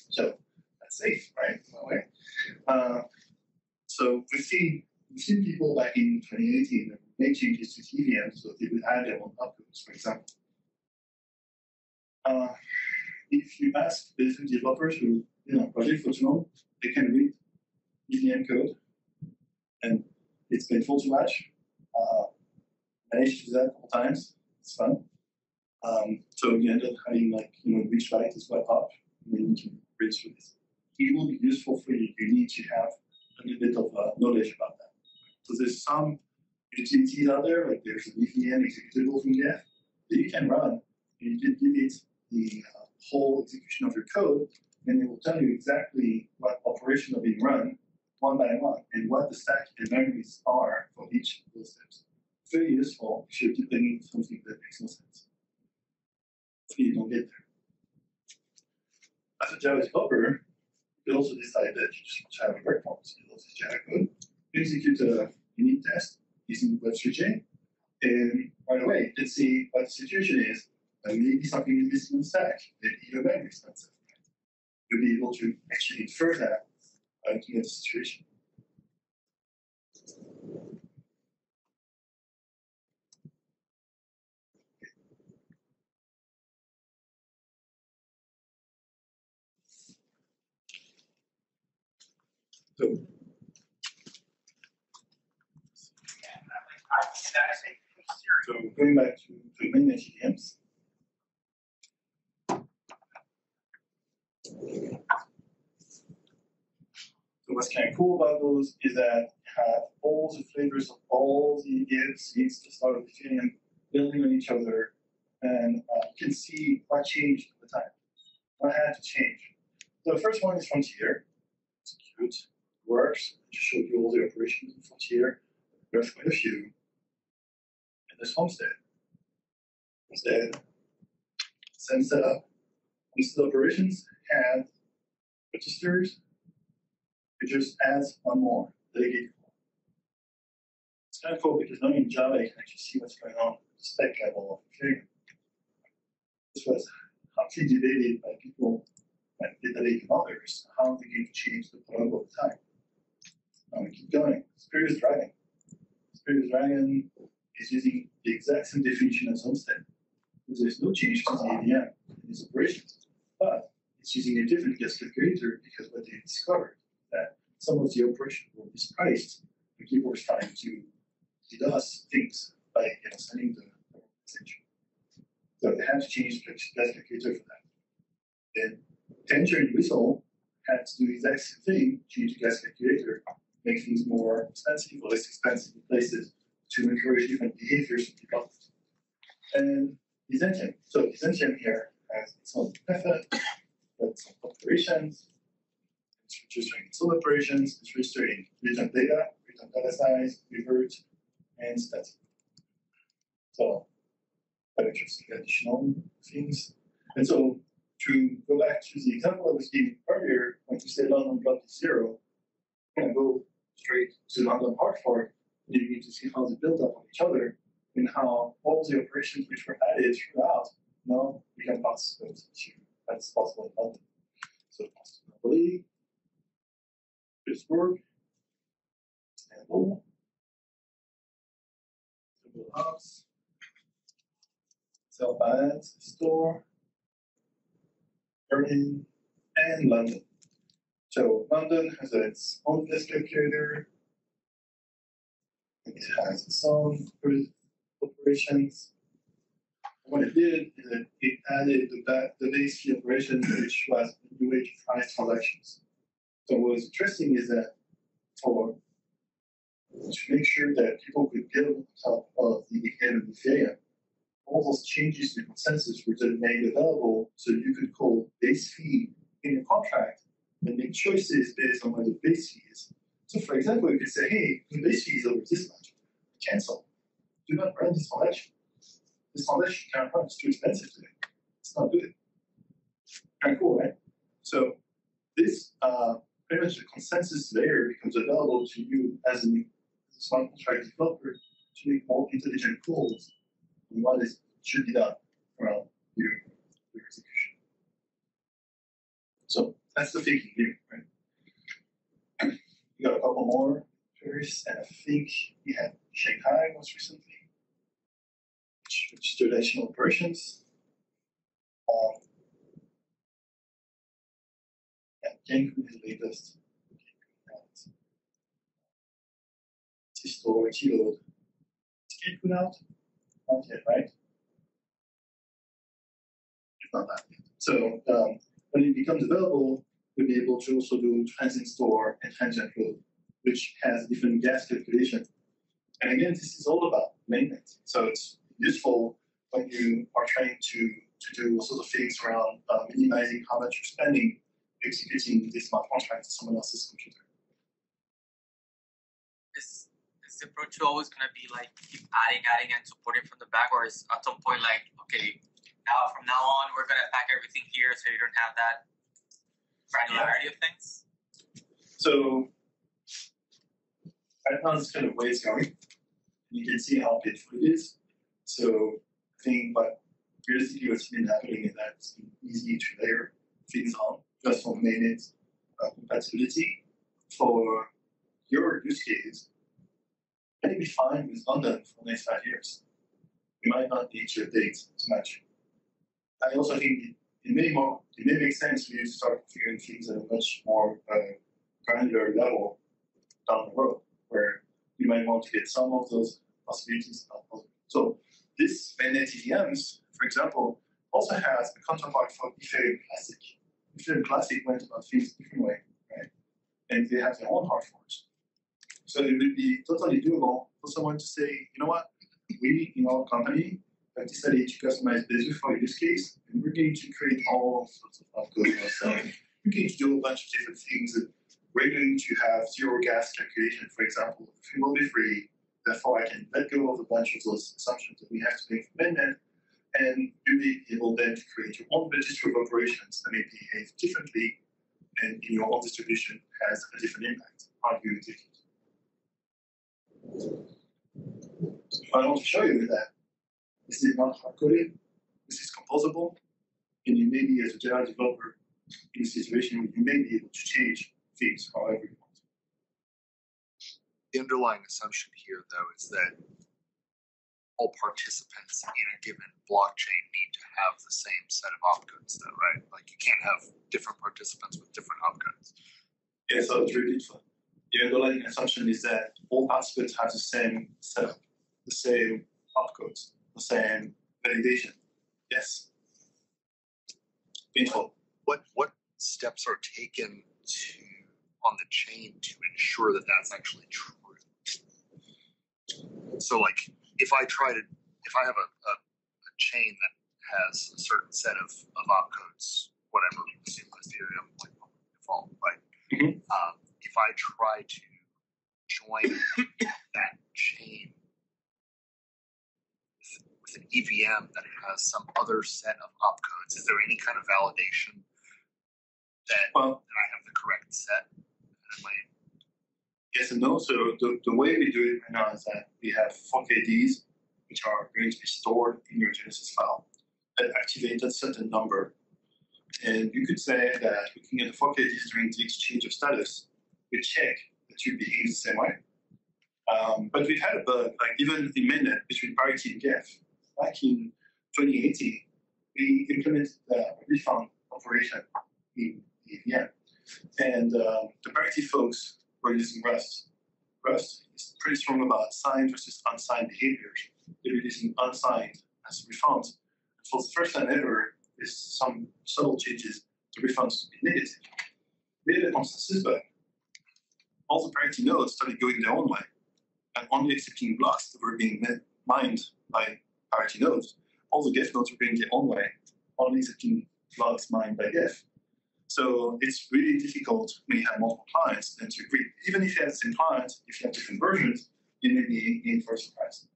So that's safe, right? A way. Uh, so we've seen we've seen people back in 2018 that make changes to TVM so they would add their own uploads, for example. Uh, if you ask different developers who you know project for Genome, they can read EVM code, and it's painful to watch. Uh, managed to do that a couple times. It's fun. Um, so you end up having like, you know, which byte is what up, and then you can read through this. It will be useful for you. You need to have a little bit of uh, knowledge about that. So there's some utilities out there, like there's an EVM executable from Geth that you can run, you can give it the uh, whole execution of your code, and it will tell you exactly what operation are being run one by one, and what the stack and memories are for each of those steps. Very useful if you're on something that makes no sense you don't get there. As a Java developer, you also decide that you just to have a breakpoint. So you load this Java code, execute a unit test using Web3j, and right away, let's see what the situation is. And maybe something is missing the stack. Maybe your memory is not. You'll be able to actually infer that uh, looking at the situation. So, going back to, the mainnet EVMs. So what's kind of cool about those is that you have all the flavors of all the gives needs to start with Ethereum building on each other, and uh, you can see what changed over time. What had to change. The first one is Frontier. It's cute works. I Just showed you all the operations in Frontier. There's quite a few. And there's Homestead. Homestead, same setup. Homestead operations have registers. It just adds one more dedicated one. It's kind of cool because now in Java you can actually see what's going on at the spec level of engineering. This was hotly debated by people and data others, how they can change the protocol over time. Now we keep going. Spurious Dragon. Spurious Dragon is using the exact same definition as Homestead. Because there's no change to the EVM in its operations. But it's using a different gas calculator because what they discovered that some of the operations were mispriced. And people were starting to DDoS things by you know, sending the the message. So they had to change the gas calculator for that. Then Tangerine Whistle had to do the exact same thing, change the gas calculator, make things more expensive or less expensive in places to encourage different behaviors of people. And Byzantium. So Byzantium here has its own method, but some operations. It's registering its own operations, it's registering return data, return data size, revert, and static. So quite interesting additional things. And so to go back to the example I was giving earlier, when you say London block is zero, you can go straight to London hard fork, you need to see how they build up on each other and how all the operations which were added throughout now become possible to that's possible in London. So Napoli, Petersburg, Istanbul, Istanbul House, Self store, Berlin, and London. So London has its own disk calculator. It has its own operations. What it did is it, it added the, the base fee operation, which was new to price transactions. So what was interesting is that for to make sure that people could build on top of the end of the Ethereum, all those changes to consensus were then made available so you could call base fee in your contract and make choices based on what the base is. So for example, you could say, hey, the base fee is over this much, cancel. Do not run this foundation. This foundation can't run, it's too expensive today. It's not good. Kind of cool, right? So this uh, pretty much the consensus layer becomes available to you as a smart contract developer to make more intelligent calls on what is should be done around your, your execution. So that's the thinking here, right? We got a couple more Paris, and I think we had Shanghai most recently, which, which is international operations. Um, and Cancun is the latest. T-Store, T-Load. Is Cancun out? Not yet, right? It's not that. So um, when it becomes available, we'll be able to also do transient store and transient load, which has different gas calculation. And again, this is all about maintenance. So it's useful when you are trying to, to do all sorts of things around uh, minimizing how much you're spending executing this smart contract to someone else's computer. Is is the approach always gonna be like keep adding, adding, and supporting from the back, or is at some point like okay, now from now on we're gonna pack everything here so you don't have that granularity of things? So Python is kind of where it's going. You can see how painful it is. So I think but realistically what's been happening is that it's been easy to layer things on just for minute uh, compatibility for your use case. Maybe fine with London for the next five years. You might not need to update as much. I also think in many may it may make sense for you to start configuring things at a much more uh, granular level down the road, where you might want to get some of those possibilities. So this mainnet EVMs, for example, also has a counterpart for Ethereum Classic. Ethereum Classic went about things a different way, right? And they have their own hard forks. So it would be totally doable for someone to say, you know what, we in our company Uh, have decided to customize Besu for use case, and we're going to create all sorts of code ourselves. We're going to do a bunch of different things. We're going to have zero gas calculation, for example. The fee will be free. Therefore, I can let go of a bunch of those assumptions that we have to make for mainnet, and you'll be able then to create your own registry of operations that may behave differently, and in your own distribution has a different impact on you. I want to show you that this is not hard coded, this is composable, and you may be as a Java developer in a situation where you may be able to change things however you want. The underlying assumption here, though, is that all participants in a given blockchain need to have the same set of opcodes, though, right? Like you can't have different participants with different opcodes. Yeah, so it's really beautiful. The underlying assumption is that all participants have the same setup, the same opcodes, the same validation. Yes. Painful. What what steps are taken to on the chain to ensure that that's actually true? So, like, if I try to, if I have a, a, a chain that has a certain set of, of opcodes, whatever, assume Ethereum, like default, right? Mhm. Um, if I try to join that chain an EVM that has some other set of opcodes, is there any kind of validation that, Well, that I have the correct set? Yes and no. So the, the way we do it right now is that we have IDs, which are going to be stored in your Genesis file that activate a certain number. And you could say that looking at the IDs during the exchange of status, we check that you behave the same way. Um, but we've had a bug, like even in mainnet between parity and Geth. Back in 2018, we implemented a refund operation in EVM. And um, the parity folks were using Rust. Rust is pretty strong about signed versus unsigned behaviors. They're using unsigned as refunds. For the first time ever, there's some subtle changes to refunds to be negative. We had a consensus bug. All the parity nodes started going their own way and only accepting blocks that were being mined by parity nodes. All the Geth nodes are going their own way, only accepting blocks mined by Geth. So it's really difficult when you have multiple clients and to agree. Even if you have the same client, if you have different versions, you may be in for a surprise.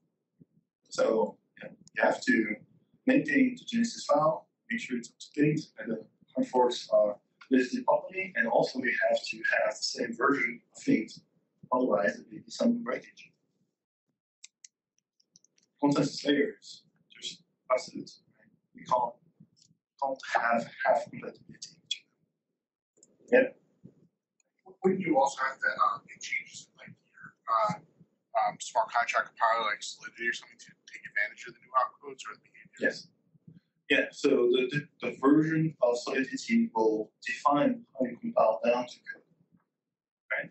So you, you have to maintain the Genesis file, make sure it's up to date, and the hard forks are listed properly, and also we have to have the same version of things. Otherwise, there may be some breakage. Consensus layers, just precedents. Right? We can't can't have half compatibility. Wouldn't you also have to uh, make changes in like your uh, um, smart contract compiler, like Solidity or something, to take advantage of the new opcodes or the behavior? Yes. Yeah, so the, the, the version of Solidity will define how you compile down to code. Right?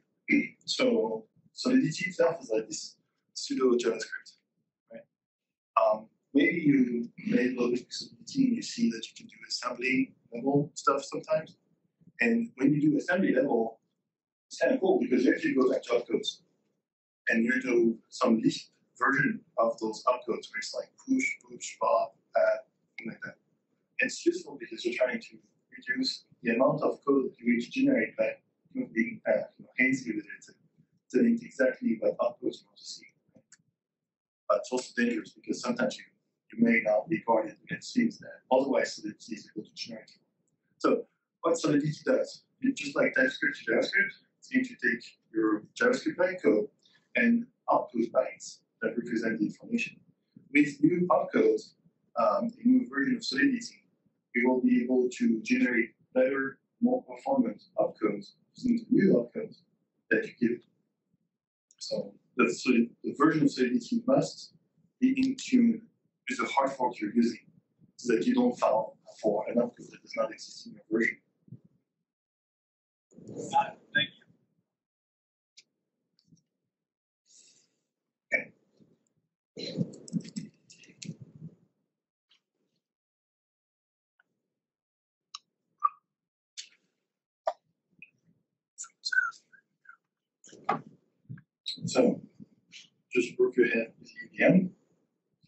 So Solidity itself is like this pseudo JavaScript. Um, maybe you made a little bit of Solidity and you see that you can do assembly level stuff sometimes. And when you do assembly level, it's kind of cool because you actually go back to opcodes and you do some Lisp version of those opcodes where it's like push, push, pop, add, like that. It's useful because you're trying to reduce the amount of code you need to generate by being uh, you know, hazy with it, telling exactly what outputs you want to see. But it's also dangerous because sometimes you, you may not be guarded against things that otherwise Solidity is able to generate. So what Solidity does, it just like TypeScript to JavaScript, it's going to take your JavaScript bytecode and output bytes that represent the information. With new opcodes, um, a new version of Solidity, we will be able to generate better, more performant opcodes using the new opcodes that you give. So the, Solid- the version of Solidity must be in tune with the hard fork you're using so that you don't fall for an opcode that does not exist in your version. So just work your head with the EVM,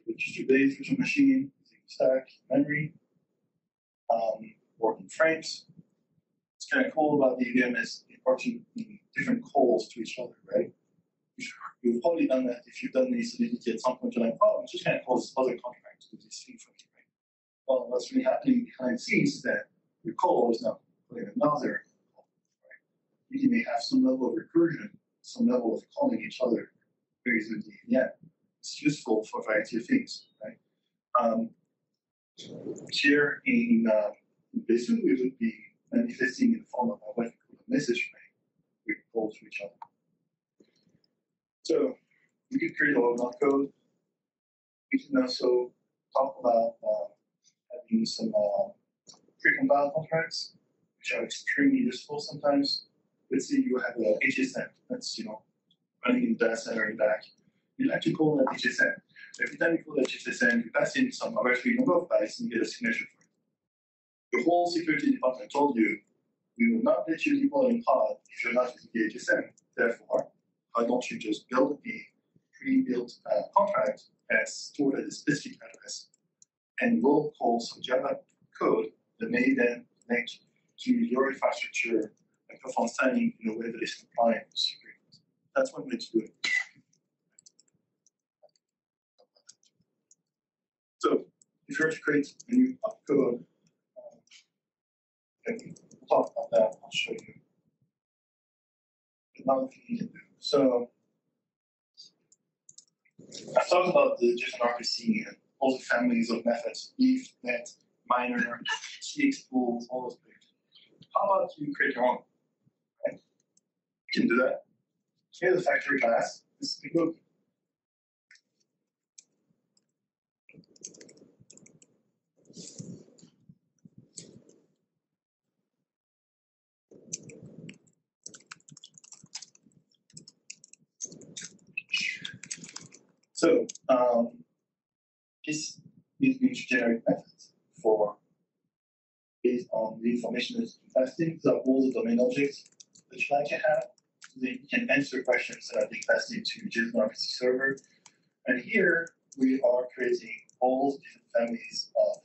register base virtual machine, stack, memory, um, working frames. What's kind of cool about the EVM is importing different calls to each other, right? You've probably done that if you've done the Solidity at some point. You're like, oh, I'm just going to call this other contract to do this thing for me, right? Well, what's really happening behind the scenes is that your call is now putting another call, right? You may have some level of recursion, some level of calling each other very easily. Yeah, it's useful for a variety of things, right? Um, here in uh, basically we would be manifesting in the form of a what we call a message chain we call to each other. So we could create a lot of code. We can also talk about uh, having some uh, pre-compiled contracts, which are extremely useful sometimes. Let's say you have a HSM that's you know running in the data center in the back. You like to call that HSM. Every time you call that HSM, you pass in some arbitrary number of bytes and get a signature for it. The whole security department told you we will not let you deploy in pod if you're not using the HSM. Therefore, why don't you just build a pre-built uh, contract that's stored at a specific address and we'll call some Java code that may then connect to your infrastructure and perform signing in a way that is compliant with security. That's one way to do it. So if you were to create a new code, um, and we'll talk about that, I'll show you another thing you can do. So I've talked about the different and all the families of methods, eth, net, miner, TX pools, all those things. How about you create your own? Can do that. Here's the factory class. This is. So um, this is going to generate methods for based on the information that's are all the domain objects that you like to have. You can answer questions that are being passed into JSON RPC server. And here we are creating all different families of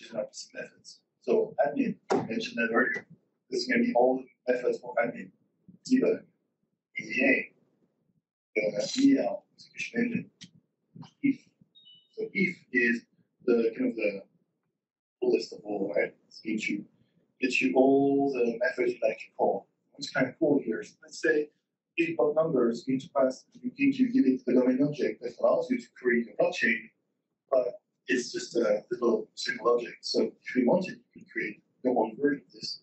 JSON RPC methods. So admin, I mentioned that earlier. This is going to be all methods for admin, debug, EDA, uh, EL, execution engine, eth. So eth is the kind of the fullest of all, right? It's going to get you all the methods you like to call. What's kind of cool here is let's say eth bug number is going to pass, you going to give it the domain object that allows you to create a blockchain, but it's just a little single object. So if you wanted, you can create your own version of this.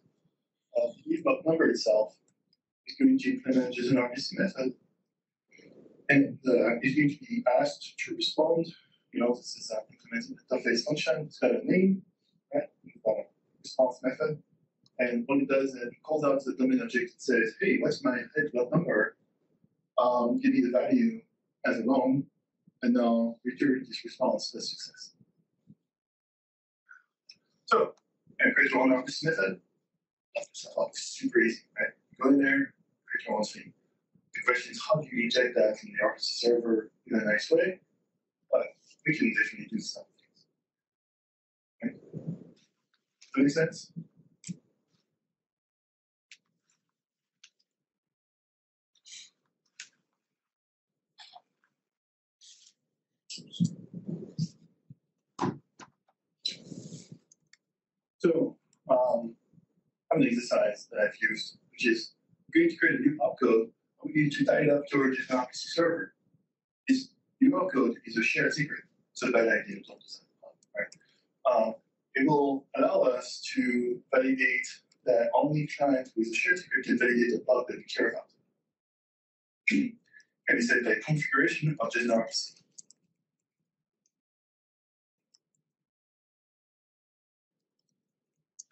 Uh, the bug number itself is going to implement just an RPC method and uh, is going to be asked to respond. You know, this is an implemented interface function. It's got a name, right? Response method. And what it does is it calls out to the domain object and says, hey, what's my head block number? Um, give me the value as a long, and now return this response as success. So, and create your own RPC method. That's super easy, right? You Go in there, create your own. The question is, how do you inject that in the RPC server in a nice way? But we can definitely do some things. Okay. Does that make sense? So, um, I have an exercise that I've used, which is we're going to create a new opcode we need to tie it up to our Democracy server. This URL code is a shared secret. It's a bad idea, don't decide right? Um, it will allow us to validate that only client with a shared secret can validate a bug that we care about. Can be by configuration of JSON.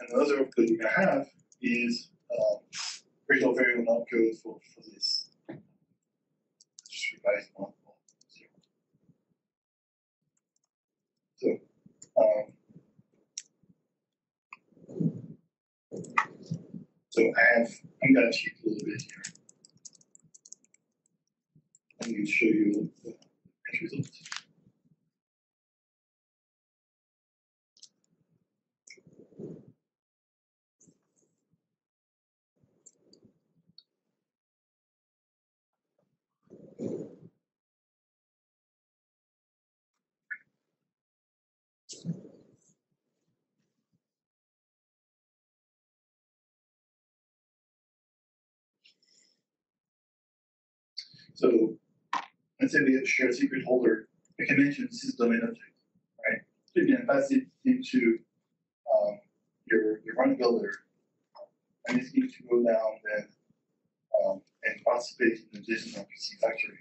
Another we're going to have is um, variable opcode for, for this. Just revise one. So, um, so I have, I'm going to cheat a little bit here. I'm going to show you the result. So let's say we have a shared secret holder. We can mention this is domain object, right? So you can pass it into um, your your run builder, and it's going to go down then um, and participate in the JSON RPC factory.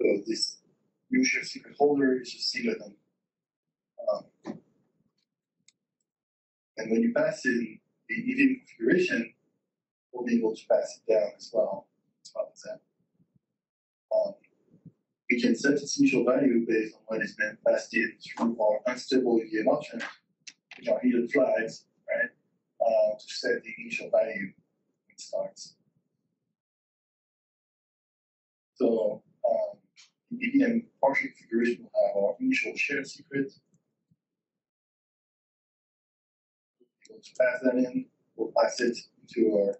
So this new share secret holder is just similar than um, and when you pass in the EVM configuration, we'll be able to pass it down as well. Um, we can set its initial value based on what has been passed in through our unstable EVM option, which are hidden flags, right? Uh, to set the initial value when it starts. So um, the EVM partial configuration will have our initial shared secret. We'll pass that in, we'll pass it into our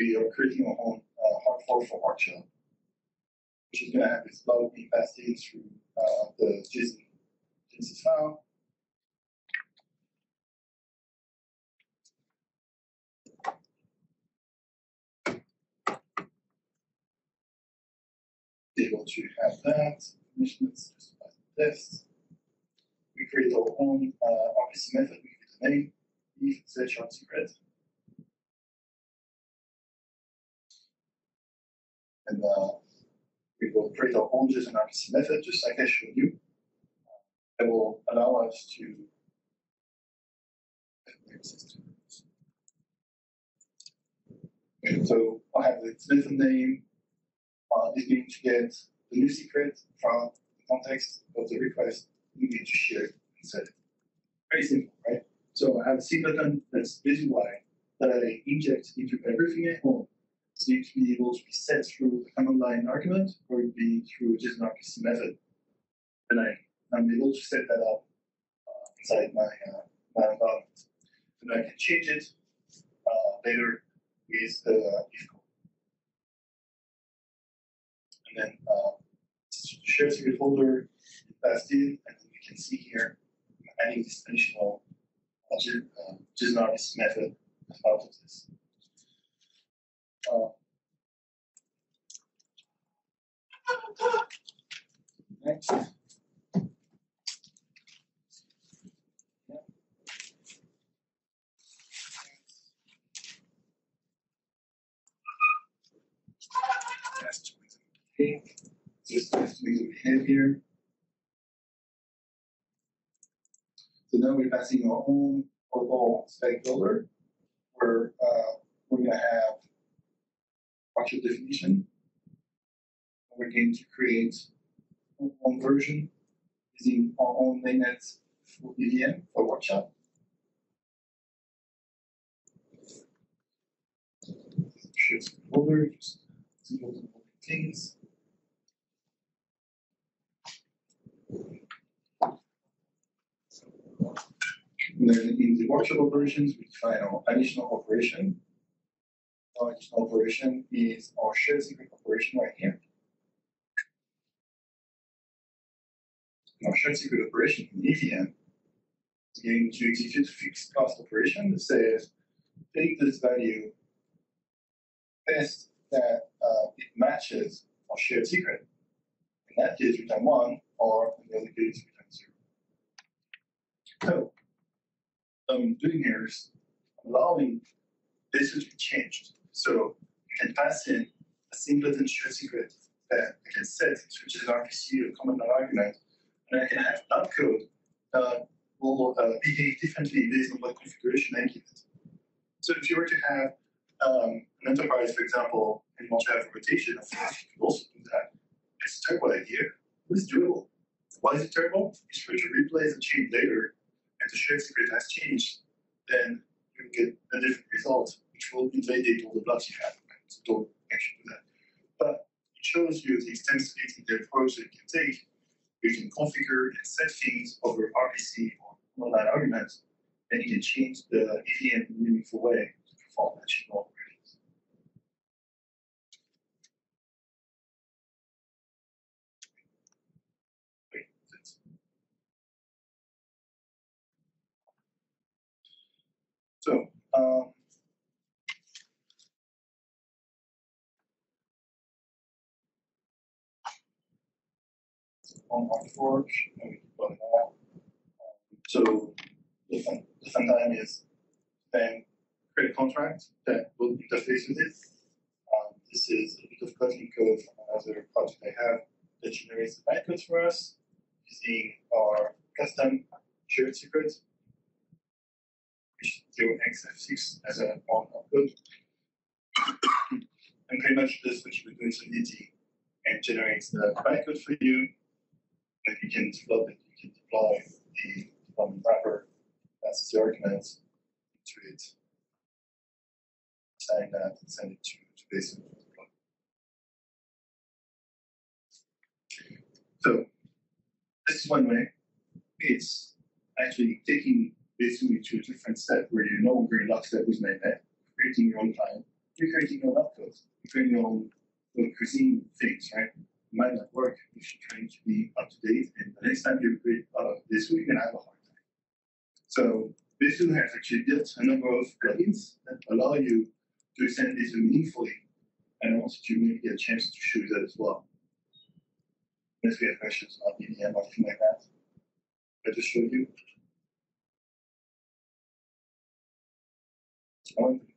we are creating our own uh, hard fork for Hardshell, which is going to have log being passed in through uh, the Genesis file. Be able to have that. Just the test. We created our own uh, RPC method. It a name, if set short secret. and uh, we will create our own JSON RPC method, just like I showed you. That will allow us to so I have the method name. Uh, is going to get the new secret from the context of the request. We need to share it it. Very simple, right? So I have a C button that's UI that I inject into everything I own it's going to be able to be set through a command line argument or it be through a JSON RPC method. And I, I'm able to set that up uh, inside my, uh, my environment. And I can change it uh, later with the if code. And then uh, share secret folder passed in, and you can see here adding this additional uh, method as part of this. Uh, next. Okay. Just have here. So now we're passing our own overall spec builder where uh, we're going to have partial definition. We're going to create one version using our own mainnet for EVM for workshop. Some folder, just simple things. And then in the workshop operations, we define our additional operation our additional operation is our shared secret operation right here. Our shared secret operation in EVM is going to execute fixed cost operation that says take this value, test that uh, it matches our shared secret. In that case, return one, or in the other case, zero. So, what I'm doing here is allowing this to be changed. So you can pass in a singleton shared secret that I can set, which is an RPC, a common argument, and I can have that code uh, will uh, behave differently based on what configuration I give it. So if you were to have um, an enterprise, for example, and want to have you could also do that. It's a terrible idea, it's doable. Why is it terrible? You were to replace the chain later and the shared secret has changed, then you get a different result which will invalidate all the blocks you have. So don't actually do that. But it shows you the extensibility of the approach that you can take. You can configure and set things over RPC or online arguments, and you can change the EVM in a meaningful way to perform matching operations. Um, on our forge, and we. So the fun, the time is then create a contract that will interface with it. Um, this is a bit of Kotlin code from another project I have that generates the bytecodes for us using our custom shared secret, which is 0xf6 as a on code. and pretty much what you would do in Solidity and generates the bytecode for you. And you can develop it, you can deploy the development wrapper, that's the arguments into it, sign that, and send it to, to Basin. So this is one way. It's actually taking basically to a different step where you're no longer in lockstep with mainnet, creating your own client, you're creating your own opcodes, you're creating your own little cuisine things, right? Might not work if you're trying to be up to date. And the next time you create uh, this, you're gonna have a hard time. So Besu has actually built a number of plugins that allow you to extend this meaningfully. And I wanted to maybe get a chance to show you that as well. Unless we have questions about EVM or anything like that. I just showed you. I want to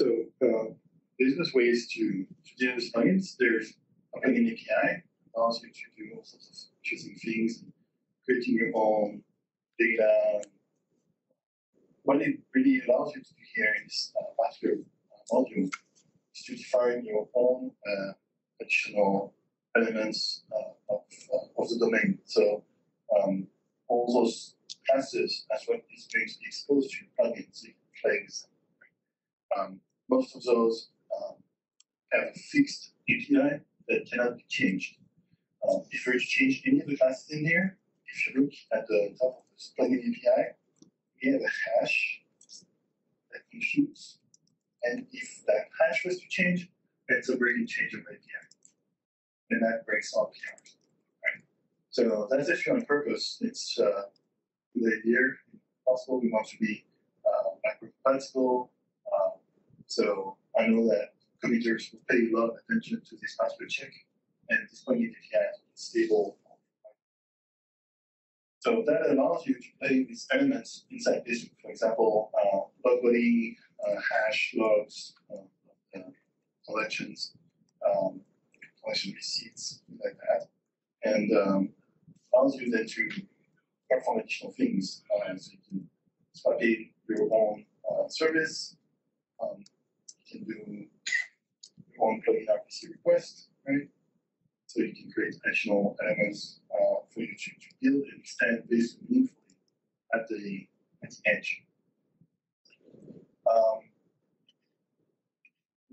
So uh, business ways to, to deal with plugins. There's a plugin API allows you to do all sorts of interesting things, creating your own data. What it really allows you to do here in this uh, particular uh, module is to define your own uh, additional elements uh, of, uh, of the domain. So um, all those classes as well is going to be exposed to plugins, them. Um, most of those um, have a fixed API that cannot be changed. Um, if you change any of the classes in here, if you look at the top of this plugin API, we have a hash that computes. And if that hash was to change, it's a breaking change of API. And that breaks all PRs. Right? So that's actually on purpose. It's uh, the idea. Possible, we want to be uh, micro-compatible, uh, so I know that committers will pay a lot of attention to this password check and this plugin API is stable. So that allows you to play with elements inside this, for example, uh, log body, uh, hash logs, uh, uh, collections, um, collection receipts, like that. And um, allows you then to perform additional things. Uh, so you can swap in your own service, um, can do one plugin RPC request, right? So you can create additional elements uh, for you to, build and extend this meaningfully at the at the edge. Um,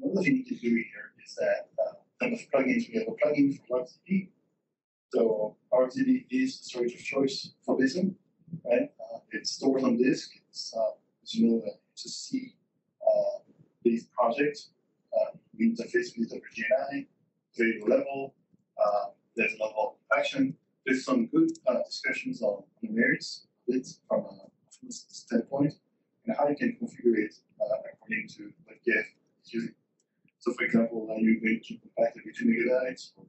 another thing you can do here is that uh, kind of plugins, we have a plugin for RTD. So RTD is the storage of choice for Bism, right? Uh, it's stored on disk. It's, uh, as you know, it's a C uh, based project. Uh, we interface with the JNI, low level. Uh, there's a level of action. There's some good uh, discussions on, the merits of it from a standpoint and how you can configure it uh, according to what Geth is using. So, for example, are you going to compact every two megabytes or?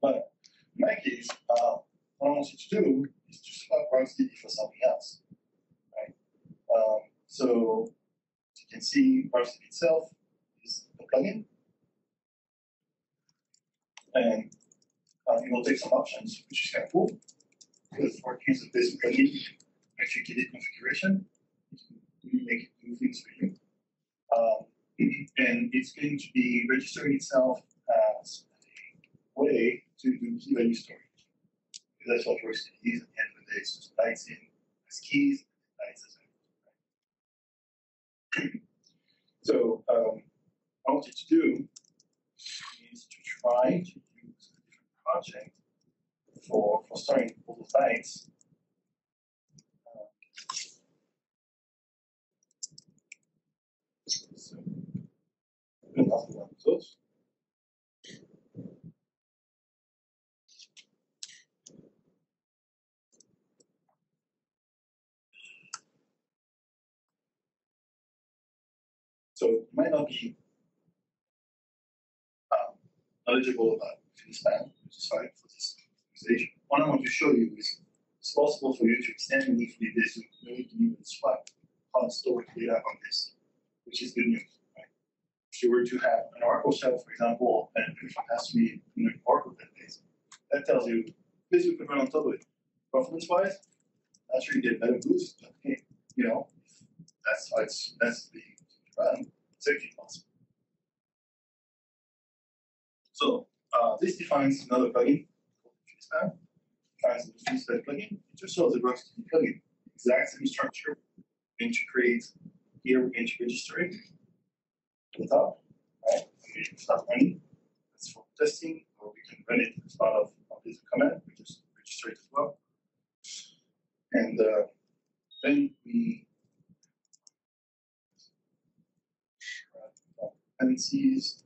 But in my case, uh, what I want you to do is to swap RocksDB for something else, right? Um, so you can see Parsec itself is the plugin. And uh, it will take some options, which is kind of cool. Because for case of this plugin, you actually get it configuration. You make it do things for you. Um, and it's going to be registering itself as a way to do key value storage. Because that's what Varsity is at the end of the day. It's just bytes in as keys, So um, what I want you to do is to try to use a different project for for starting all the sites. So, another one of those. So you might not be um, eligible about Infinispan, which is fine for this organization. What I want to show you is it's possible for you to extend meaningfully this to maybe even swap on stored data on this, which is good news. If you were to have an Oracle shell, for example, and it has to be in an Oracle database, that tells you this you could run on top of it. Performance wise, sure you get better boost, but hey, you know, that's how it's that's the run safety possible. So uh, this defines another plugin called Infinispan. Defines the Infinispan plugin. It just shows the RocksDB plugin. Exact same structure. We're going to create here we're going to register it the top, right? We can start running. That's for testing, or we can run it as part of, of this command. We just register it as well. And uh, then we dependencies.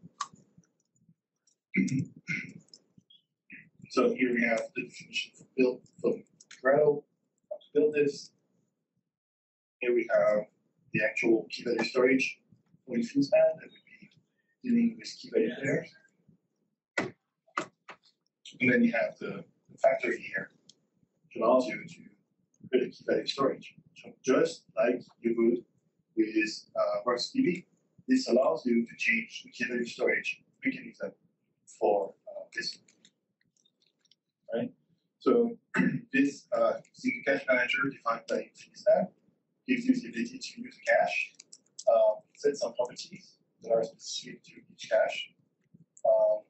so here we have the definition for build for Gradle, how to build this. Here we have the actual key value storage for Infinispan that would be dealing with key value pairs. And then you have the, the factory here, which allows you to create a key value storage. So just like you would with uh, RocksDB, this allows you to change the key storage mechanism for uh, this. Right? So this uh, single cache manager defined by Infinispan gives you the ability to use a cache, uh, set some properties that are specific to each cache, um,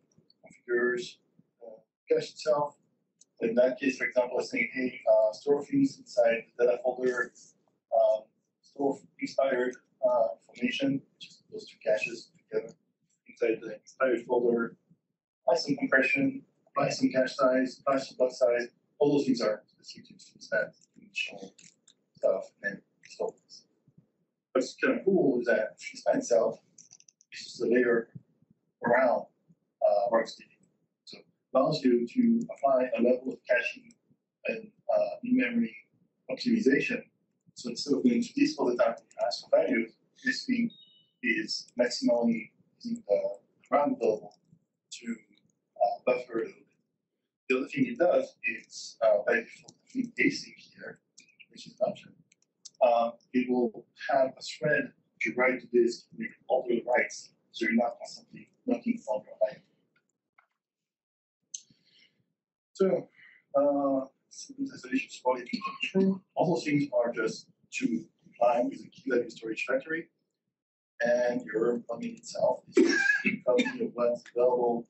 configures uh, cache itself. In that case, for example, saying, hey, uh, store things inside the data folder, um, store expired uh, information, which those two caches together inside the expired folder, some compression, some cache size, some block size, all those things are specific to that initial stuff and this. What's kind of cool is that Infinispan itself is just a layer around uh. So allows you to apply a level of caching and uh, in-memory optimization. So instead of going to this all the time to ask for values, this thing is maximally using the to uh, buffer a little bit. The other thing it does is uh, by default, async here, which is an option. Um, it will have a thread to write to disk can alter the writes, so you're not constantly looking for your item. So, uh, probably true. All those things are just to comply with the key value storage factory and your plugin itself is a copy of what's available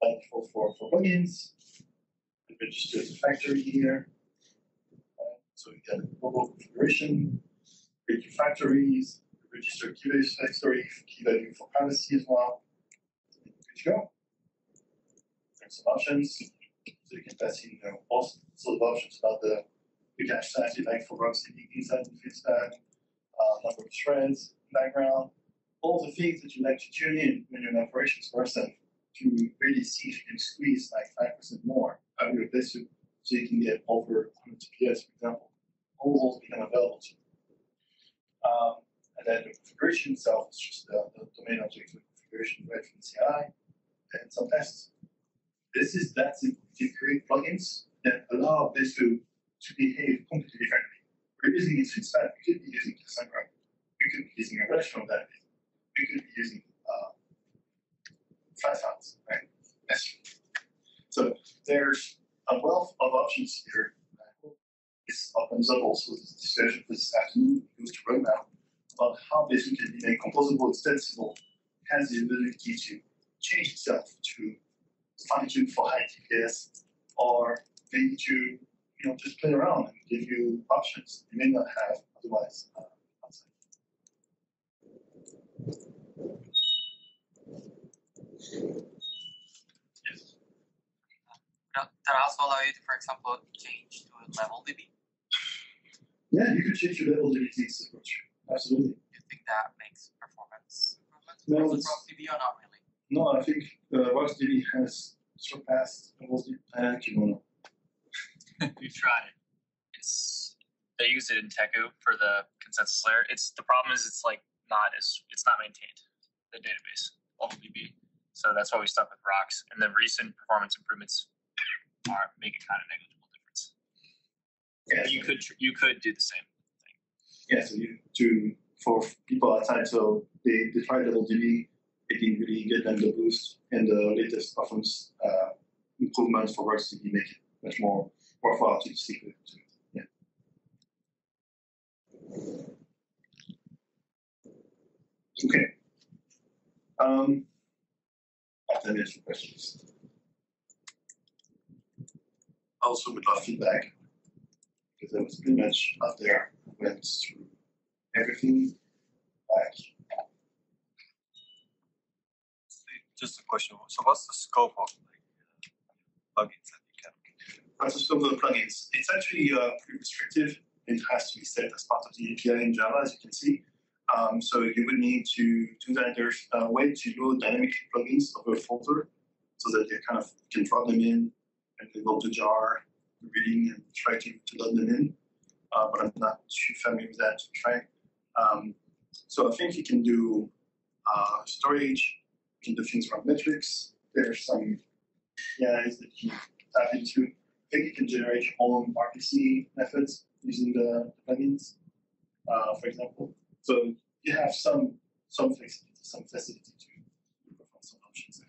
by default for, for plugins. It registers a factory here. So you get a global configuration, create your factories, register key factory, key value for privacy as well. Good to go. There's some options. So you can pass in you know, all sorts of options about the, the cache size you like for RocksDB inside the Infinispan, uh, number of threads, background, all the things that you like to tune in when you're an operations person to really see if you can squeeze like five percent more out of your disk so you can get over 100 TPS, for example. All those become available to you. Um, and then the configuration itself is just the, the domain object configuration right from the CI and some tests. This is that simple. You create plugins that allow this to, to behave completely differently. We're using it Infinispan. You could be using Cassandra. You could be using a relational database you could be using uh, flat files, right? So there's a wealth of options here. This opens up also this discussion this afternoon goes to roadmap about how basically can be made composable, extensible, has the ability to change itself to fine tune for high TPS or maybe to you know just play around and give you options you may not have otherwise uh, That that also allow you to, for example, change to a level DB. Yeah, you could change your level DBTs approach. Absolutely. Do you think that makes performance improvements No, versus it's- Rock DB or not really? No, I think uh, RocksDB has surpassed Levels DB and Kimono. We've tried it. It's they use it in Teku for the consensus layer. It's the problem is it's like not as it's not maintained the database DB. So that's why we stuck with rocks. And the recent performance improvements are make a kind of negligible difference. Yeah, You could you could do the same. Thing. Yeah, so you do for people outside, so they, they tried Level DB, it didn't really get them the boost, and the latest performance uh, improvements for rocks RocksDB make it much more worthwhile to stick with it. Yeah. Okay. Um, Answer questions. Also, would love feedback because that was pretty much out there. Went through everything. Back. Just a question. So what's the scope of like plugins that you can? That's the scope of the plugins. It's actually uh, pretty restrictive. It has to be set as part of the API in Java, as you can see. Um, so you would need to do that. There's a way to load dynamic plugins of a folder so that you kind of can drop them in and then go to jar reading and try to, to load them in. Uh, but I'm not too familiar with that to try. Um, so I think you can do uh, storage, you can do things around metrics. There's some APIs that you tap into. I think you can generate your own RPC methods using the plugins, uh, for example. So you have some some flexibility, some facility to perform some options there.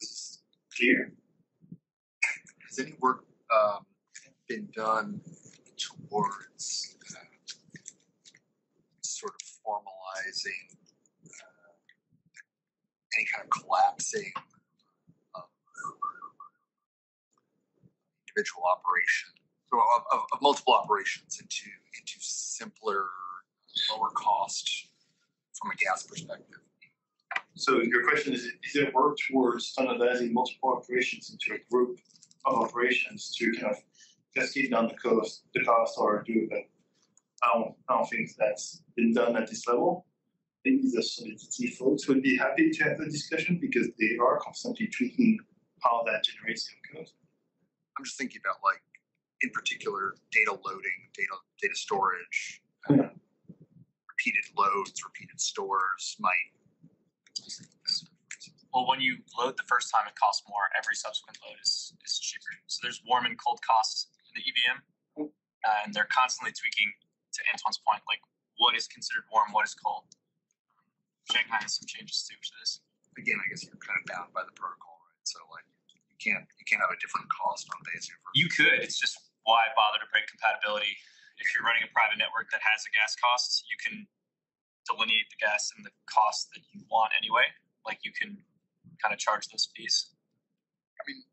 This is clear. Has any work um, been done towards uh, sort of formalizing any kind of collapsing of individual operation, so of, of, of multiple operations into into simpler, lower cost from a gas perspective? So your question is, is there work towards standardizing multiple operations into a group of operations to kind of cascade down the cost, the cost or do it? I don't, I don't think that's been done at this level. Maybe the Solidity folks would be happy to have the discussion because they are constantly tweaking how that generates some code. I'm just thinking about like, in particular, data loading, data data storage, Yeah. repeated loads, repeated stores might. Well, when you load the first time, it costs more. Every subsequent load is, is cheaper. So there's warm and cold costs in the EVM, uh, and they're constantly tweaking. To Antoine's point, like what is considered warm, what is cold. Shanghai has some changes too to this. Again, I guess you're kind of bound by the protocol, right? So like, you can't you can't have a different cost on base over. You could. It's just why bother to break compatibility? If you're running a private network that has a gas cost, you can delineate the gas and the cost that you want anyway. Like you can kind of charge those fees. I mean,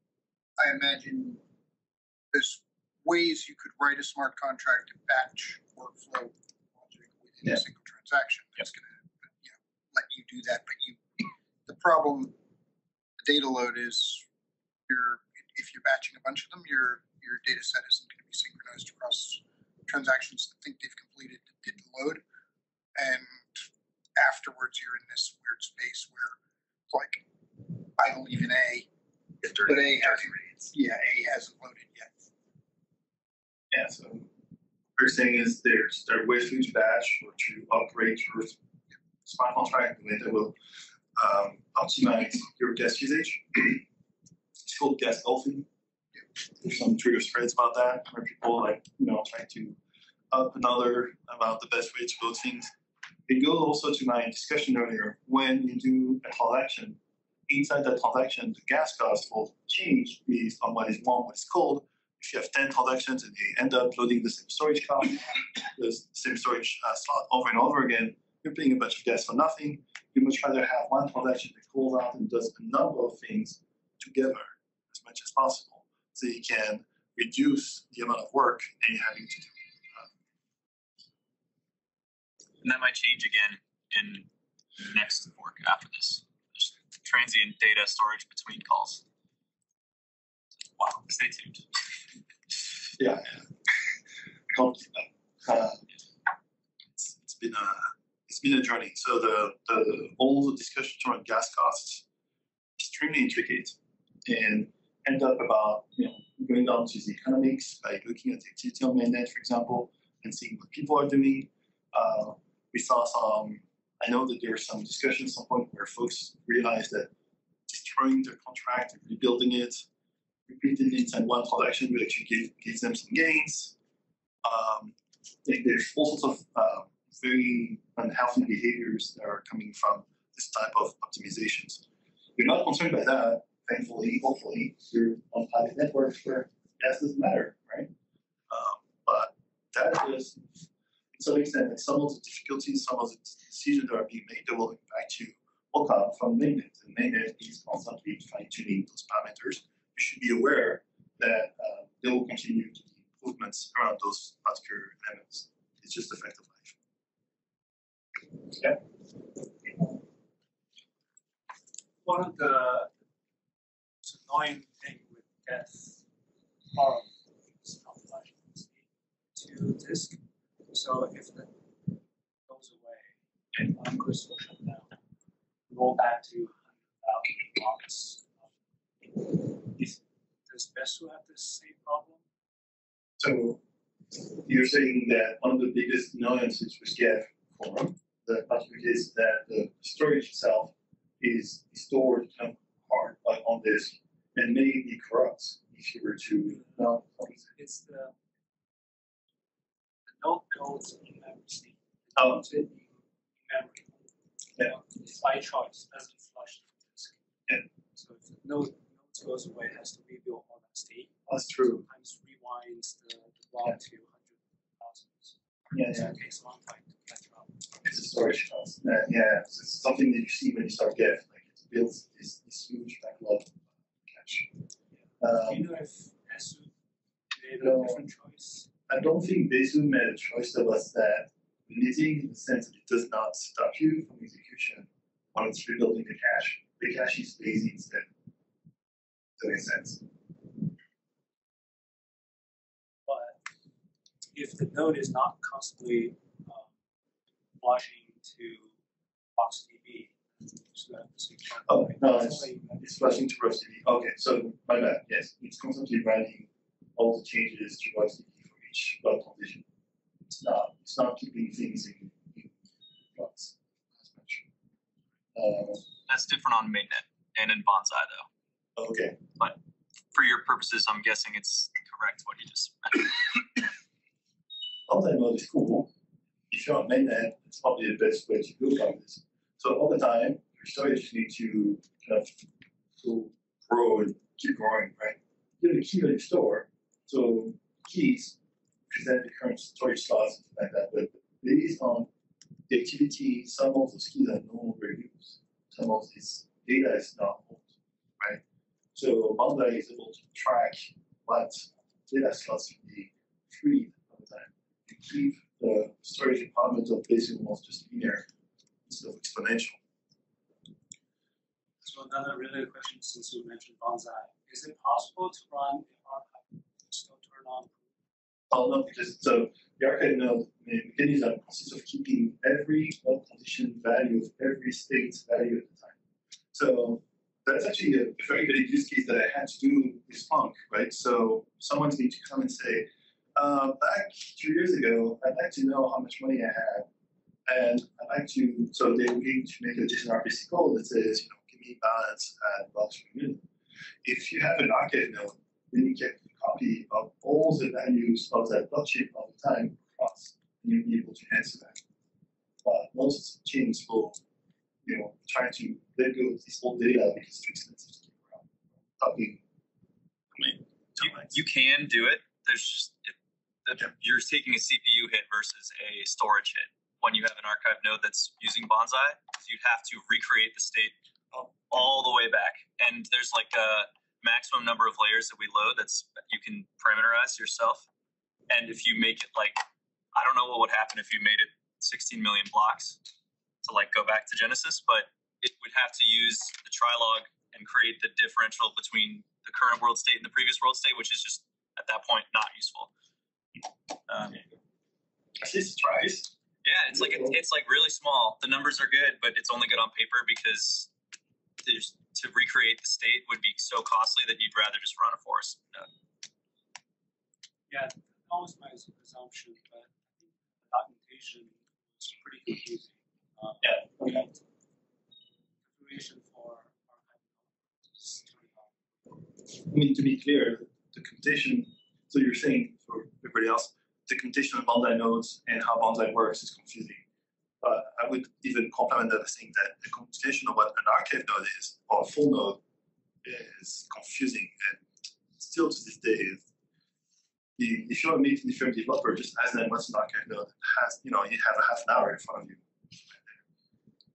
I imagine there's ways you could write a smart contract to batch workflow within Yeah. a single transaction. That's gonna, you know, let you do that, but you, the problem, the data load is you're, if you're batching a bunch of them, your, your data set isn't gonna be synchronized across transactions that think they've completed that didn't load. And afterwards, you're in this weird space where like, I believe in A, but A hasn't, yeah, A hasn't loaded yet. Yeah, so what we're is there's there are ways to batch or to operate your smart contract in a that will um, optimize your gas usage. it's called gas golfing. There's some Twitter threads about that where people like you know trying to up another about the best way to load things. It goes also to my discussion earlier. When you do a transaction, inside that transaction, the gas cost will change based on what is warm, what is cold. If you have 10 transactions and they end up loading the same storage card, the same storage uh, slot over and over again, you're paying a bunch of gas for nothing. You much rather have one transaction that calls out and does a number of things together as much as possible. So you can reduce the amount of work that you're having to do. And that might change again in next fork after this. There's transient data storage between calls. Wow, stay tuned. Yeah. Uh, it's, it's been a it's been a journey. So the the all the discussions around gas costs extremely intricate and end up about you know going down to the economics by looking at the activity on mainnet, for example, and seeing what people are doing. Uh, we saw some. I know that there's some discussion at some point where folks realize that destroying their contract and rebuilding it repeatedly inside one transaction will actually give, give them some gains. Um, there's all sorts of uh, very unhealthy behaviors that are coming from this type of optimizations. We're not concerned by that, thankfully, hopefully. We're on private networks where gas doesn't matter, right? Um, but that is, to some extent, like some of the difficulties, some of the decisions that are being made, that will impact you will come from mainnet. And mainnet is constantly fine tuning those parameters you should be aware that uh, there will continue to be improvements around those particular elements. It's just a fact of life. Yeah. One of the annoying thing with death borrow is to disk. So if the goes away and one crystal shut down, roll back to hundred thousand blocks. Is does Besu have the same problem? So you're saying that one of the biggest annoyances with Geth Quorum, the case that the storage itself is stored hard like on disk and may be corrupt if you were to uh, no, It's the the node builds in memory state. Oh. In memory. Yeah. It's by choice, doesn't flush the disk. Yeah. So if the node, node goes away, it has to rebuild all that state. That's true. Sometimes rewinds the, the block to hundred thousands. Yeah, So yeah. it takes a long time to. It's a storage cost. Uh, yeah, so it's something that you see when you start Geth. Like it builds this, this huge backlog of cache. Do Um, you know if made a No. different choice? I don't think Besu made a choice that was that limiting in the sense that it does not stop you from execution when it's rebuilding the cache. The cache is lazy instead. Does that make sense? But if the node is not constantly flushing to RocksDB, so that the same kind Oh, no, it's it's, only memory. it's flashing to RocksDB. Okay, so my bad. Yes, it's constantly writing all the changes to RocksDB for each bug condition. It's not. It's not keeping things in, in flux as much. Uh, That's different on mainnet and in Bonsai though. okay. But for your purposes, I'm guessing it's correct what you just mentioned. All I know is cool. On mainnet, it's probably the best way to go about this. So all the time, your storage need to kind of grow and keep growing, right? You have a key on your store, so keys present the current storage slots and like that, but based on the activity, some of those keys are no longer used. Some of this data is not owned, right? So Monday is able to track what data slots can be freed all the time to keep the storage requirement of basic almost just linear instead of exponential. So another related question, since you mentioned Bonsai, is it possible to run the archive and still turn on? Oh no, because so the archive node mechanism consists of keeping every well condition value of every state's value at the time. So that's actually a very good use case that I had to do with Splunk, right? So someone's going to come and say, uh, back two years ago, I'd like to know how much money I had. And I'd like to, so they're going to make a JSON RPC code that says, you know, give me balance at blocks per minute. If you have an archive node, then you get a copy of all the values of that blockchain all the time across, and you'll be able to answer that. But most chains will, you know, try to let go of this old data because it's too expensive to keep around. Copying. I mean, You, you can do it. There's just you're taking a CPU hit versus a storage hit. When you have an archive node that's using Bonsai, you'd have to recreate the state all the way back. And there's like a maximum number of layers that we load. That's you can parameterize yourself. And if you make it like, I don't know what would happen if you made it 16 million blocks to like go back to Genesis, but it would have to use the trie log and create the differential between the current world state and the previous world state, which is just at that point not useful. Um, At least tries. yeah, it's like it's like really small. The numbers are good, but it's only good on paper because there's to recreate the state would be so costly that you'd rather just run a forest node. Yeah, that was my assumption, but I think the documentation was pretty confusing. Um, Yeah. we Configuration for our is turned on. I mean, to be clear, the computation, so you're saying for everybody else, the computation of bonsai nodes and how bonsai works is confusing. But I would even complement that by saying that the computation of what an archive node is or a full node is confusing and still to this day if you're a different developer, just ask them what's an archive node has, you know, you have a half an hour in front of you